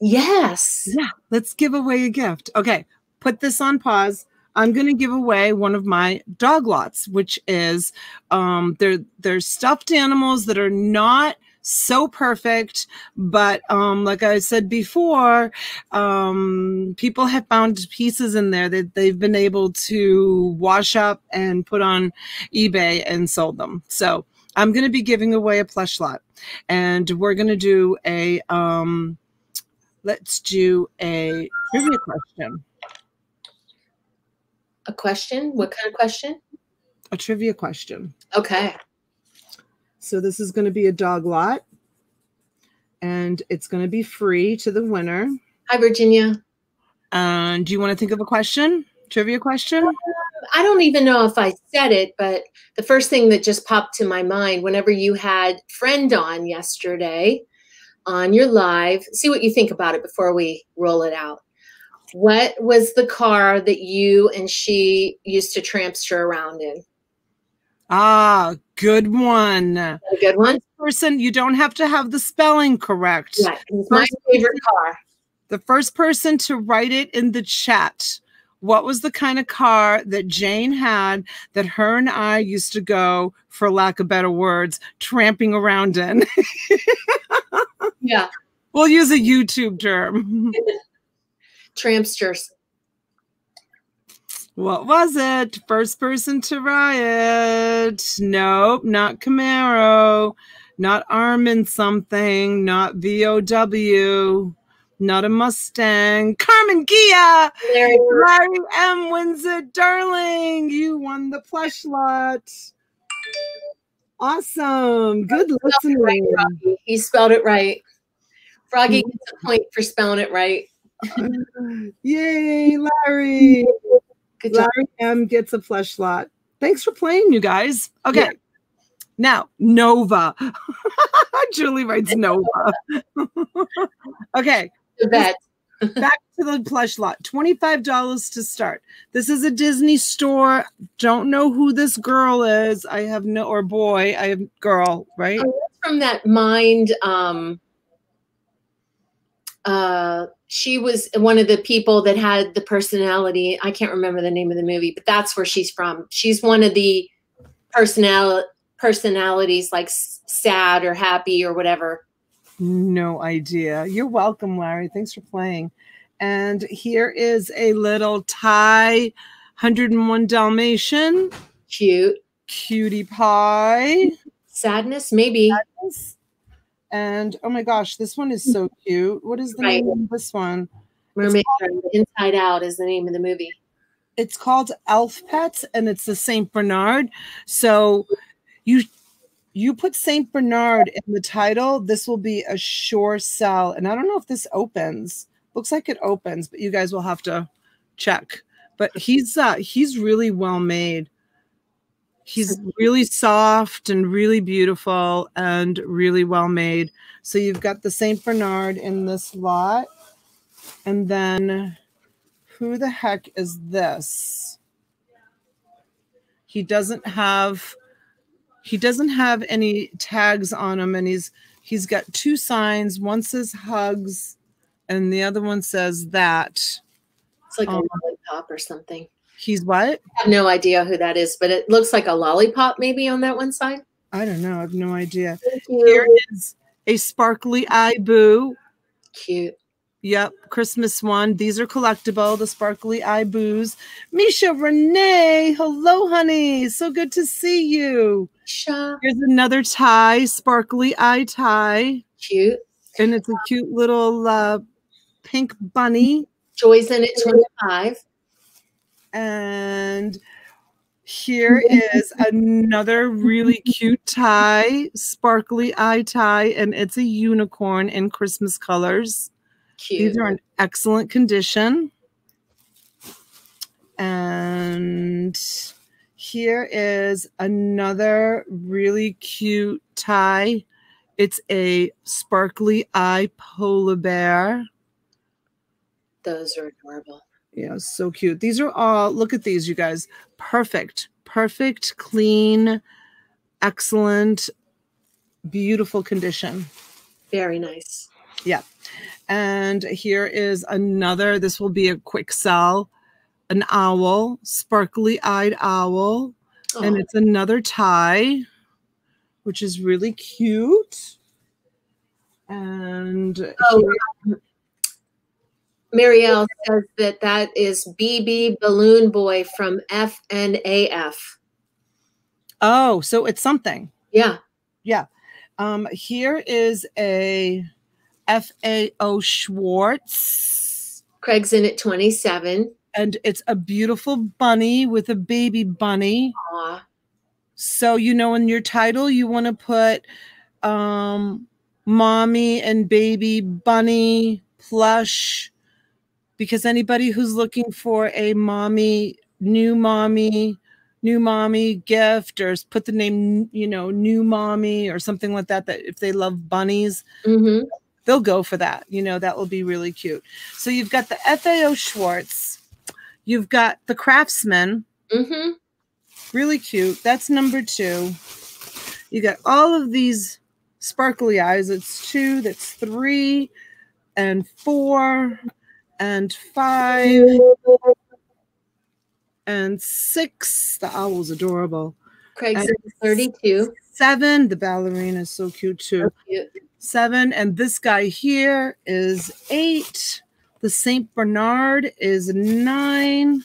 Yes. Yeah, let's give away a gift. Okay, put this on pause. I'm going to give away one of my dog lots, which is um, they're they're stuffed animals that are not so perfect but um like i said before um people have found pieces in there that they've been able to wash up and put on ebay and sold them. So i'm going to be giving away a plush lot and we're going to do a um let's do a trivia question. A question? What kind of question? A trivia question. Okay so this is going to be a dog lot and it's going to be free to the winner. Hi, Virginia. And do you want to think of a question? Trivia question? Um, I don't even know if I said it, but the first thing that just popped to my mind whenever you had friend on yesterday on your live, see what you think about it before we roll it out. What was the car that you and she used to trampster around in? Ah, good one. A good one. Person, you don't have to have the spelling correct. Yeah, it's my favorite car. The first person to write it in the chat. What was the kind of car that Jane had that her and I used to go, for lack of better words, tramping around in? yeah. We'll use a YouTube term. Trampsters. What was it? First person to riot. Nope, not Camaro. Not Armin something. Not VOW. Not a Mustang. Karmann Ghia. Larry, M wins it, darling. You won the plush lot. Awesome. Good listening. Froggy. He spelled it right. Froggy gets a point for spelling it right. Yay, Larry. Good job. Larry M gets a plush lot. Thanks for playing, you guys. Okay. Yeah. Now, Nova. Julie writes Nova. okay. Back to the plush lot $25 to start this is a disney store don't know who this girl is i have no or boy i have girl right Oh, from that mind um uh she was one of the people that had the personality i can't remember the name of the movie but that's where she's from. She's one of the personal personalities like sad or happy or whatever. No idea. You're welcome larry. Thanks for playing. And here is a little Ty 101 dalmatian. Cute. Cutie pie. Sadness maybe and oh my gosh this one is so cute what is the Right. name of this one mermaid Dream. inside out is the name of the movie it's called Elf Pets and it's the Saint Bernard. So you you put Saint Bernard in the title, this will be a sure sell. And I don't know if this opens. Looks like it opens, but you guys will have to check. But he's uh he's really well made. He's really soft and really beautiful and really well made. So you've got the Saint Bernard in this lot. And then who the heck is this? He doesn't have he doesn't have any tags on him and he's he's got two signs. One says hugs and the other one says that. it's like Um, a lollipop or something He's what? I have no idea who that is, but it looks like a lollipop maybe on that one side. I don't know. I have no idea. Here is a sparkly eye boo. Cute. Yep, Christmas one. These are collectible, the sparkly eye boos. Misha Renee, hello, honey. So good to see you. Sha. Here's another Ty, sparkly eye Ty, Cute. and it's a cute little uh, pink bunny. Joy's in it 25. And here is another really cute Ty, sparkly eye Ty, and it's a unicorn in Christmas colors. Cute. These are in excellent condition. And here is another really cute Ty. It's a sparkly eye polar bear. Those are adorable. Yeah, so cute. These are all, look at these, you guys. Perfect, perfect, clean, excellent, beautiful condition. Very nice. Yeah. And here is another, this will be a quick sell, an owl, sparkly eyed owl. And Oh, it's another Ty, which is really cute. And Oh, Marielle says that that is BB Balloon Boy from FNAF. oh, so it's something. Yeah. Yeah. Um, here is a FAO Schwarz, Craig's in at 27. and it's a beautiful bunny with a baby bunny. Aw. So, you know, in your title, you want to put um, mommy and baby bunny plush because anybody who's looking for a mommy, new mommy, new mommy gift or put the name, you know, new mommy or something like that, that if they love bunnies, Mm-hmm. they'll go for that. You know, that will be really cute. So you've got the FAO Schwarz, you've got the Craftsman, Mm-hmm. really cute. That's number two. You got all of these sparkly eyes. It's two, that's three, and four, and five, and six. The owl's adorable. Craig's And- 32. Seven, the ballerina is so cute too. Cute. Seven, and this guy here is eight. The Saint Bernard is nine.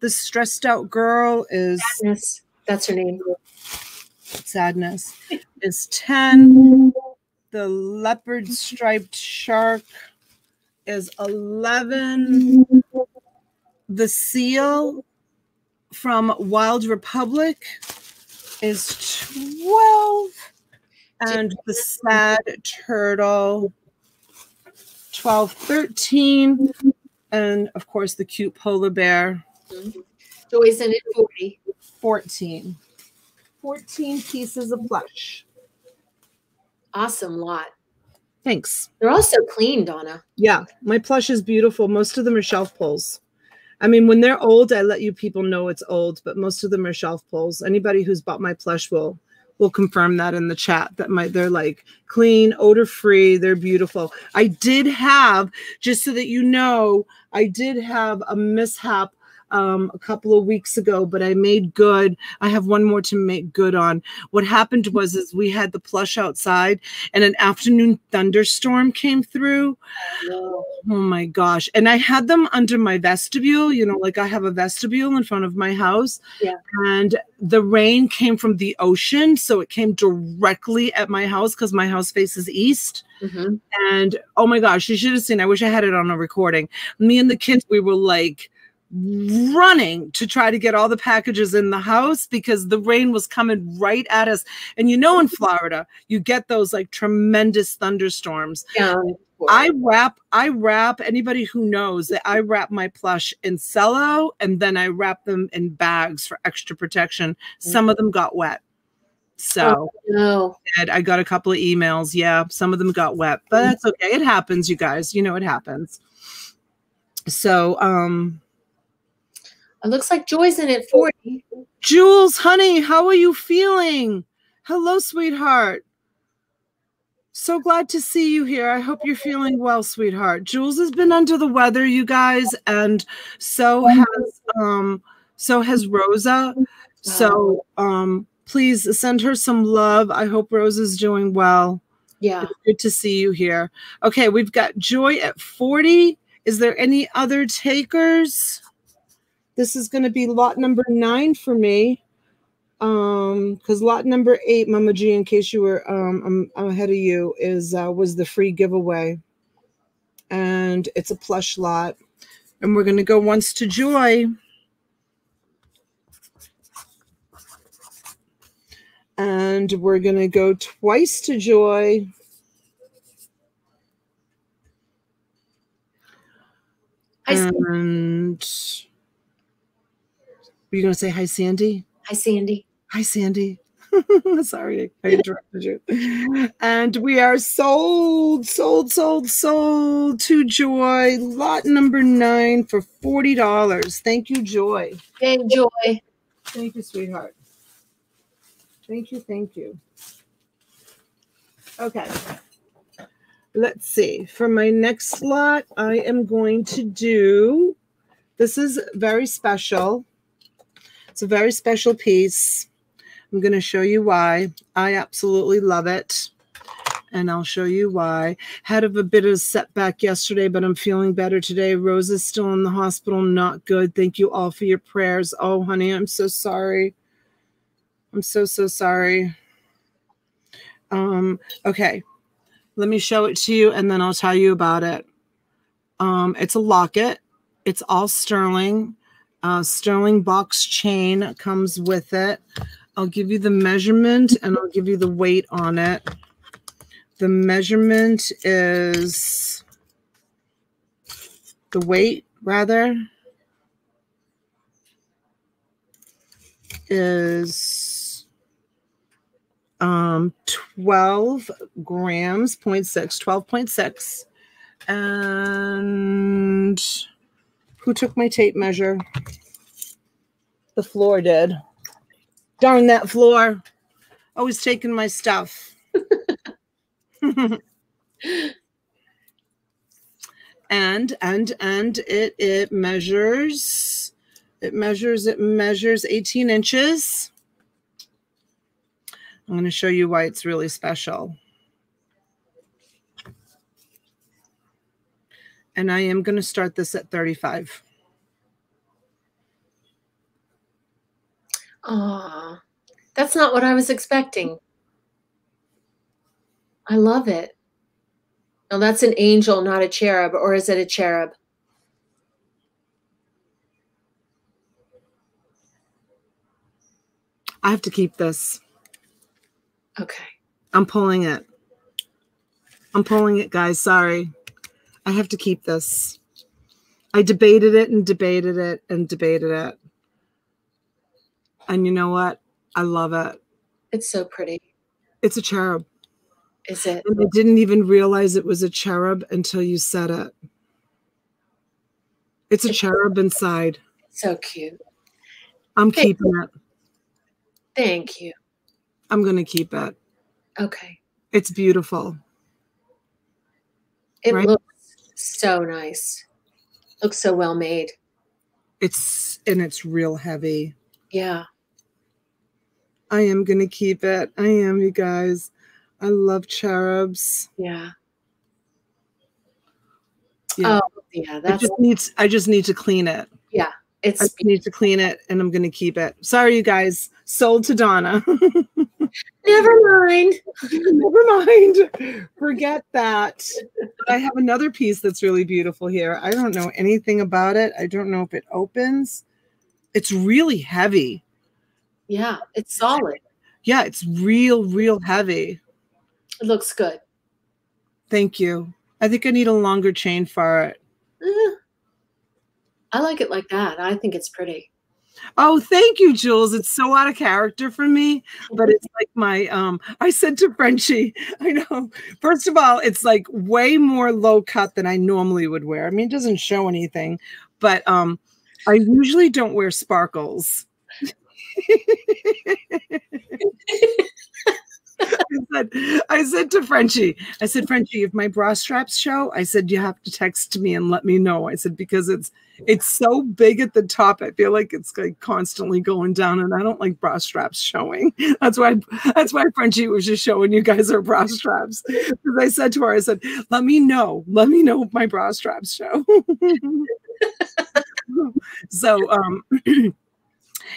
The stressed out girl is Yes, that's her name. sadness is 10 mm. the leopard striped shark is 11. The seal from Wild Republic is 12. And the sad turtle, 12, 13. And of course, the cute polar bear. Joy's in it 40. 14. 14 pieces of plush. Awesome lot. Thanks. They're all so clean, Donna. Yeah, my plush is beautiful. Most of them are shelf pulls. I mean, when they're old, I let you people know it's old, but most of them are shelf pulls. Anybody who's bought my plush will will confirm that in the chat that my they're like clean, odor free, they're beautiful. I did have just so that you know, I did have a mishap um, a couple of weeks ago, but I made good. I have one more to make good on. What happened was is we had the plush outside and an afternoon thunderstorm came through. Oh my gosh. And I had them under my vestibule, you know, like I have a vestibule in front of my house. Yeah. And the rain came from the ocean. So it came directly at my house because my house faces east. Mm-hmm. And oh my gosh, you should have seen. I wish I had it on a recording. Me and the kids, we were like running to try to get all the packages in the house because the rain was coming right at us. And you know, in Florida, you get those like tremendous thunderstorms. Yeah. I wrap, I wrap anybody who knows that I wrap my plush in cello and then I wrap them in bags for extra protection. Some of them got wet. So Oh, no. I got a couple of emails. Yeah, some of them got wet, but that's okay. It happens, you guys. You know it happens. So, um, It looks like Joy's in it 40. Jules, honey, how are you feeling? Hello, sweetheart. So glad to see you here. I hope you're feeling well, sweetheart. Jules has been under the weather, you guys, and so has um so has Rosa. So um please send her some love. I hope Rosa's doing well. Yeah. It's good to see you here. Okay, we've got Joy at 40. Is there any other takers? This is going to be lot number nine for me. Um, because lot number eight, Mama G, in case you were um I'm, I'm ahead of you, is uh was the free giveaway. And it's a plush lot. And we're gonna go once to Joy. And we're gonna go twice to Joy. Hi, Sa- And were you gonna say hi, Sandy? Hi, Sandy. Hi, Sandy. Sorry, I interrupted you. And we are sold, sold, sold, sold to Joy. Lot number nine for $40. Thank you, Joy. Yay, Joy. Thank you, sweetheart. Thank you, thank you. Okay. Let's see. For my next slot, I am going to do this is very special. It's a very special piece. I'm going to show you why. I absolutely love it. And I'll show you why. Had of a bit of a setback yesterday, but I'm feeling better today. Rose is still in the hospital, not good. Thank you all for your prayers. Oh, honey, I'm so sorry. I'm so, so sorry. Um, okay. Let me show it to you and then I'll tell you about it. Um, it's a locket. It's all sterling. Uh, sterling box chain comes with it. I'll give you the measurement and I'll give you the weight on it. The measurement is the weight, rather, is um 12 grams 0.6 12.6 and who took my tape measure? The floor did. Darn that floor. Always taking my stuff. And and and it it measures it measures it measures 18 inches. I'm going to show you why it's really special and i am going to start this at 35 Aw, that's not what I was expecting. I love it. No, that's an angel, not a cherub, or is it a cherub? I have to keep this. Okay. I'm pulling it. I'm pulling it, guys. Sorry. I have to keep this. I debated it and debated it and debated it. And you know what? I love it. It's so pretty. It's a cherub. Is it? And I didn't even realize it was a cherub until you said it. It's a cherub inside. So cute. I'm keeping it. Thank you. I'm going to keep it. Okay. It's beautiful. It Right. looks so nice. Looks so well made. It's and it's real heavy. Yeah. I am going to keep it. I am, you guys. I love cherubs. Yeah. Yeah. Oh, yeah. I just need I just need to clean it. I it's just need to clean it and I'm going to keep it. Sorry you guys. Sold to Donna. never mind. Never mind. Forget that. But I have another piece that's really beautiful here. I don't know anything about it. I don't know if it opens. It's really heavy. Yeah, it's solid. Yeah, it's real, real heavy. It looks good. Thank you. I think I need a longer chain for it. Eh. I like it like that. I think it's pretty. Oh, thank you, Jules. It's so out of character for me, but it's like my um I said to Frenchie, I know. First of all, it's like way more low cut than I normally would wear. I mean, it doesn't show anything, but um I usually don't wear sparkles. I said, I said to Frenchie, I said, Frenchie, if my bra straps show, I said you have to text me and let me know. I said because it's it's so big at the top. I feel like it's like constantly going down, and I don't like bra straps showing. That's why that's why Frenchie was just showing you guys her bra straps. Because I said to her, I said, let me know, let me know if my bra straps show. so um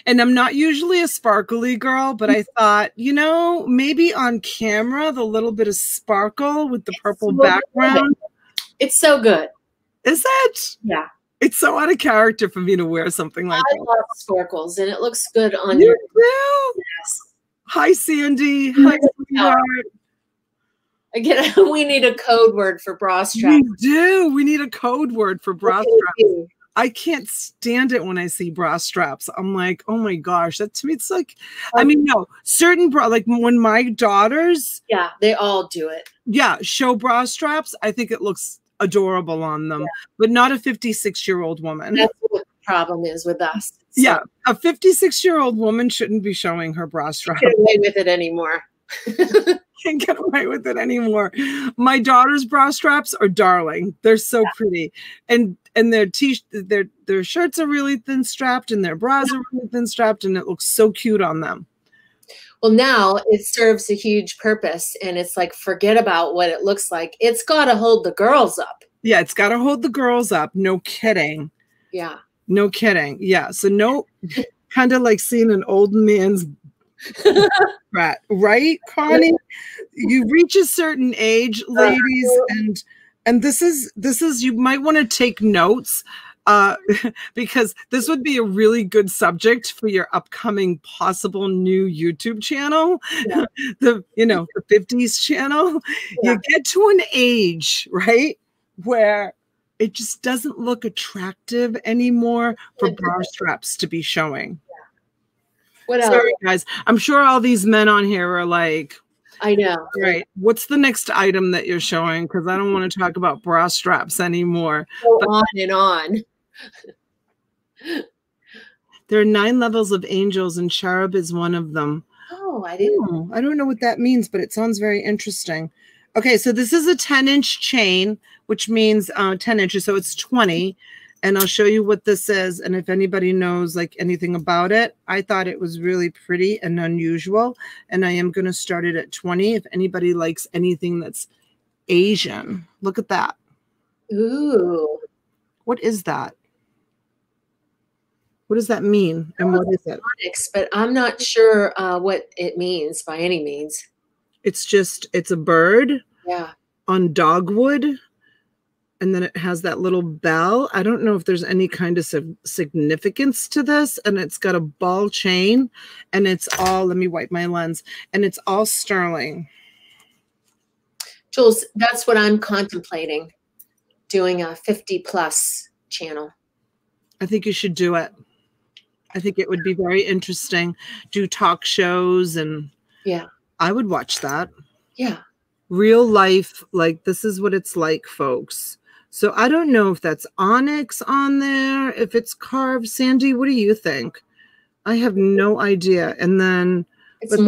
and I'm not usually a sparkly girl, but I thought, you know, maybe on camera, the little bit of sparkle with the purple so background. It's so good. Is it? Yeah. It's so out of character for me to wear something like I that. I love sparkles and it looks good on You your do? yes. Hi, Sandy. Hi, sweetheart. Again, we need a code word for bra strap. We do. We need a code word for bra What do straps. we do? I can't stand it when I see bra straps. I'm like, oh my gosh, that to me, it's like, I mean, no, certain bra, like when my daughters, Yeah, they all do it. yeah, show bra straps, I think it looks adorable on them, but not a 56 year old woman. That's what the problem is with us. So yeah, a 56 year old woman shouldn't be showing her bra strap. Get away with it anymore. Can't get away with it anymore. My daughter's bra straps are darling. They're so pretty, and and their t their their shirts are really thin strapped, and their bras are really thin strapped, and it looks so cute on them. Well, now it serves a huge purpose, and it's like forget about what it looks like. It's got to hold the girls up. Yeah, it's got to hold the girls up. No kidding. Yeah, No kidding. Yeah. So no, kind of like seeing an old man's brat, right, Connie? You reach a certain age, ladies, and and this is this is you might want to take notes uh because this would be a really good subject for your upcoming possible new YouTube channel Yeah. the you know the 50s channel Yeah. you get to an age right where it just doesn't look attractive anymore for bra straps to be showing what else? sorry guys i'm sure all these men on here are like I know. right what's the next item that you're showing because i don't want to talk about bra straps anymore Go on and on. there are nine levels of angels and cherub is one of them Oh, I didn't. Oh, I don't know what that means, but it sounds very interesting. Okay, so this is a 10 inch chain, which means uh, 10 inches, so it's 20. And I'll show you what this is. And if anybody knows like anything about it, I thought it was really pretty and unusual. And I am going to start it at 20. If anybody likes anything that's Asian, look at that. Ooh, What is that? What does that mean? And what is it? but I'm not sure uh, what it means by any means. It's just, it's a bird Yeah. on dogwood and then it has that little bell. I don't know if there's any kind of significance to this. And it's got a ball chain and it's all, let me wipe my lens, and it's all sterling. Jules, that's what I'm contemplating doing a 50 plus channel. I think you should do it. I think it would be very interesting. Do talk shows and yeah, I would watch that. Yeah. Real life, like this is what it's like, folks. So I don't know if that's onyx on there, if it's carved. Sandy, what do you think? I have no idea. And then let's,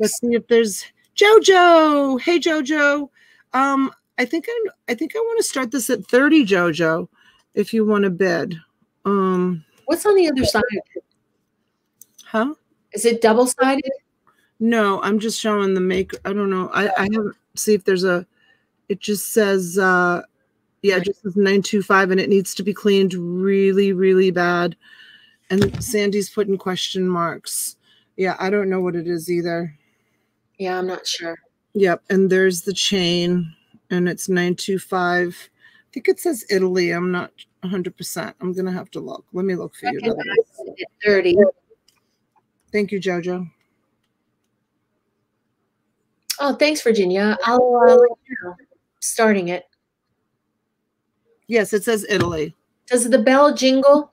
let's see if there's Jojo. Hey Jojo. Um, I think I I think I want to start this at 30, Jojo, if you want to bid. Um what's on the other side? Huh? Is it double sided? No, I'm just showing the make. I don't know. I, I haven't see if there's a it just says uh yeah, it just says 925 and it needs to be cleaned really, really bad. And Sandy's putting question marks. Yeah, I don't know what it is either. Yeah, I'm not sure. Yep. And there's the chain and it's 925. I think it says Italy. I'm not 100%. I'm going to have to look. Let me look for you. 30. Thank you, Jojo. Oh, thanks, Virginia. I'll uh, let you know. Starting it. Yes, it says Italy. Does the bell jingle?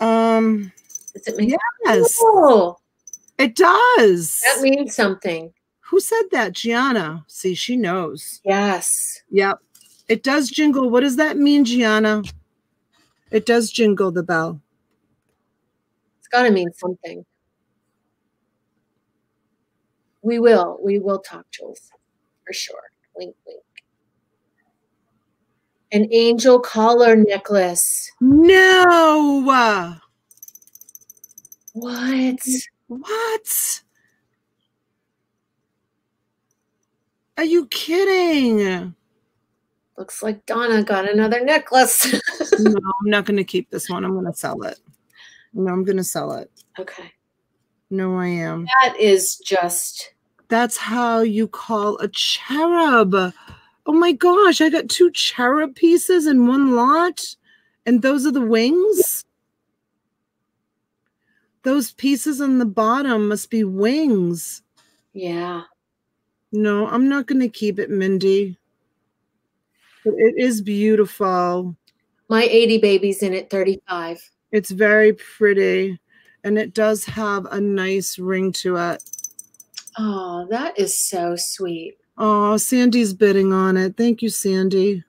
Um, does it yes, oh, it does. That means something. Who said that? Gianna. See, she knows. Yes. Yep. It does jingle. What does that mean, Gianna? It does jingle the bell. It's got to mean something. We will. We will talk, Jules, for sure. Wink, wink an angel collar necklace. No. What? What? Are you kidding? Looks like Donna got another necklace. no, I'm not going to keep this one. I'm going to sell it. No, I'm going to sell it. Okay. No, I am. That is just. That's how you call a cherub. Oh my gosh, I got two cherub pieces in one lot. And those are the wings? Those pieces on the bottom must be wings. Yeah. No, I'm not going to keep it, Mindy. But it is beautiful. My 80 baby's in it, 35. It's very pretty. And it does have a nice ring to it. Oh, that is so sweet. Oh, Sandy's bidding on it. Thank you, Sandy.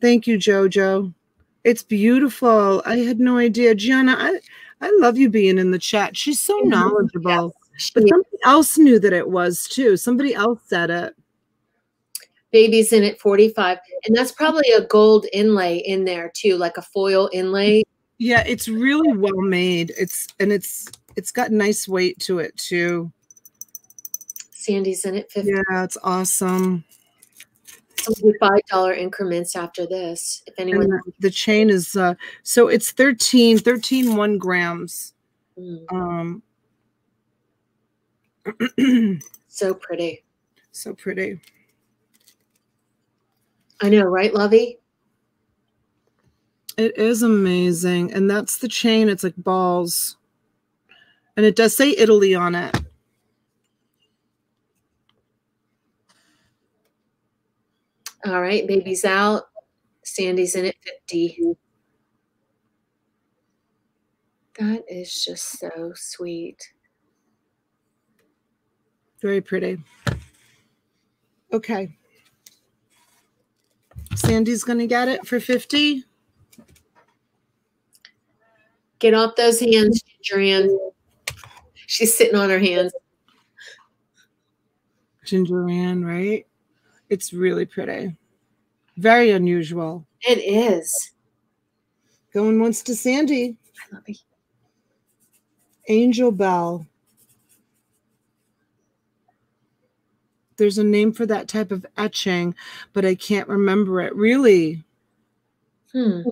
Thank you, Jojo. It's beautiful. I had no idea. Gianna, I, I love you being in the chat. She's so knowledgeable. Yes, but somebody else knew that it was too. Somebody else said it. Baby's in it 45. And that's probably a gold inlay in there too, like a foil inlay. Yeah, it's really well made. It's and it's it's got nice weight to it too. Sandy's in it 50. Yeah, it's awesome. five dollar increments after this. If anyone the, the, chain is uh so it's 13, 13 one grams. Mm. Um so pretty. So pretty. I know, right, Lovey? It is amazing. And that's the chain. It's like balls. And it does say Italy on it. All right, baby's out. Sandy's in at 50. That is just so sweet. Very pretty. Okay. Sandy's going to get it for 50. Get off those hands, Ginger Ann. She's sitting on her hands. Ginger Ann, right? It's really pretty. Very unusual. It is. Going once to Sandy. I love it. Angel Bell. There's a name for that type of etching, but I can't remember it. Really? Hmm.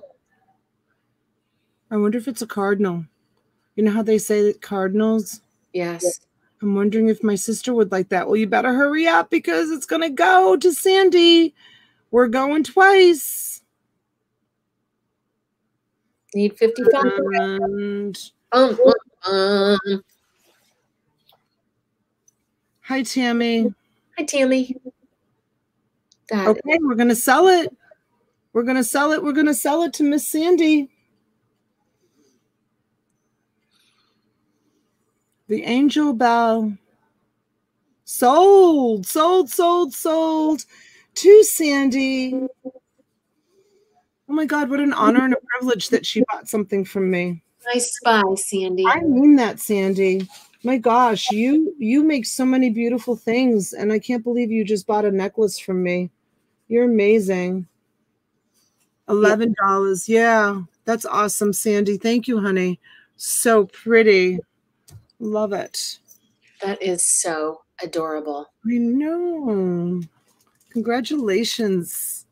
I wonder if it's a cardinal. You know how they say that cardinals? Yes. I'm wondering if my sister would like that. Well, you better hurry up because it's going to go to Sandy. We're going twice. Need 55. And Um, um, um. hi, Tammy. Hi, Tammy. That Okay, we're going to sell it. We're going to sell it. We're going to sell it to Miss Sandy. The Angel Bell. Sold, sold, sold, sold to Sandy. Oh my God, what an honor and a privilege that she bought something from me. nice spy, Sandy. I mean that, Sandy. My gosh, you you make so many beautiful things, and I can't believe you just bought a necklace from me. You're amazing. Eleven dollars, yeah, that's awesome, Sandy. Thank you, honey. So pretty. Love it. That is so adorable. I know. Congratulations.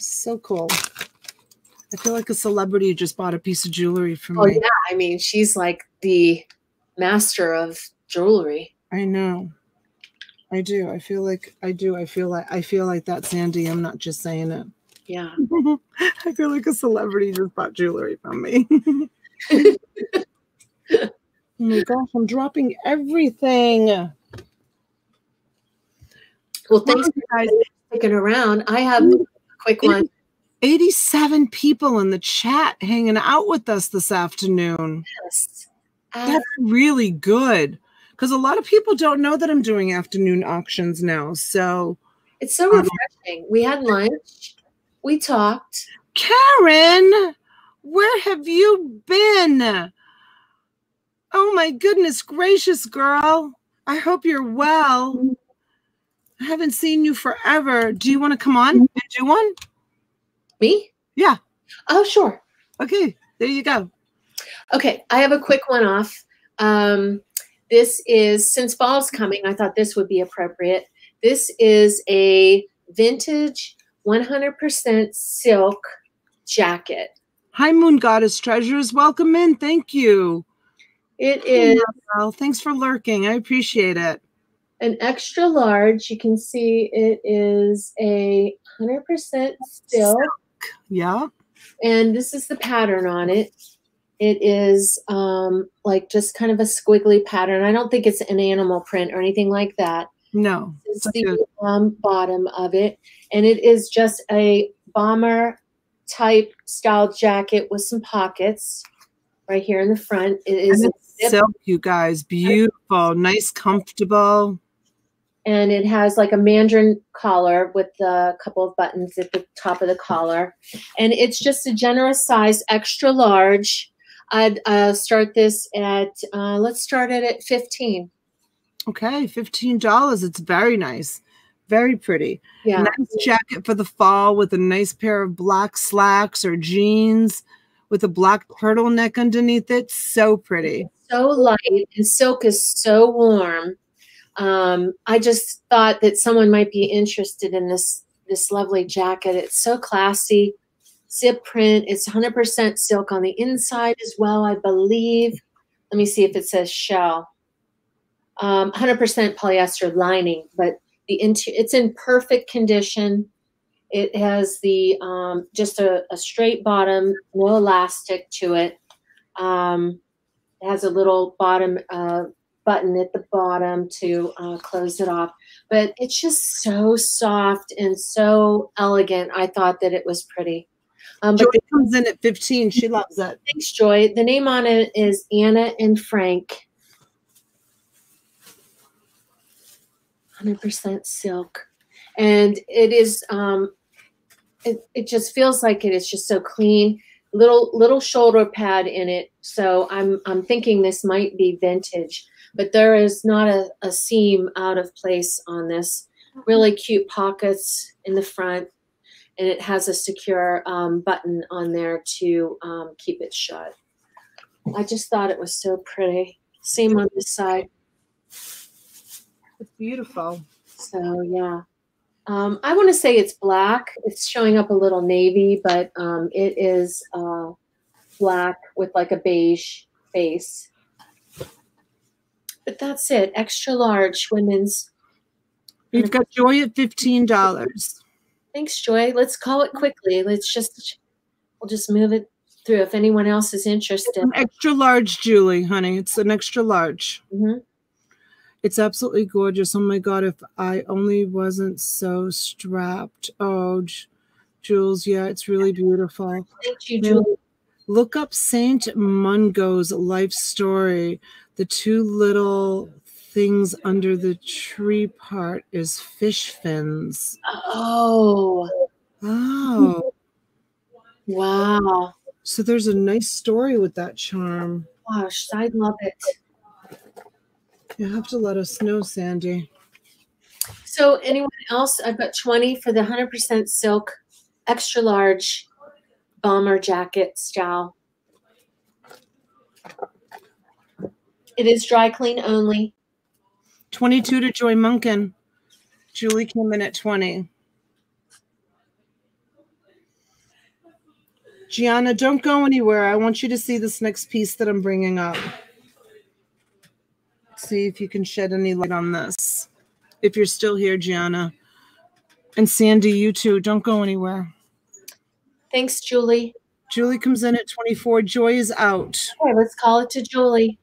So cool. I feel like a celebrity just bought a piece of jewelry from Oh me. Oh, yeah, I mean she's like the master of jewelry. I know. I do. I feel like I do. I feel like I feel like that, Sandy. I'm not just saying it. Yeah. I feel like a celebrity just bought jewelry from me. oh my gosh, I'm dropping everything. Well, thanks for guys. sticking around. I have a quick one. 87 people in the chat hanging out with us this afternoon. Yes. Uh, That's really good. Because a lot of people don't know that I'm doing afternoon auctions now. So, it's so um, refreshing. We had lunch. We talked. Karen, where have you been? Oh my goodness gracious, girl. I hope you're well. I haven't seen you forever. Do you want to come on and do one? Me? Yeah. Oh, sure. Okay, there you go. Okay, I have a quick one off. Um, this is since fall's coming, I thought this would be appropriate. This is a vintage 100% silk jacket. Hi, Moon Goddess Treasures. Welcome in. Thank you. It is Well, thanks for lurking. I appreciate it. an extra large. You can see it is a 100% silk, Yeah. and this is the pattern on it. It is um, like just kind of a squiggly pattern. I don't think it's an animal print or anything like that. No. It's the um, bottom of it, and it is just a bomber type style jacket with some pockets right here in the front. It is And a it's zip, silk, you guys. Beautiful. Nice, comfortable. and it has like a mandarin collar with a couple of buttons at the top of the collar, and it's just a generous size, extra large. I'd uh, start this at uh, let's start it at fifteen. Okay, $15. It's very nice. Very pretty. Yeah, Nice jacket for the fall with a nice pair of black slacks or jeans with a black turtleneck underneath it. So pretty. so light and silk is so warm. Um, I just thought that someone might be interested in this this lovely jacket. It's so classy, zip print. It's 100% silk on the inside as well, I believe. Let me see if it says shell. Um, 100% polyester lining, but the inter- it's in perfect condition. It has the um, just a, a straight bottom, no elastic to it. Um, it has a little bottom uh, button at the bottom to uh, close it off. But it's just so soft and so elegant. I thought that it was pretty. Um, Joy the, comes in at 15. She loves it. thanks, Joy. The name on it is Anna and Frank. 100% silk. And it is, um, it, it just feels like it is just so clean. Little little shoulder pad in it. So I'm I'm thinking this might be vintage, but there is not a, a seam out of place on this. Really cute pockets in the front, and it has a secure um, button on there to um, keep it shut. I just thought it was so pretty. Same on this side. It's beautiful. So yeah. Um, I want to say it's black. It's showing up a little navy, but um, it is uh, black with like a beige base. but that's it. Extra large women's. You've got Joy at fifteen dollars. Thanks, Joy. Let's call it quickly. Let's just we'll just move it through if anyone else is interested. An extra large, Julie, honey. It's an extra large. hmm It's absolutely gorgeous. Oh my god, if I only wasn't so strapped. Oh, Jules, yeah, it's really beautiful. Thank you. Julie. Look up Saint Mungo's life story. The two little things under the tree part is fish fins. Oh, Oh, wow. so there's a nice story with that charm. Gosh, I love it. You have to let us know, Sandy. So, anyone else? I've got 20 for the 100% silk, extra large bomber jacket style. It is dry clean only. 22 to Joy Munkin. Julie came in at 20. Gianna, don't go anywhere. I want you to see this next piece that I'm bringing up. See if you can shed any light on this. If you're still here, Gianna. And Sandy, you too. Don't go anywhere. Thanks, Julie. Julie comes in at 24. Joy is out. Okay, let's call it to Julie.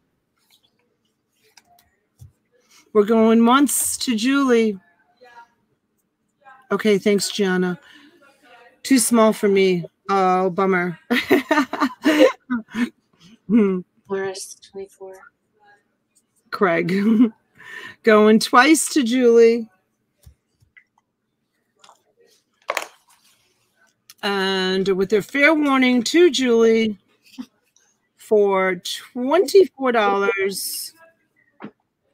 We're going once to Julie. Okay, thanks, Gianna. Too small for me. Oh, bummer. Hmm, Morris, 24. Craig. going twice to Julie. And with a fair warning to Julie for $24.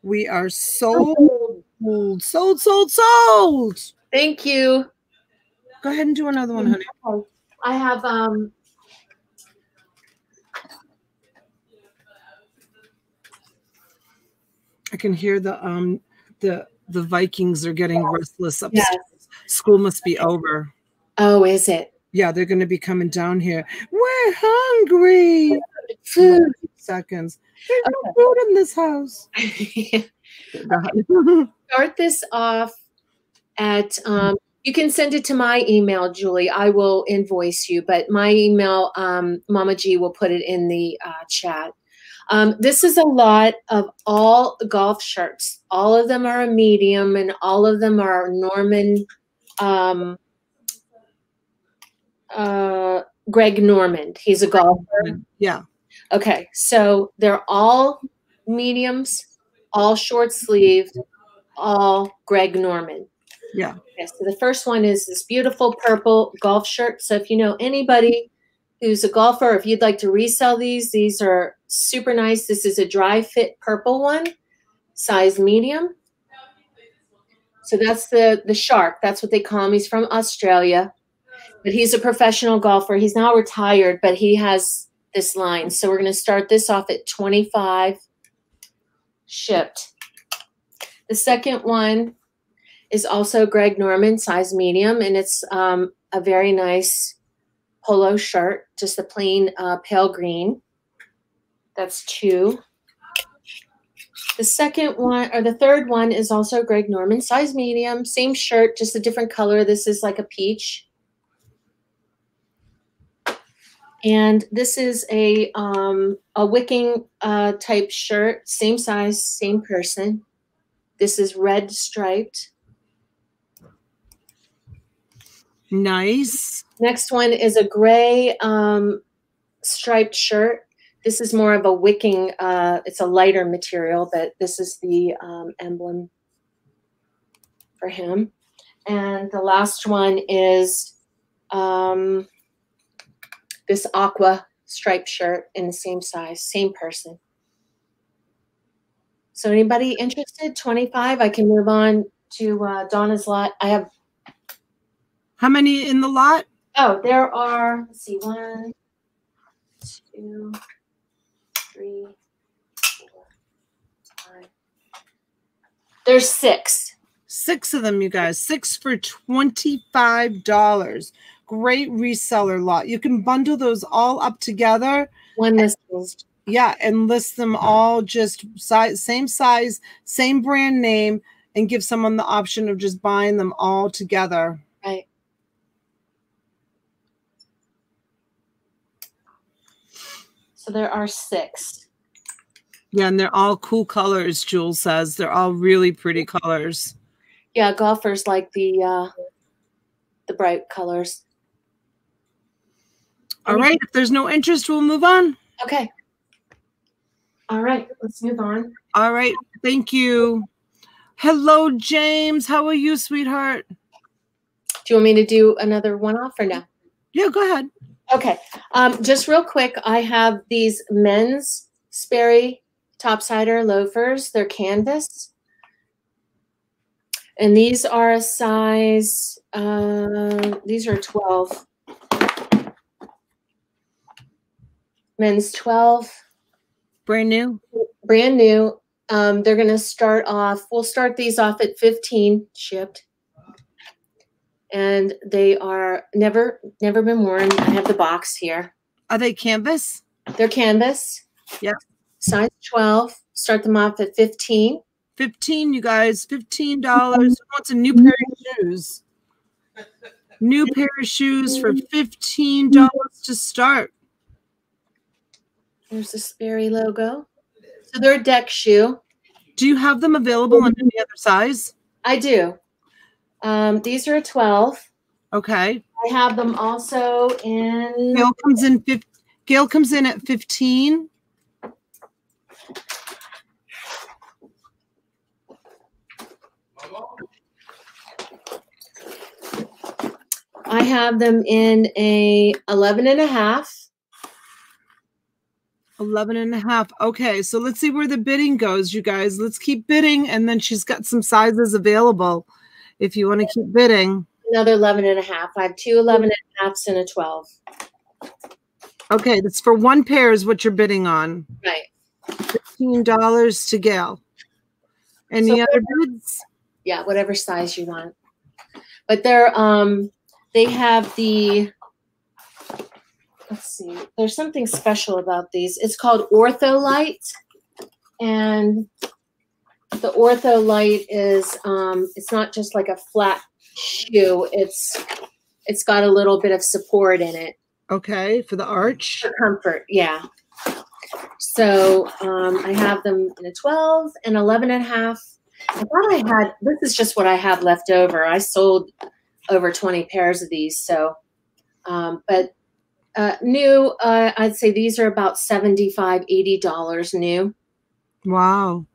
We are sold. Sold, sold, sold. Thank you. Go ahead and do another one, honey. I have um I can hear the um the the Vikings are getting restless upstairs. yes. School must be over. Oh, is it? Yeah, they're going to be coming down here. We're hungry. Food. Seconds. There's no food in this house. Start this off at um you can send it to my email, Julie. I will invoice you, but my email, um, Mama G will put it in the uh, chat. Um, this is a lot of all golf shirts. All of them are a medium, and all of them are Norman, um, uh, Greg Norman. He's a golfer. yeah. Okay, so they're all mediums, all short sleeved, all Greg Norman. Yeah. Okay, so the first one is this beautiful purple golf shirt. So if you know anybody who's a golfer, if you'd like to resell these, these are super nice. This is a dry fit purple one, size medium. So that's the the shark. That's what they call him. He's from Australia, but he's a professional golfer. He's now retired, but he has this line. So we're going to start this off at 25 shipped. The second one is also Greg Norman, size medium, and it's um, a very nice polo shirt, just a plain uh, pale green. That's two. The second one, or the third one, is also Greg Norman, size medium, same shirt, just a different color. This is like a peach. And this is a um, a wicking uh, type shirt, same size, same person. This is red striped. Nice. Next one is a gray um, striped shirt. This is more of a wicking, uh, it's a lighter material, but this is the um, emblem for him. And the last one is um, this aqua striped shirt in the same size, same person. So anybody interested? 25. I can move on to uh, Donna's lot. I have How many in the lot? Oh, there are, let's see, one, two, three, four, five. There's six. Six of them, you guys. Six for $25. Great reseller lot. You can bundle those all up together. One closed. Yeah, and list them all just size, same size, same brand name, and give someone the option of just buying them all together. Right. So there are six. Yeah, and they're all cool colors, Jules says. They're all really pretty colors. Yeah, golfers like the uh the bright colors. All right, if there's no interest, we'll move on. Okay. All right, let's move on. All right, thank you. Hello, James. How are you, sweetheart? Do you want me to do another one off or no? Yeah, go ahead. Okay. Um, just real quick, I have these men's Sperry topsider loafers. They're canvas. And these are a size, uh, these are 12. Men's 12. Brand new. Brand new. Um, they're going to start off, we'll start these off at 15 shipped. And they are never, never been worn. I have the box here. Are they canvas? They're canvas. Yep. Size 12. Start them off at 15. 15, you guys. $15. Who wants a new pair of shoes? New pair of shoes for $15 to start. There's the Sperry logo. So they're a deck shoe. Do you have them available in any other size? I do. Um, these are a 12. Okay. I have them also in Gail comes in. Gail comes in at 15. I have them in a 11 and a half. 11 and a half. Okay, so let's see where the bidding goes, you guys. Let's keep bidding, and then she's got some sizes available if you want to keep bidding. Another 11 and a half. I have two 11 and a halves and a 12. Okay, that's for one pair is what you're bidding on. Right. $15 to Gail. Any So- other bids? Yeah, whatever size you want. But they're um they have the let's see. There's something special about these. It's called Ortholite. And the Ortholite is um it's not just like a flat shoe. It's it's got a little bit of support in it. Okay, for the arch. for comfort yeah so um, i have them in a 12 and 11 and a half i thought i had this is just what i have left over i sold over 20 pairs of these so um, but uh, new uh, i'd say these are about 75 80 dollars new Wow.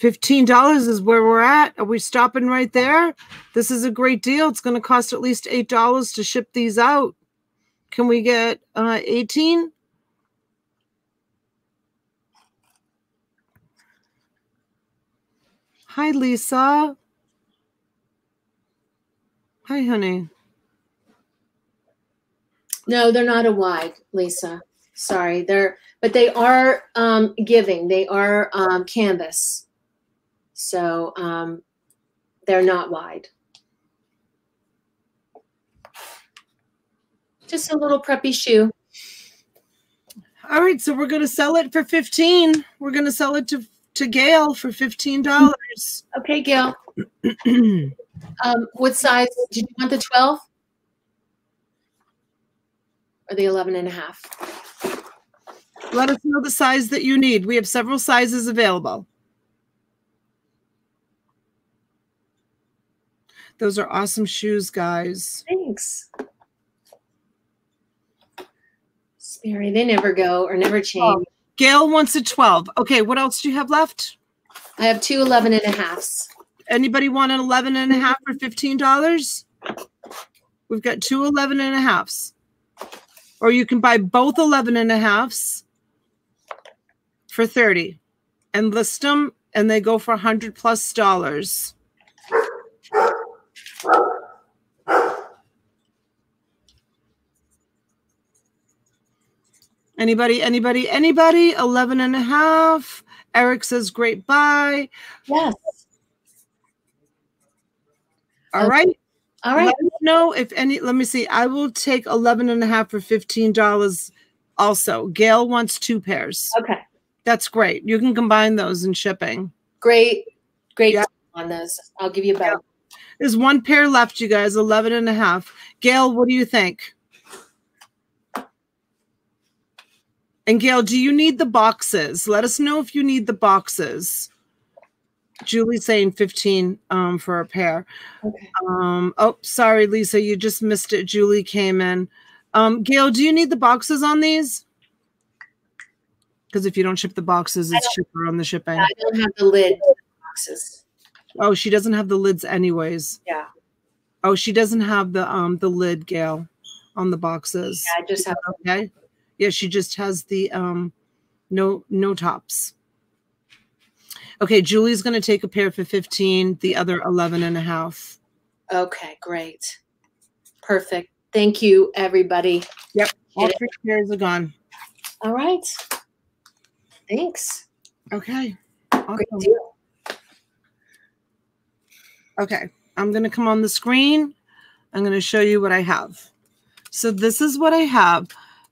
$15 is where we're at. Are we stopping right there? This is a great deal. It's going to cost at least $8 to ship these out. Can we get uh 18? Hi, Lisa. Hi, honey. no they're not a wide lisa sorry they're but they are um, giving they are um, canvas so um, they're not wide just a little preppy shoe All right, so we're going to sell it for 15. We're going to sell it to to Gail for $15. okay gail um, what size did you want the 12 or the 11 and a half Let us know the size that you need. We have several sizes available. Those are awesome shoes, guys. thanks Sperry, they never go or never change. Gail wants a 12. Okay, what else do you have left? I have two 11 and a halves. Anybody want an 11 and a half for $15? We've got two 11 and a halves. Or you can buy both 11 and a halves for 30 and list them and they go for 100 plus dollars. Anybody, anybody, anybody? 11 and a half. Eric says great buy. Yes. All Okay. right. All right. Let me know if any, let me see. I will take 11 and a half for $15 also. Gail wants two pairs. Okay. That's great. You can combine those in shipping. Great. Great Yeah. on those. I'll give you a both. There's one pair left, you guys, 11 and a half. Gail, what do you think? And Gail, do you need the boxes? Let us know if you need the boxes. Julie's saying 15 um, for a pair. Okay. Um, oh, sorry, Lisa, you just missed it. Julie came in. Um, Gail, do you need the boxes on these? Because if you don't ship the boxes, it's cheaper on the shipping. I don't have the lid boxes. Oh, she doesn't have the lids anyways. Yeah. Oh, she doesn't have the um the lid, Gail, on the boxes. Yeah, I just have Okay. Yeah, she just has the um no no tops. Okay, Julie's gonna take a pair for 15, the other 11 and a half. Okay, great. Perfect. Thank you, everybody. Yep, all three pairs are gone. All right. Thanks. Okay. Great deal. Okay, I'm going to come on the screen. I'm going to show you what I have. So this is what I have.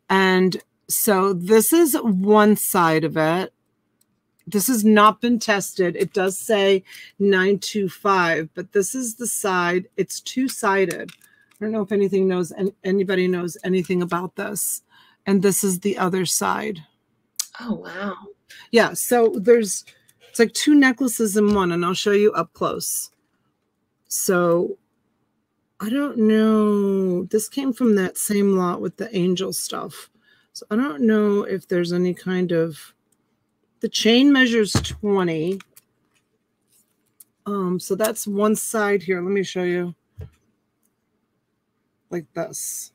And so this is one side of it. This has not been tested. It does say 925, but this is the side. It's two-sided. I don't know if anything knows an- anybody knows anything about this. And this is the other side. Oh, wow. Yeah, so there's it's like two necklaces in one, and I'll show you up close. So I don't know. This came from that same lot with the angel stuff. So I don't know if there's any kind of the chain measures 20. Um, so that's one side here. Let me show you. Like this.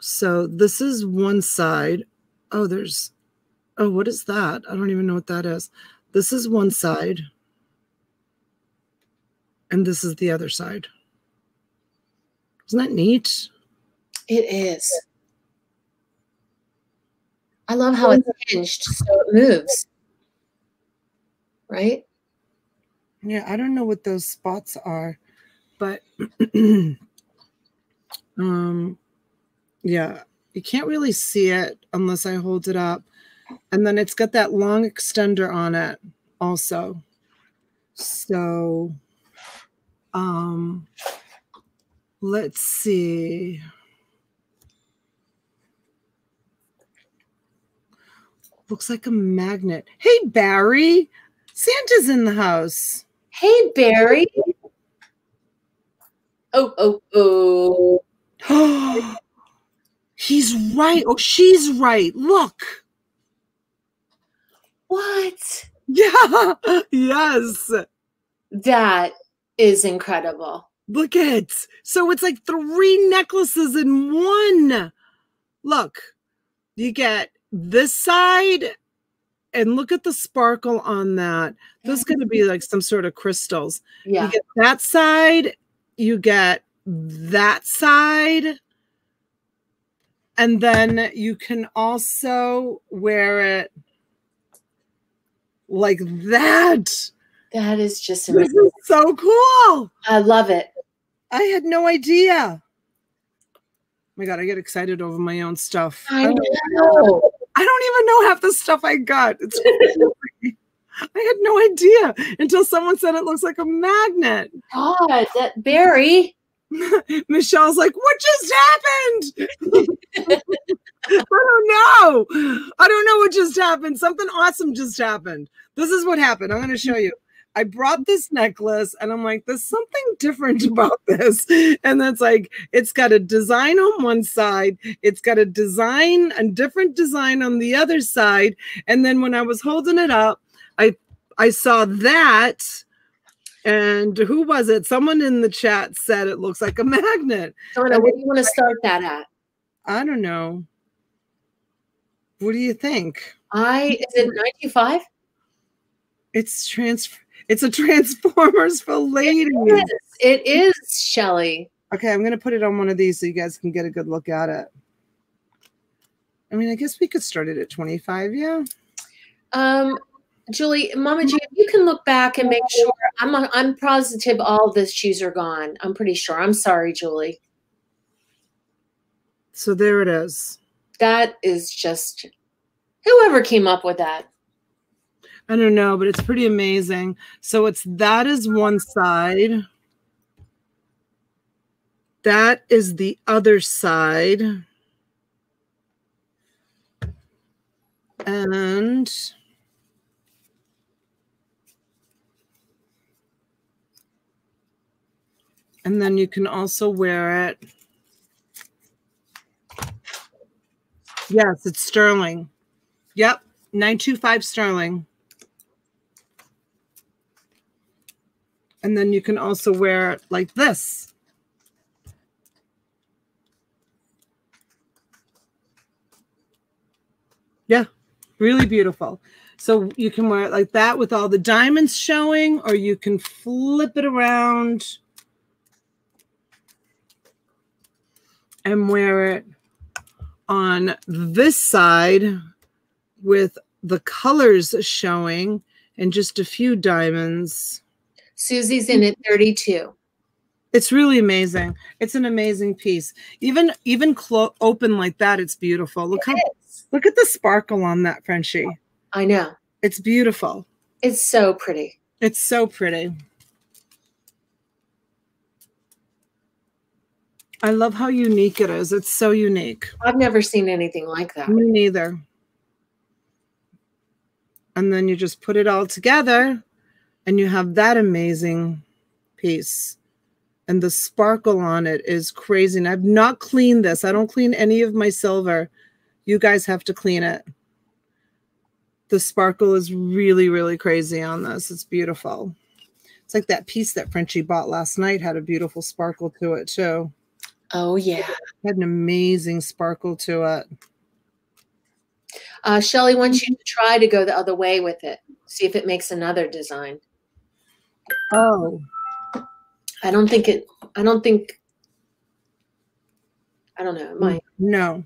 So this is one side. Oh, there's Oh, what is that? I don't even know what that is. This is one side. And this is the other side. Isn't that neat? It is. I love how it's hinged so it moves. Right? Yeah, I don't know what those spots are, but um yeah, you can't really see it unless I hold it up. And then it's got that long extender on it also. So um let's see. Looks like a magnet. Hey Barry, Santa's in the house. Hey, Barry. Oh, oh, oh. He's right. Oh, she's right. Look. What? Yeah. Yes. That is incredible. Look at. So it's like three necklaces in one. Look. You get this side and look at the sparkle on that. Those going to be like some sort of crystals. Yeah. You get that side, you get that side. And then you can also wear it like that. That is just This is so cool. I love it. I had no idea. Oh my God, I get excited over my own stuff. I don't- know. I don't even know half the stuff I got. It's crazy. I had no idea until someone said it looks like a magnet. God, that Barry. Michelle's like, what just happened? I don't know. I don't know what just happened. Something awesome just happened. This is what happened. I'm going to show you. I brought this necklace and I'm like, there's something different about this. And that's like, it's got a design on one side, it's got a design, a different design on the other side. And then when I was holding it up, I I saw that. And who was it? Someone in the chat said it looks like a magnet. Donna, where do you want to start that at? I don't know. What do you think? I is it 95? It's trans it's a Transformers for ladies. Yes, it is, Shelly. Okay, I'm gonna put it on one of these so you guys can get a good look at it. I mean, I guess we could start it at 25, yeah. Um, Julie, Mama G, you can look back and make sure I'm I'm positive all the shoes are gone. I'm pretty sure. I'm sorry, Julie. So there it is. that is just whoever came up with that. I don't know, but it's pretty amazing. So it's that is one side. That is the other side. And and then you can also wear it. Yes, it's sterling. Yep, 925 sterling. And then you can also wear it like this. Yeah, really beautiful. So you can wear it like that with all the diamonds showing, or you can flip it around and wear it on this side with the colors showing and just a few diamonds. Susie's in at 32. It's really amazing. It's an amazing piece. Even even open like that, it's beautiful. Look it how is. look at the sparkle on that Frenchie. I know. It's beautiful. It's so pretty. It's so pretty. I love how unique it is. It's so unique. I've never seen anything like that. Me neither. And then you just put it all together and you have that amazing piece. And the sparkle on it is crazy. And I've not cleaned this. I don't clean any of my silver. You guys have to clean it. The sparkle is really, really crazy on this. It's beautiful. It's like that piece that Frenchie bought last night had a beautiful sparkle to it too. Oh yeah. It had an amazing sparkle to it. Uh, Shelly wants you to try to go the other way with it. See if it makes another design. Oh. I don't think it, I don't think, I don't know. It might. No.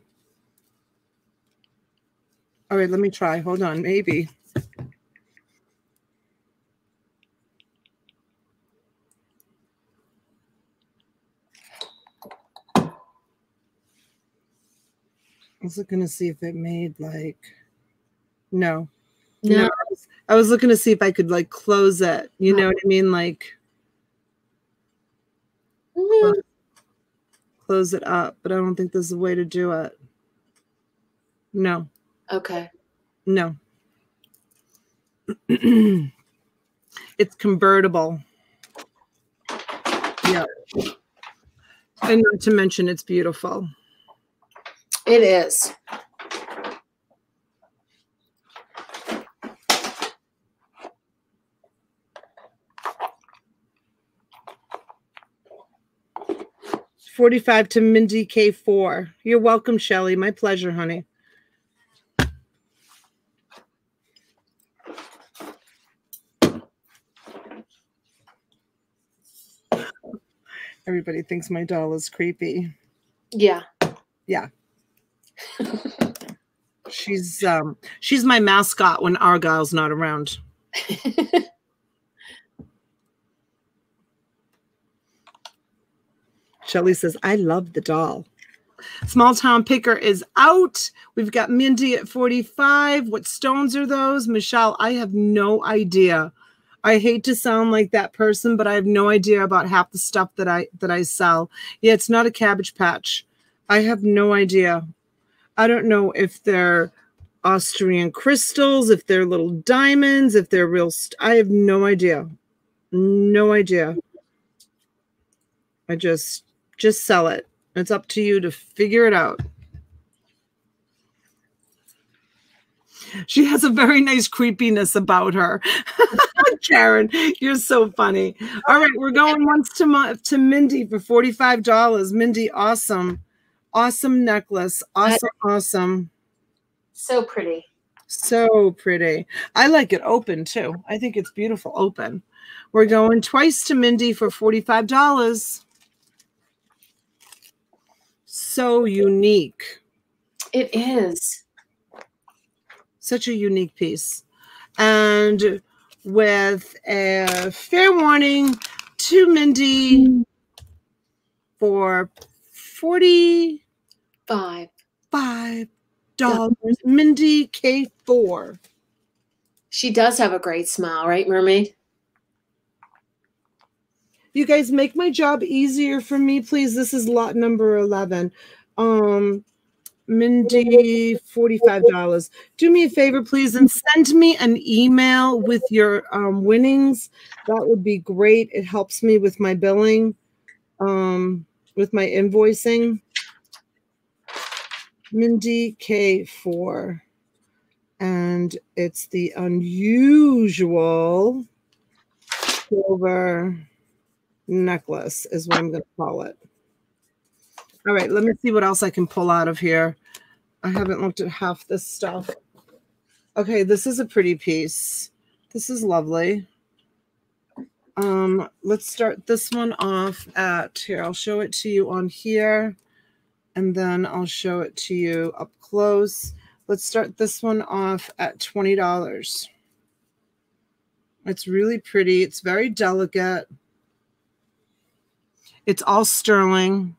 All right, let me try. Hold on, maybe. I was looking to see if it made like no. No. no I, was, looking to see if I could like close it. You know what I mean? Like mm-hmm. close it up, but I don't think there's a way to do it. No. Okay. No. it's convertible. Yeah. And not to mention it's beautiful. It is. Forty-five to Mindy K four. You're welcome, Shelly. My pleasure, honey. Everybody thinks my doll is creepy. Yeah. Yeah she's um she's my mascot when Argyle's not around. Shelly says, I love the doll. Small Town Picker is out. We've got Mindy at 45. What stones are those? Michelle, I have no idea. I hate to sound like that person, but I have no idea about half the stuff that I that I sell. Yeah, it's not a cabbage patch. I have no idea. I don't know if they're Austrian crystals, if they're little diamonds, if they're real. I have no idea. No idea. I just just sell it. It's up to you to figure it out. She has a very nice creepiness about her. Karen, you're so funny. All right, we're going once to to Mindy for $45. Mindy, awesome. Awesome necklace. Awesome, awesome. So pretty. So pretty. I like it open too. I think it's beautiful open. We're going twice to Mindy for $45. So unique. It is. Such a unique piece. And with a fair warning to Mindy for 45 Five dollars. Mindy K4. She does have a great smile, right, Mermaid? You guys make my job easier for me, please. This is lot number 11. Um, Mindy, $45. Do me a favor, please, and send me an email with your um, winnings. That would be great. It helps me with my billing, um, with my invoicing. Mindy K4. And it's the unusual silver necklace is what I'm going to call it. All right, let me see what else I can pull out of here. I haven't looked at half this stuff. Okay, this is a pretty piece. This is lovely. Um, let's start this one off at here. I'll show it to you on here, and then I'll show it to you up close. Let's start this one off at $20. It's really pretty. It's very delicate. It's all sterling.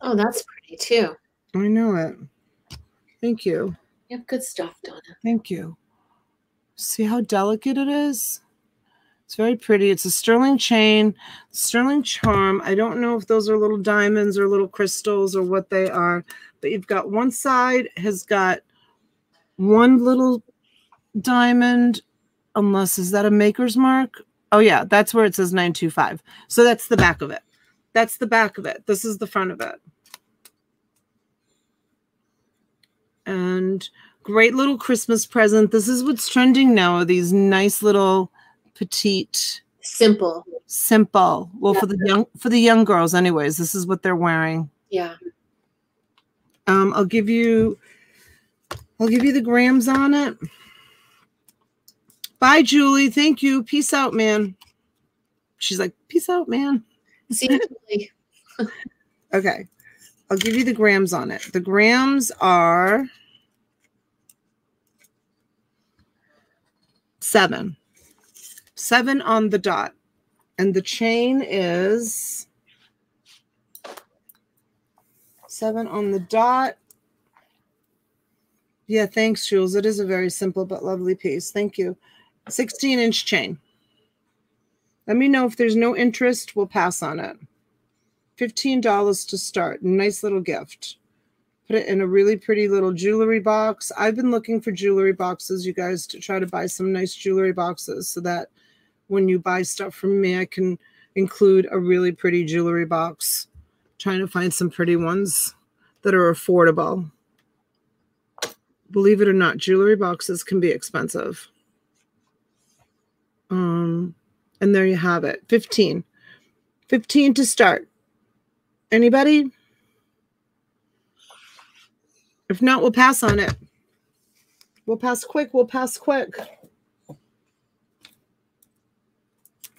Oh, that's pretty too. I know it. Thank you. You have good stuff, Donna. Thank you. See how delicate it is? It's very pretty. It's a sterling chain, sterling charm. I don't know if those are little diamonds or little crystals or what they are, but you've got one side has got one little diamond, unless is that a maker's mark? Oh yeah, that's where it says 925. So that's the back of it. That's the back of it. This is the front of it. And great little Christmas present. This is what's trending now. These nice little petite simple simple well yeah. for the young for the young girls anyways this is what they're wearing yeah um i'll give you i'll give you the grams on it bye julie thank you peace out man she's like peace out man see you julie okay i'll give you the grams on it the grams are seven seven on the dot. And the chain is seven on the dot. Yeah, thanks, Jules. It is a very simple but lovely piece. Thank you. 16 inch chain. Let me know if there's no interest. We'll pass on it. $15 to start. Nice little gift. Put it in a really pretty little jewelry box. I've been looking for jewelry boxes, you guys, to try to buy some nice jewelry boxes so that when you buy stuff from me, I can include a really pretty jewelry box. trying to find some pretty ones that are affordable. Believe it or not, jewelry boxes can be expensive. Um, and there you have it. 15. 15 to start. Anybody? If not, we'll pass on it. We'll pass quick. We'll pass quick.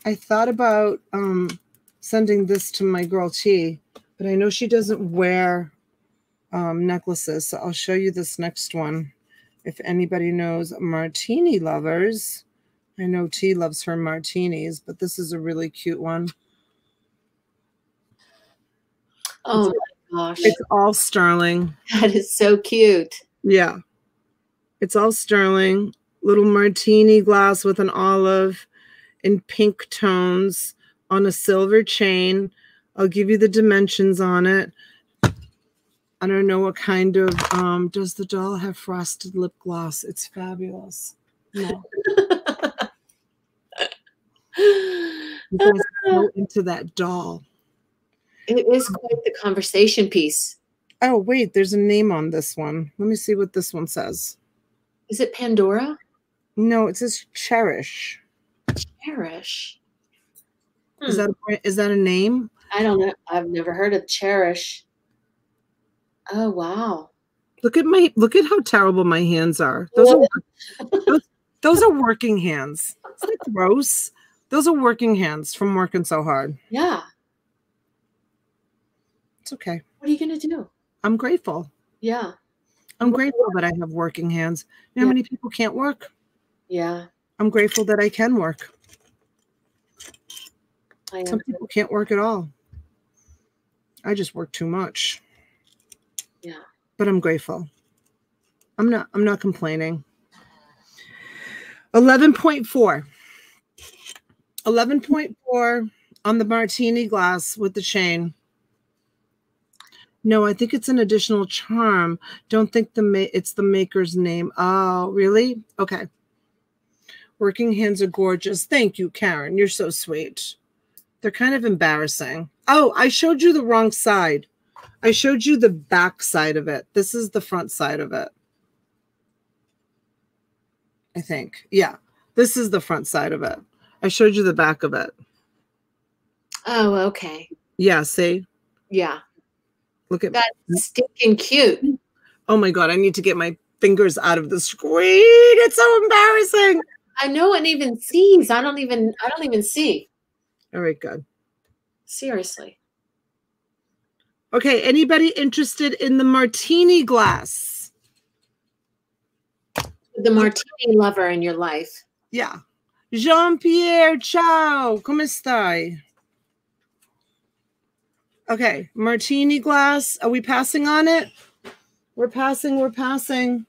I thought about um, sending this to my girl T, but I know she doesn't wear um, necklaces. So I'll show you this next one. If anybody knows martini lovers, I know T loves her martinis, but this is a really cute one. Oh it's, my gosh. It's all sterling. That is so cute. Yeah. It's all sterling. Little martini glass with an olive in pink tones on a silver chain. I'll give you the dimensions on it. I don't know what kind of, um, does the doll have frosted lip gloss? It's fabulous. No. go into that doll. It is quite the conversation piece. Oh, wait, there's a name on this one. Let me see what this one says. Is it Pandora? No, it says Cherish. Cherish. Hmm. Is that a, is that a name? I don't know. I've never heard of Cherish. Oh wow! Look at my look at how terrible my hands are. Those are those, those, are working hands. Isn't that gross? Those are working hands from working so hard. Yeah. It's okay. What are you gonna do? I'm grateful. Yeah. I'm grateful that I have working hands. You know yeah. how many people can't work? Yeah. I'm grateful that I can work. I Some people can't work at all. I just work too much. Yeah. but I'm grateful. I'm not I'm not complaining. 11.4. 11.4 on the martini glass with the chain. No, I think it's an additional charm. Don't think the it's the maker's name. Oh, really? Okay. Working hands are gorgeous. Thank you, Karen. You're so sweet. They're kind of embarrassing. Oh, I showed you the wrong side. I showed you the back side of it. This is the front side of it. I think. Yeah. This is the front side of it. I showed you the back of it. Oh, okay. Yeah, see? Yeah. Look at That's stinking cute. Oh my god, I need to get my fingers out of the screen. It's so embarrassing. I no one even sees. I don't even I don't even see. All right, good. Seriously. Okay, anybody interested in the martini glass? The martini lover in your life. Yeah. Jean-Pierre, ciao. Come stai? Okay, martini glass. Are we passing on it? We're passing, we're passing.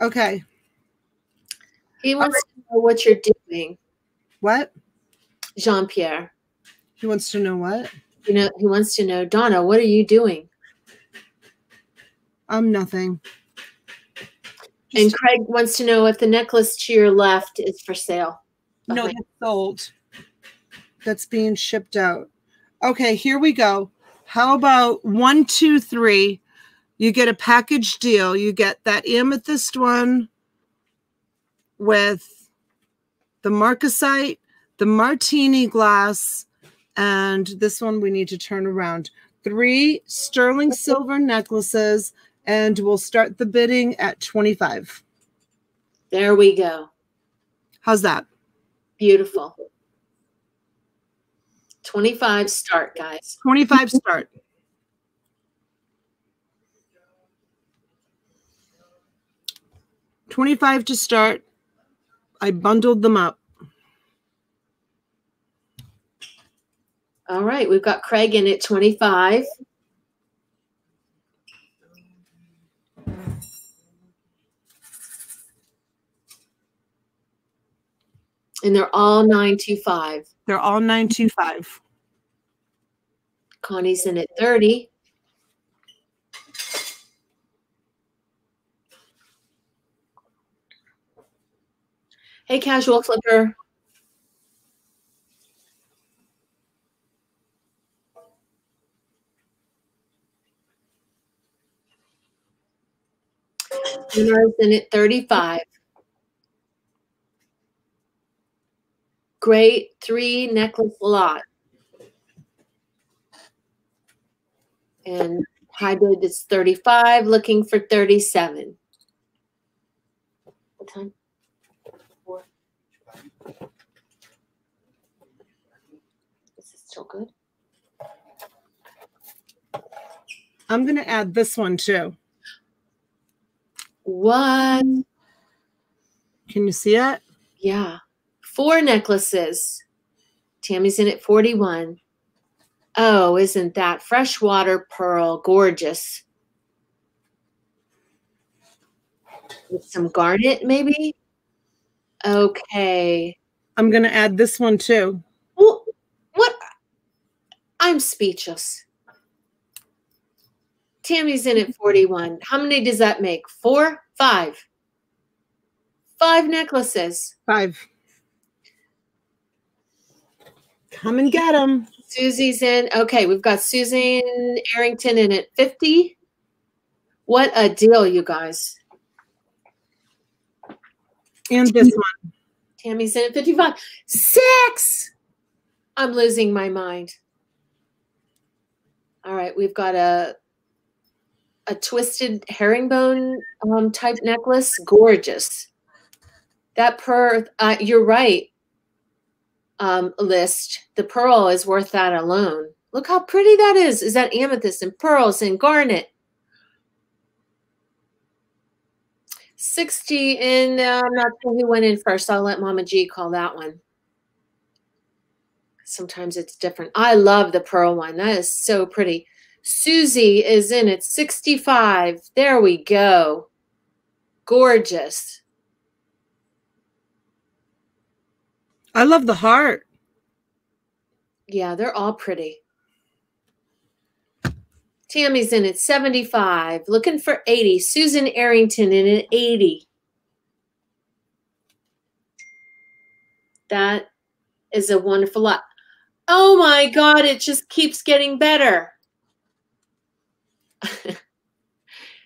Okay. He wants to know what you're doing, What? Jean Pierre. He wants to know what? You know, he wants to know, Donna, what are you doing? I'm nothing. And Craig wants to know if the necklace to your left is for sale. No, that's sold. That's being shipped out. Okay, here we go. How about one, two, three? You get a package deal. You get that amethyst one with the marcasite, the martini glass, and this one we need to turn around. Three sterling silver necklaces, and we'll start the bidding at 25. There we go. How's that? Beautiful. 25 start, guys. 25 start. Twenty-five to start. I bundled them up. All right, we've got Craig in at 25. And they're all 925. They're all nine two five. Connie's in at 30. Hey, casual flipper. Luna's in at 35. Great three necklace lot. And high bid is 35, looking for 37. What time? Four. Is it still good? I'm gonna add this one too. What? Can you see it? Yeah. Four necklaces. Tammy's in at 41. Oh, isn't that freshwater pearl gorgeous? With some garnet, maybe? Okay. I'm gonna add this one too. Well, what? I'm speechless. Tammy's in at 41. How many does that make? Four? Five? Five necklaces. Five. Come and get them. Susie's in. Okay, we've got Susan Arrington in at 50. What a deal, you guys. And this one. Tammy's in at 55. Six! I'm losing my mind. All right, we've got a a twisted herringbone um, type necklace. Gorgeous. That pearl, uh, you're right, um, list. The pearl is worth that alone. Look how pretty that is. Is that amethyst and pearls and garnet? 60 and uh, I'm not sure who went in first. I'll let Mama G call that one. Sometimes it's different. I love the pearl one. That is so pretty. Susie is in at 65. There we go. Gorgeous. I love the heart. Yeah, they're all pretty. Tammy's in at 75, looking for 80. Susan Arrington in at 80. That is a wonderful lot. Oh my God, it just keeps getting better.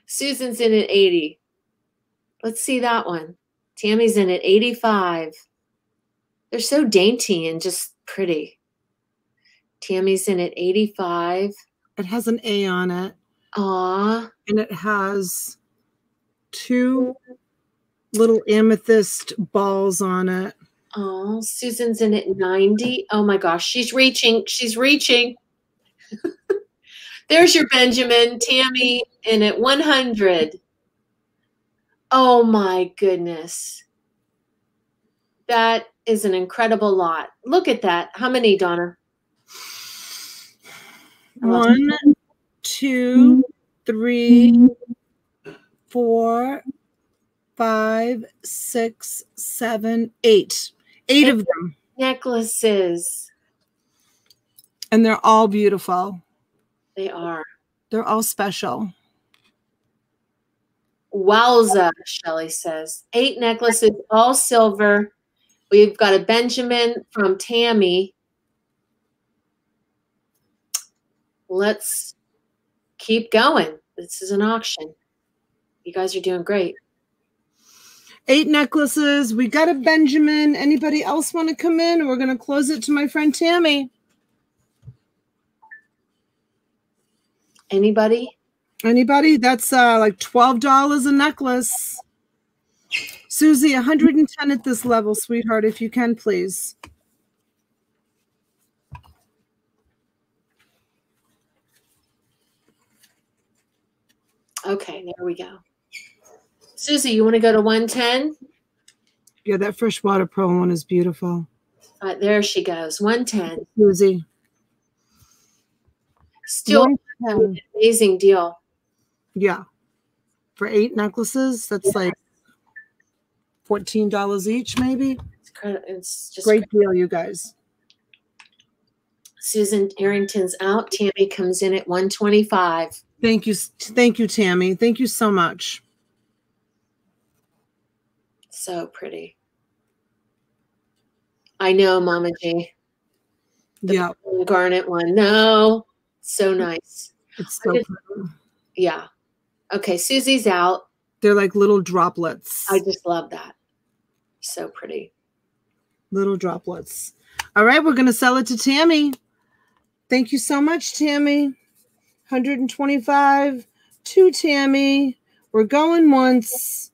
Susan's in at 80. Let's see that one. Tammy's in at 85. They're so dainty and just pretty. Tammy's in at 85. It has an A on it. Aw. And it has two little amethyst balls on it. Oh, Susan's in at 90. Oh my gosh, she's reaching. She's reaching. There's your Benjamin. Tammy in at 100. Oh my goodness. That is an incredible lot. Look at that. How many, Donna? One, two, three, four, five, six, seven, eight. Eight of them. Necklaces. And they're all beautiful. They are. They're all special. Wowza, Shelly says. Eight necklaces, all silver. We've got a Benjamin from Tammy. Let's keep going. This is an auction. You guys are doing great. Eight necklaces. We got a Benjamin. Anybody else want to come in? We're going to close it to my friend Tammy. Anybody? Anybody? That's uh, like $12 a necklace. Susie, 110 at this level, sweetheart, if you can, please. Okay, there we go. Susie, you want to go to 110? Yeah, that freshwater pearl one is beautiful. Uh, there she goes, 110. Susie. Still an amazing deal. Yeah. For eight necklaces, that's yeah. like $14 each, maybe. It's, it's just great deal, you guys. Susan Arrington's out. Tammy comes in at 125. Thank you. Thank you, Tammy. Thank you so much. So pretty. I know, Mama G. The yeah. Garnet one. No. So nice. It's so just, Yeah. Okay, Susie's out. They're like little droplets. I just love that. So pretty. Little droplets. All right, we're going to sell it to Tammy. Thank you so much, Tammy. 125 to Tammy. We're going once.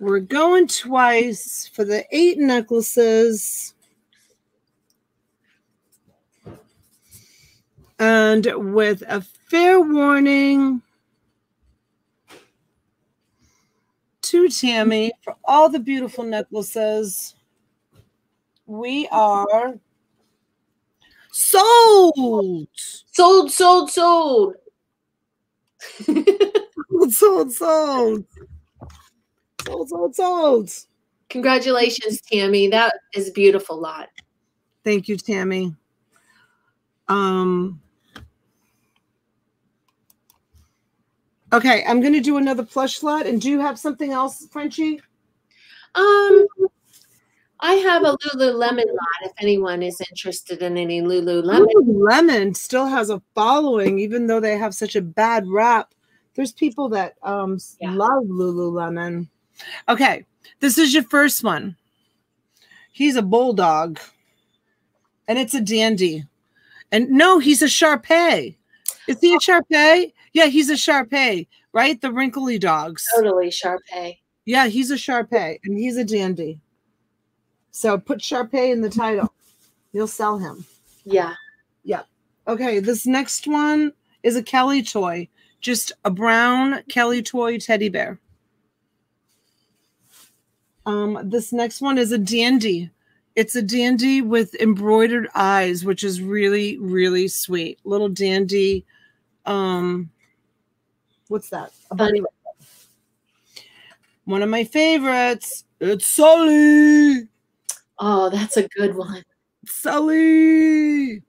We're going twice for the eight necklaces. And with a fair warning to Tammy for all the beautiful necklaces, we are sold. Sold, sold, sold. sold, sold. Sold, sold, sold. Congratulations, Tammy. That is a beautiful lot. Thank you, Tammy. Um, okay, I'm going to do another plush lot. And do you have something else, Frenchie? Um, I have a Lululemon lot if anyone is interested in any Lululemon. Lululemon still has a following, even though they have such a bad rap. There's people that um, yeah. love Lululemon. Okay, this is your first one. He's a bulldog, and it's a Dan Dee. And no, he's a Shar Pei. Is he a Shar Pei? Yeah, he's a Shar Pei, right? The wrinkly dogs. Totally Shar Pei. Yeah, he's a Shar Pei, and he's a Dan Dee. So put Shar Pei in the title. You'll sell him. Yeah. Yeah. Okay, this next one is a Kellytoy. Just a brown Kellytoy teddy bear. Um, this next one is a Dan Dee. It's a Dan Dee with embroidered eyes, which is really, really sweet. Little Dan Dee. Um, what's that? Bunny. One of my favorites. It's Sully. Oh, that's a good one. Sully.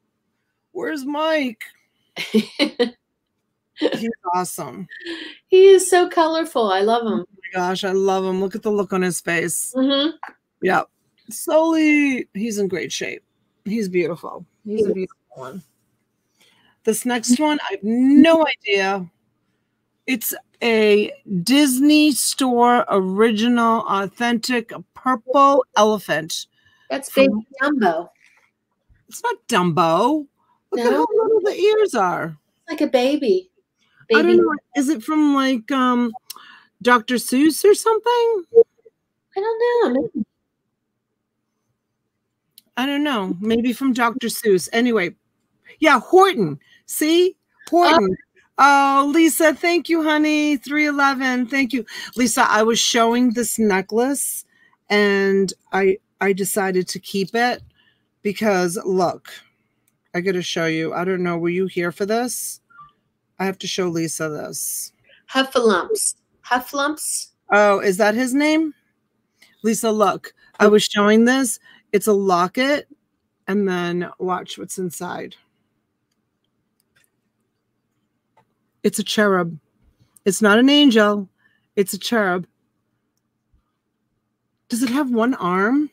Where's Mike? He's awesome. He is so colorful. I love him. Oh my gosh, I love him. Look at the look on his face. hmm Yep. Sully. He's in great shape. He's beautiful. He's a beautiful one. This next one, I have no idea. It's a Disney store original, authentic purple elephant. That's baby Dumbo. It's not Dumbo. Look at how little the ears are. Like a baby. I don't know. Is it from like um Dr. Seuss or something? I don't know. Maybe- I don't know. Maybe from Dr. Seuss. Anyway, yeah, Horton. See? Horton. Oh, Lisa, thank you, honey. 311. Thank you. Lisa, I was showing this necklace and I I decided to keep it because look, I got to show you. I don't know. Were you here for this? I have to show Lisa this. Huffalumps. Hufflumps. Oh, is that his name? Lisa, look. I was showing this. It's a locket. And then watch what's inside. It's a cherub. It's not an angel. It's a cherub. Does it have one arm?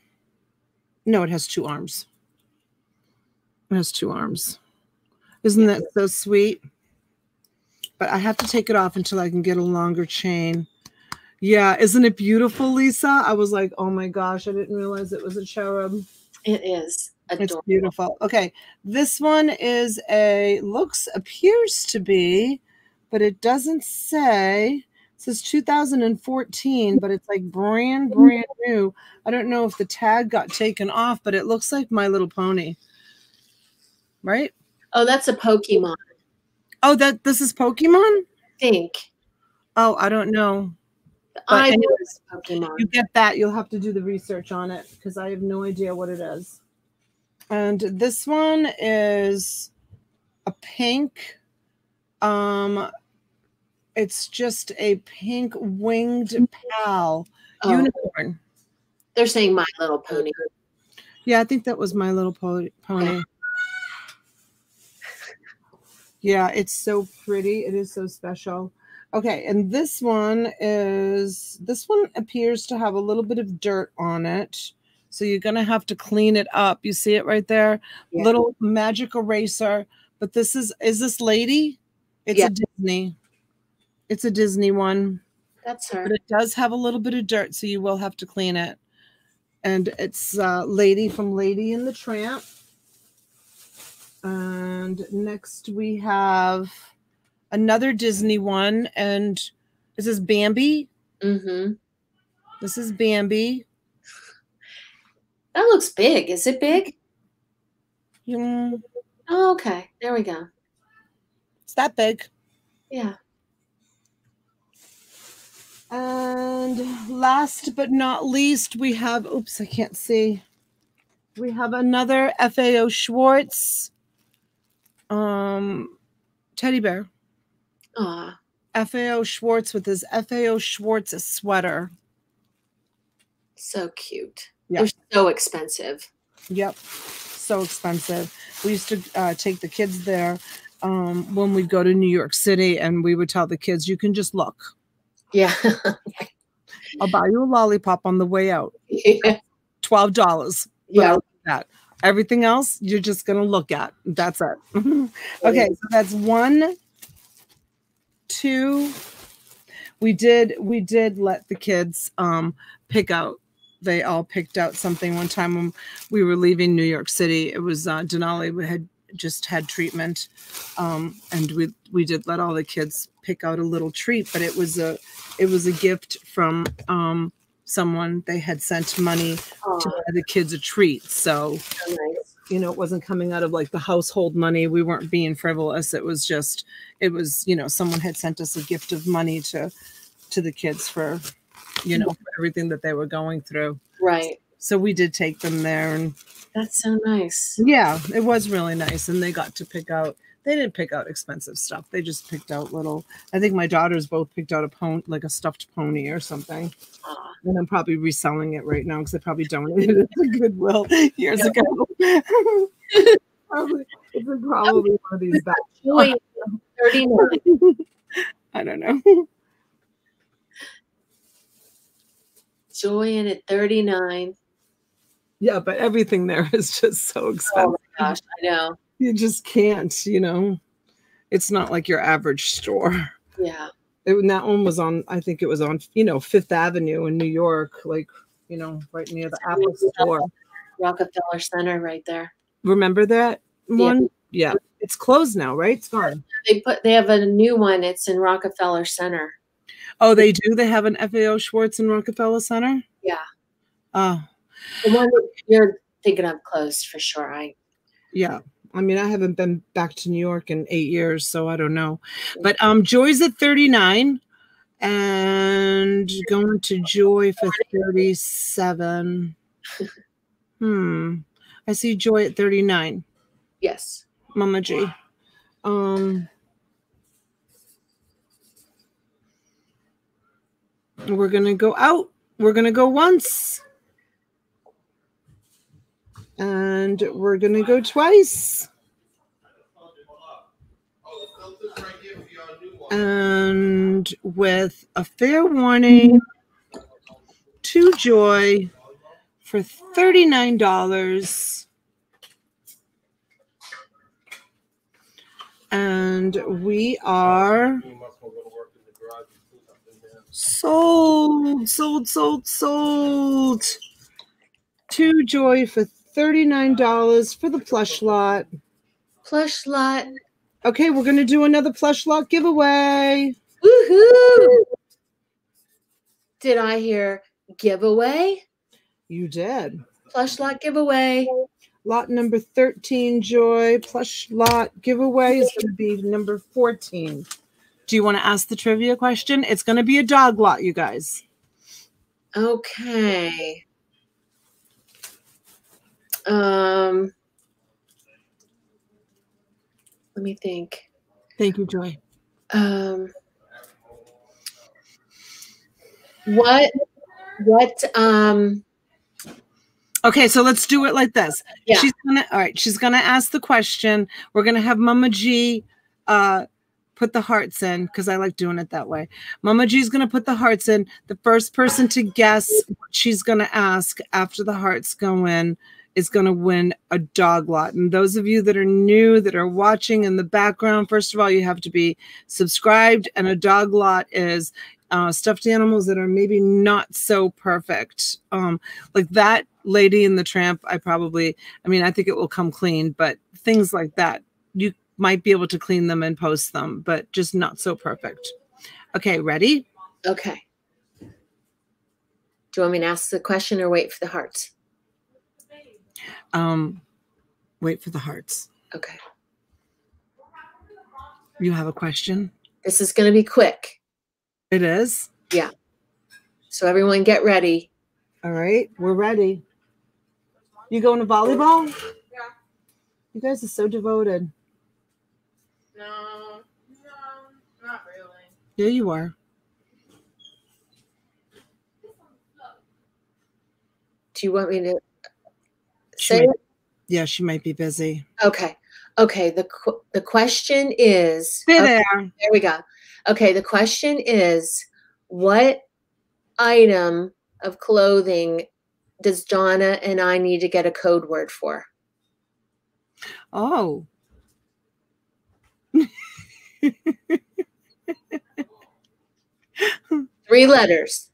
No, it has two arms. It has two arms. Isn't that so sweet? But I have to take it off until I can get a longer chain. Yeah, isn't it beautiful, Lisa? I was like, oh my gosh, I didn't realize it was a cherub. It is It's beautiful. Okay, this one is a looks appears to be, but it doesn't say. It says 2014, but it's like brand brand new. I don't know if the tag got taken off, but it looks like My Little Pony. Right? Oh, that's a Pokemon. Oh, that this is Pokemon? I think. Oh, I don't know. But eye anyway, was Pokemon. you get that, you'll have to do the research on it because I have no idea what it is. And this one is a pink. Um, it's just a pink winged mm-hmm. pal Oh, unicorn. they're saying My Little Pony. Yeah, I think that was my little pony. pony. Yeah, it's so pretty. It is so special. Okay, and this one is this one appears to have a little bit of dirt on it. So you're gonna have to clean it up. You see it right there? Yeah. Little magic eraser. But this is is this lady? It's Yeah. a Disney. It's a Disney one That's her. but it does have a little bit of dirt, so you will have to clean it. And it's uh, Lady from Lady and the Tramp. And next we have another Disney one, and this is Bambi. Mm-hmm. This is Bambi. That looks big. Is it big? Mm, Oh, okay. There we go. it's that big. Yeah. And last but not least, we have, oops, I can't see. We have another FAO Schwarz um, teddy bear. Aw. FAO Schwarz with his FAO Schwarz sweater. So cute. Yeah. They're so expensive. Yep. So expensive. We used to uh, take the kids there um, when we'd go to New York City and we would tell the kids, you can just look. Yeah. I'll buy you a lollipop on the way out. yeah. $12. Yeah. that. Everything else you're just gonna look at. That's it. okay, so that's one, two. We did we did let the kids um pick out. They all picked out something one time when we were leaving New York City. It was uh Denali we had just had treatment. Um and we we did let all the kids pick out a little treat, but it was a it was a gift from um someone they had sent money to buy the kids a treat. So, so nice. you know, it wasn't coming out of like the household money. We weren't being frivolous. It was just, it was, you know, someone had sent us a gift of money to, to the kids for, you know, for everything that they were going through. Right. So we did take them there and That's so nice. yeah, it was really nice. And they got to pick out they didn't pick out expensive stuff. They just picked out little I think my daughters both picked out a pony like a stuffed pony or something. And I'm probably reselling it right now because I probably donated it to Goodwill years Yeah. ago. probably it's probably one of these back. Joy 39. I don't know. Joy in at 39. Yeah, but everything there is just so expensive. Oh my gosh, I know. You just can't, you know. It's not like your average store. Yeah. It, and that one was on, I think it was on, you know, Fifth Avenue in New York, like, you know, right near the Apple store. Rockefeller Center right there. Remember that Yeah. one? Yeah. It's closed now, right? It's gone. They put they have a new one. It's in Rockefeller Center. Oh, they do? They have an FAO Schwarz in Rockefeller Center? Yeah. Oh, The one you're thinking of closed for sure. I yeah. I mean, I haven't been back to New York in eight years, so I don't know. But um Joy's at 39 and going to Joy for 37. Hmm. I see Joy at 39. yes. Mama G. Um we're gonna go out. We're gonna go once. And we're gonna go twice. And with a fair warning to Joy for $39. And we are sold, sold, sold, sold to Joy for $39 for the plush lot. Plush lot. Okay, we're going to do another plush lot giveaway. Woohoo! Did I hear giveaway? You did. Plush lot giveaway. Lot number 13, Joy. Plush lot giveaway is going to be number 14. Do you want to ask the trivia question? It's going to be a dog lot, you guys. Okay. Um let me think. Thank you, Joy. Um what what um Okay, so let's do it like this. Yeah. She's gonna all right, she's gonna ask the question. We're gonna have Mama G uh put the hearts in because I like doing it that way. Mama G's gonna put the hearts in. The first person to guess what she's gonna ask after the hearts go in is gonna win a dog lot. And those of you that are new that are watching in the background, first of all, you have to be subscribed, and a dog lot is uh, stuffed animals that are maybe not so perfect. Um, like that lady in the tramp i probably i mean i think it will come clean but things like that you might be able to clean them and post them but just not so perfect okay ready okay. Do you want me to ask the question or wait for the hearts? Um wait for the hearts Okay. you have a question This is going to be quick. it is Yeah. So everyone get ready. all right we're ready you going to volleyball Yeah. you guys are so devoted No, no, not really. yeah you are Do you want me to She might- it? yeah she might be busy Okay. Okay. The qu- the question is okay, there there we go. Okay, the question is what item of clothing does Donna and I need to get a code word for? oh Three letters.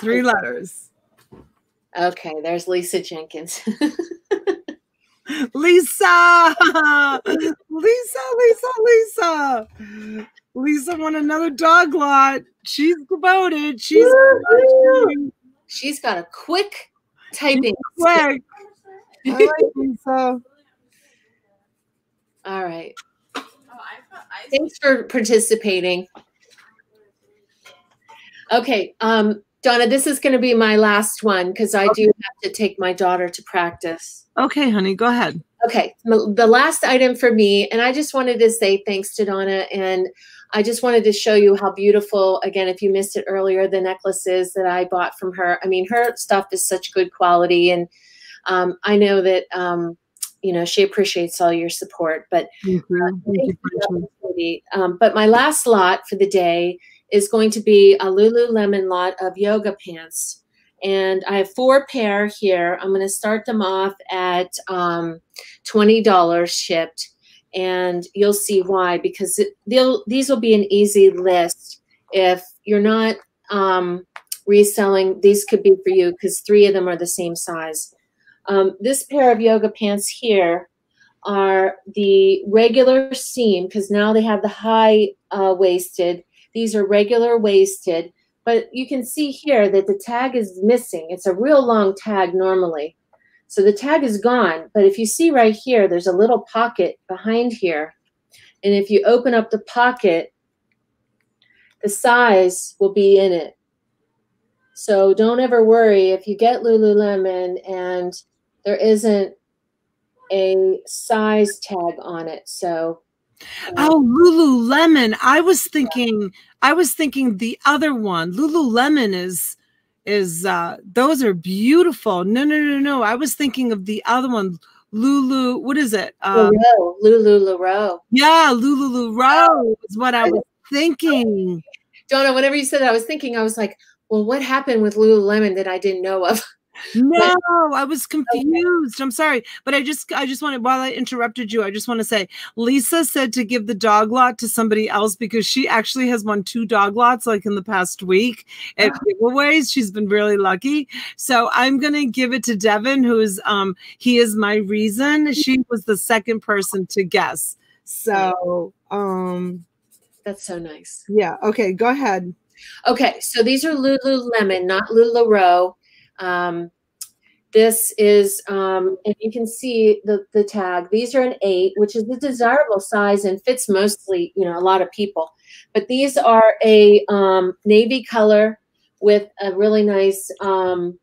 three letters Okay, there's Lisa Jenkins. Lisa! Lisa, Lisa, Lisa. Lisa won another dog lot. She's devoted. She's! She's got a quick typing. quick. I like Lisa. All right. Oh, I thought I Thanks for participating. Okay, um, Donna, this is going to be my last one because I do have to take my daughter to practice. Okay, honey, go ahead. Okay, the last item for me, and I just wanted to say thanks to Donna, and I just wanted to show you how beautiful, again, if you missed it earlier, the necklaces that I bought from her. I mean, her stuff is such good quality, and um, I know that, um, you know, she appreciates all your support, but. Thank you Thank you. Um, but my last lot for the day is going to be a Lululemon lot of yoga pants. And I have four pair here. I'm going to start them off at um, $20 shipped. And you'll see why, because it, these will be an easy list. If you're not um, reselling, these could be for you because three of them are the same size. Um, this pair of yoga pants here are the regular seam because now they have the high uh, waisted. These are regular waisted, but you can see here that the tag is missing. It's a real long tag normally. So the tag is gone, but if you see right here, there's a little pocket behind here. And if you open up the pocket, the size will be in it. So don't ever worry if you get Lululemon and there isn't a size tag on it. So Oh, Lululemon. I was thinking I was thinking the other one. Lululemon is is uh those are beautiful. No, no, no, no. I was thinking of the other one. Lulu, what is it? Um, Lulu, Lulu Laro. yeah, Lululemon is what I was thinking. Donna, whenever you said that, I was thinking, I was like, well, what happened with Lululemon that I didn't know of? No, I was confused. I'm sorry, but I just I just wanted while I interrupted you, I just want to say Lisa said to give the dog lot to somebody else because she actually has won two dog lots like in the past week at giveaways. She's been really lucky. So I'm gonna give it to Devin, who's um he is my reason. She was the second person to guess. So um That's so nice. yeah, okay, go ahead. Okay, so these are Lululemon, not Lularoe. Um, this is, um, and you can see the, the tag. These are an eight, which is the desirable size and fits mostly, you know, a lot of people. But these are a um, navy color with a really nice um,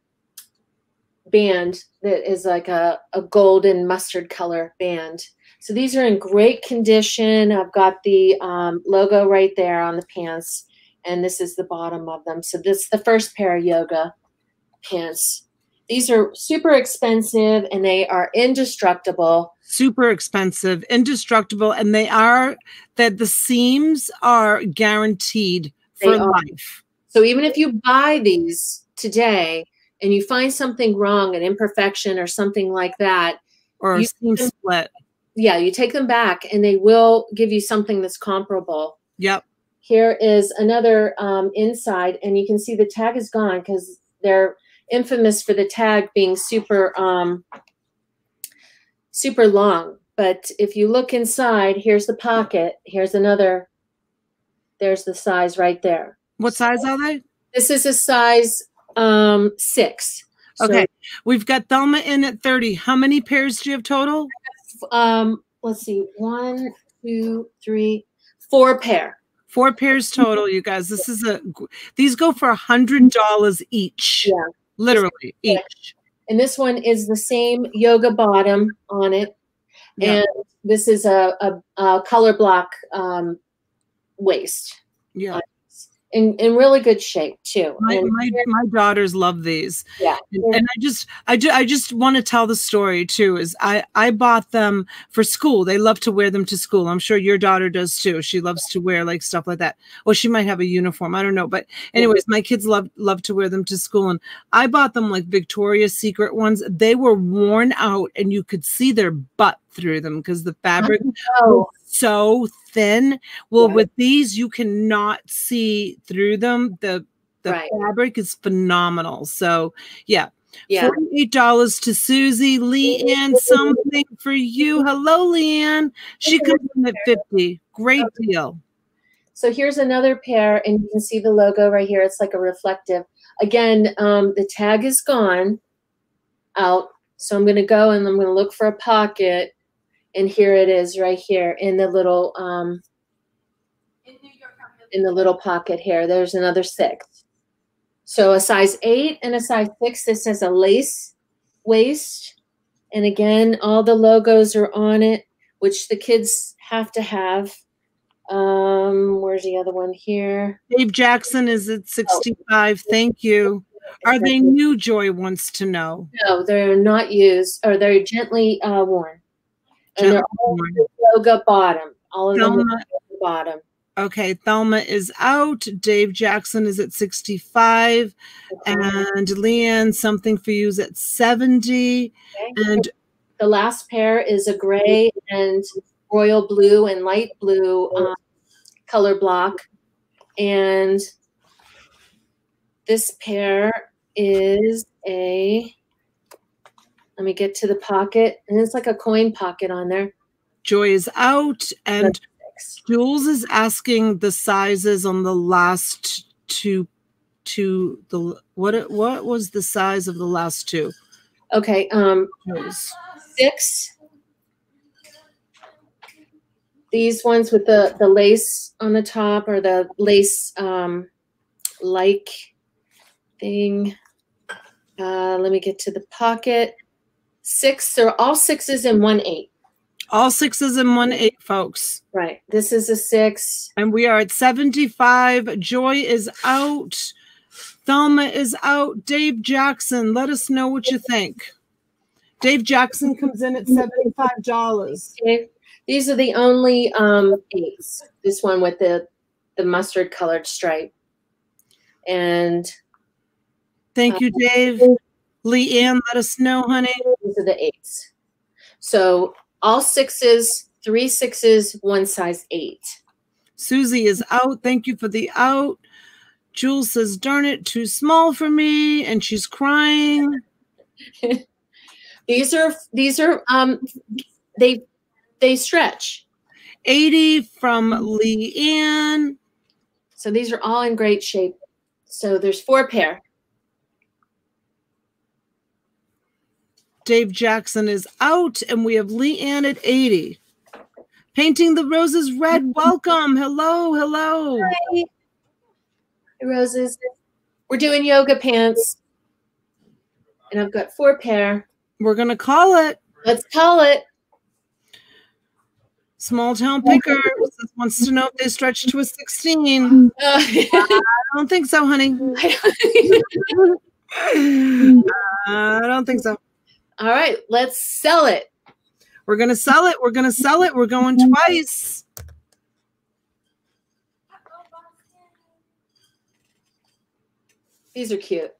band that is like a, a golden mustard color band. So these are in great condition. I've got the um, logo right there on the pants, and this is the bottom of them. So this is the first pair of yoga pants. These are super expensive and they are indestructible. super expensive, indestructible, and they are that the seams are guaranteed They for are. life. So even if you buy these today and you find something wrong, an imperfection or something like that, Or a You seam can- split. yeah, you take them back and they will give you something that's comparable. Yep. Here is another um, inside, and you can see the tag is gone because they're infamous for the tag being super um, super long. But if you look inside, here's the pocket. Here's another. There's the size right there. What size are they? This is a size um, six. So, Okay. We've got Thelma in at 30. How many pairs do you have total? um, let's see. One, two, three, four pair. Four pairs total, you guys. This is a these go for a hundred dollars each. Yeah. Literally each. And this one is the same yoga bottom on it. Yeah. And this is a, a, a color block um, waist Yeah. In, in really good shape too. My, And my, my daughters love these. yeah, and, and I just I, ju- I just want to tell the story too is I I bought them for school. They love to wear them to school. I'm sure your daughter does too. She loves to wear like stuff like that. Or she might have a uniform. I don't know. But anyways my kids love love to wear them to school. And I bought them like Victoria's Secret ones. They were worn out and you could see their butt through them because the fabric oh, so thin well Yeah. with these you cannot see through them the the Right. fabric is phenomenal so yeah yeah. $48 to Susie. Leanne, something for you. Hello, Leanne. She comes in at 50. Great deal. So here's another pair, and you can see the logo right here. It's like a reflective. Again, um, the tag is gone out. So I'm going to go and I'm going to look for a pocket. And here it is right here in the little um, In New York, I'm in the little pocket here. There's another six. So a size eight and a size six. This has a lace waist. And again, all the logos are on it, which the kids have to have. Um, where's the other one here? Dave Jackson is at 65. Thank you. Are they new? Joy wants to know. No, they're not used, or they're gently uh, worn. And they're all yoga bottom. All of them are Thelma, bottom. okay, Thelma is out. Dave Jackson is at 65. And Leanne, something for you is at 70. Okay. And the last pair is a gray and royal blue and light blue um, color block. And this pair is a, let me get to the pocket. And it's like a coin pocket on there. Joy is out. And Jules is asking the sizes on the last two two the what it- what was the size of the last two Okay, um, Jules? six. These ones with the, the lace on the top or the lace um, like thing. Uh, let me get to the pocket. Six, they're all sixes and one eight. all sixes and one eight folks Right. This is a six. and we are at 75 joy is out thelma is out dave jackson let us know what you think dave jackson comes in at 75 dollars Okay. These are the only um, eights. This one with the, the mustard colored stripe. And thank you dave leanne let us know honey These are the eights. So all sixes, three sixes, one size eight. Susie is out. Thank you for the out. Jules says, darn it, too small for me. And she's crying. These are these are um they they stretch. 80 from Leanne. So these are all in great shape. So there's four pair. Dave Jackson is out. And we have Leanne at 80. Painting the Roses Red. Welcome. Hello. Hello. Hi. Roses. We're doing yoga pants. And I've got four pair. We're going to call it. Let's call it. Small Town Picker wants to know if they stretch to a 16. Uh, I don't think so, honey. I don't think so. all right, let's sell it. We're going to sell it. We're going to sell it. We're going twice. These are cute.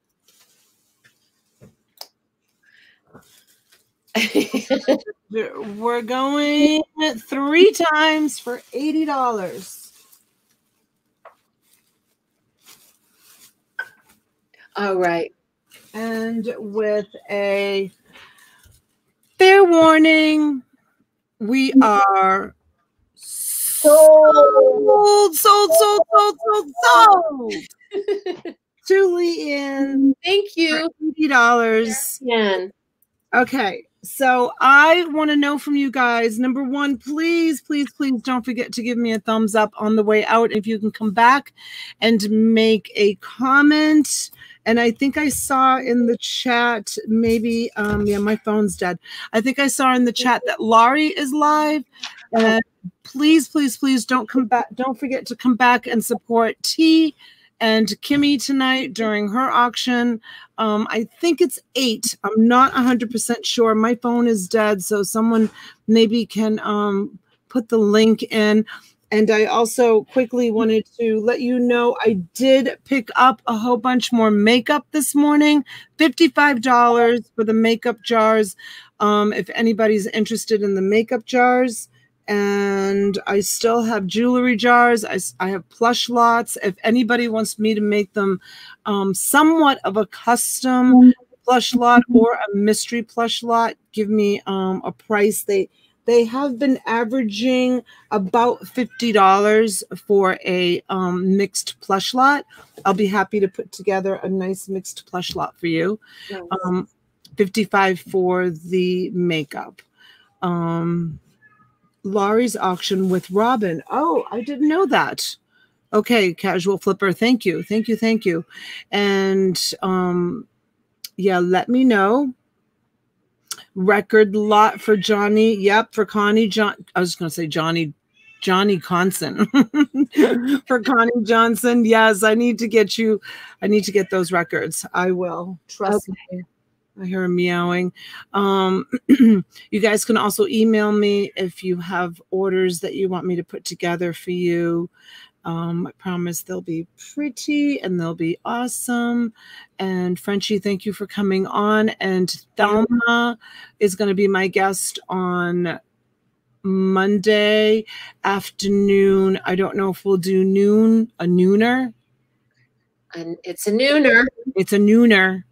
We're going three times for eighty dollars. All right. And with a fair warning, we are sold, sold, sold, sold, sold, sold. Julie in Thank you. eighty dollars. Jan. Okay, so I want to know from you guys. Number one, please, please, please don't forget to give me a thumbs up on the way out. If you can come back and make a comment. And I think I saw in the chat, maybe, um, yeah, my phone's dead. I think I saw in the chat that Laurie is live. And please, please, please don't come back. Don't forget to come back and support T and Kimmy tonight during her auction. Um, I think it's eight. I'm not 100% sure. My phone is dead, so someone maybe can um, put the link in. And I also quickly wanted to let you know I did pick up a whole bunch more makeup this morning. $55 for the makeup jars. Um, if anybody's interested in the makeup jars. And I still have jewelry jars. I, I have plush lots. If anybody wants me to make them um, somewhat of a custom plush lot or a mystery plush lot, give me um, a price. They they have been averaging about fifty dollars for a um, mixed plush lot. I'll be happy to put together a nice mixed plush lot for you. Um, fifty-five for the makeup. Laurie's auction with Robin. Oh, I didn't know that. Okay, casual flipper. Thank you. Thank you. Thank you. And um yeah, let me know. Record lot for Johnny. Yep, for Connie John. I was gonna say Johnny Johnny Conson for Connie Johnson. Yes, I need to get you. I need to get those records. I will. Trust okay. me. I hear him meowing. Um, you guys can also email me if you have orders that you want me to put together for you. Um, I promise they'll be pretty and they'll be awesome. And Frenchie, thank you for coming on. And Thelma is going to be my guest on Monday afternoon. I don't know if we'll do noon, a nooner. And it's a nooner. It's a nooner.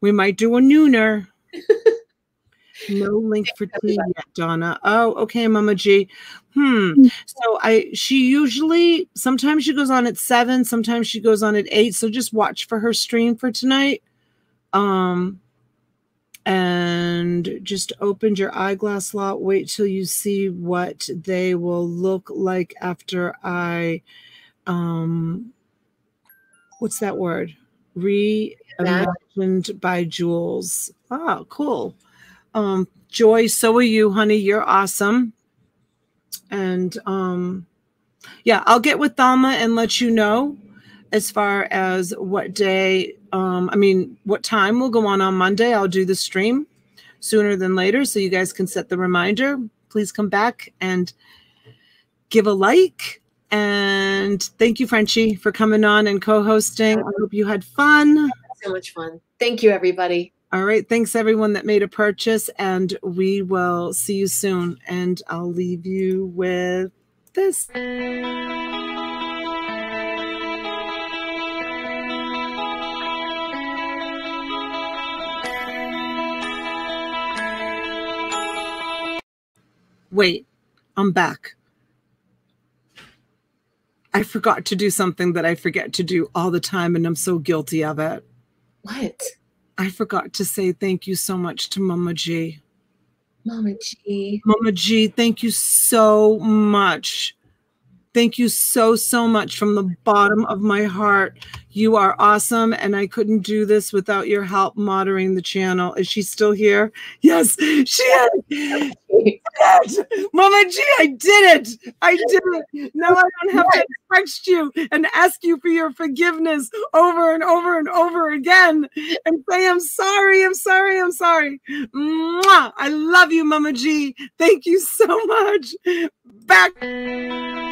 We might do a nooner. no link for Tee yet, Donna. Oh, okay, Mama G. Hmm. hmm. So I she usually sometimes she goes on at seven, sometimes she goes on at eight. So just watch for her stream for tonight. Um and just opened your eyeglass lot. Wait till you see what they will look like after I um what's that word? Reimagined by Jules. Oh, cool. Um, Joy, so are you, honey. You're awesome. And um, yeah, I'll get with Thelma and let you know as far as what day, um, I mean, what time will go on on Monday. I'll do the stream sooner than later so you guys can set the reminder. Please come back and give a like. And thank you, Frenchie, for coming on and co hosting. I hope you had fun. So much fun. Thank you, everybody. All right. Thanks, everyone that made a purchase. And we will see you soon. And I'll leave you with this. Wait, I'm back. I forgot to do something that I forget to do all the time, and I'm so guilty of it. What? I forgot to say thank you so much to Mama G. Mama G. Mama G, thank you so much. Thank you so, so much from the bottom of my heart. You are awesome, and I couldn't do this without your help moderating the channel. Is she still here? Yes, she is. Mama G, I did it. I did it. Now I don't have to text you and ask you for your forgiveness over and over and over again and say, I'm sorry, I'm sorry, I'm sorry. Mwah! I love you, Mama G. Thank you so much. Back.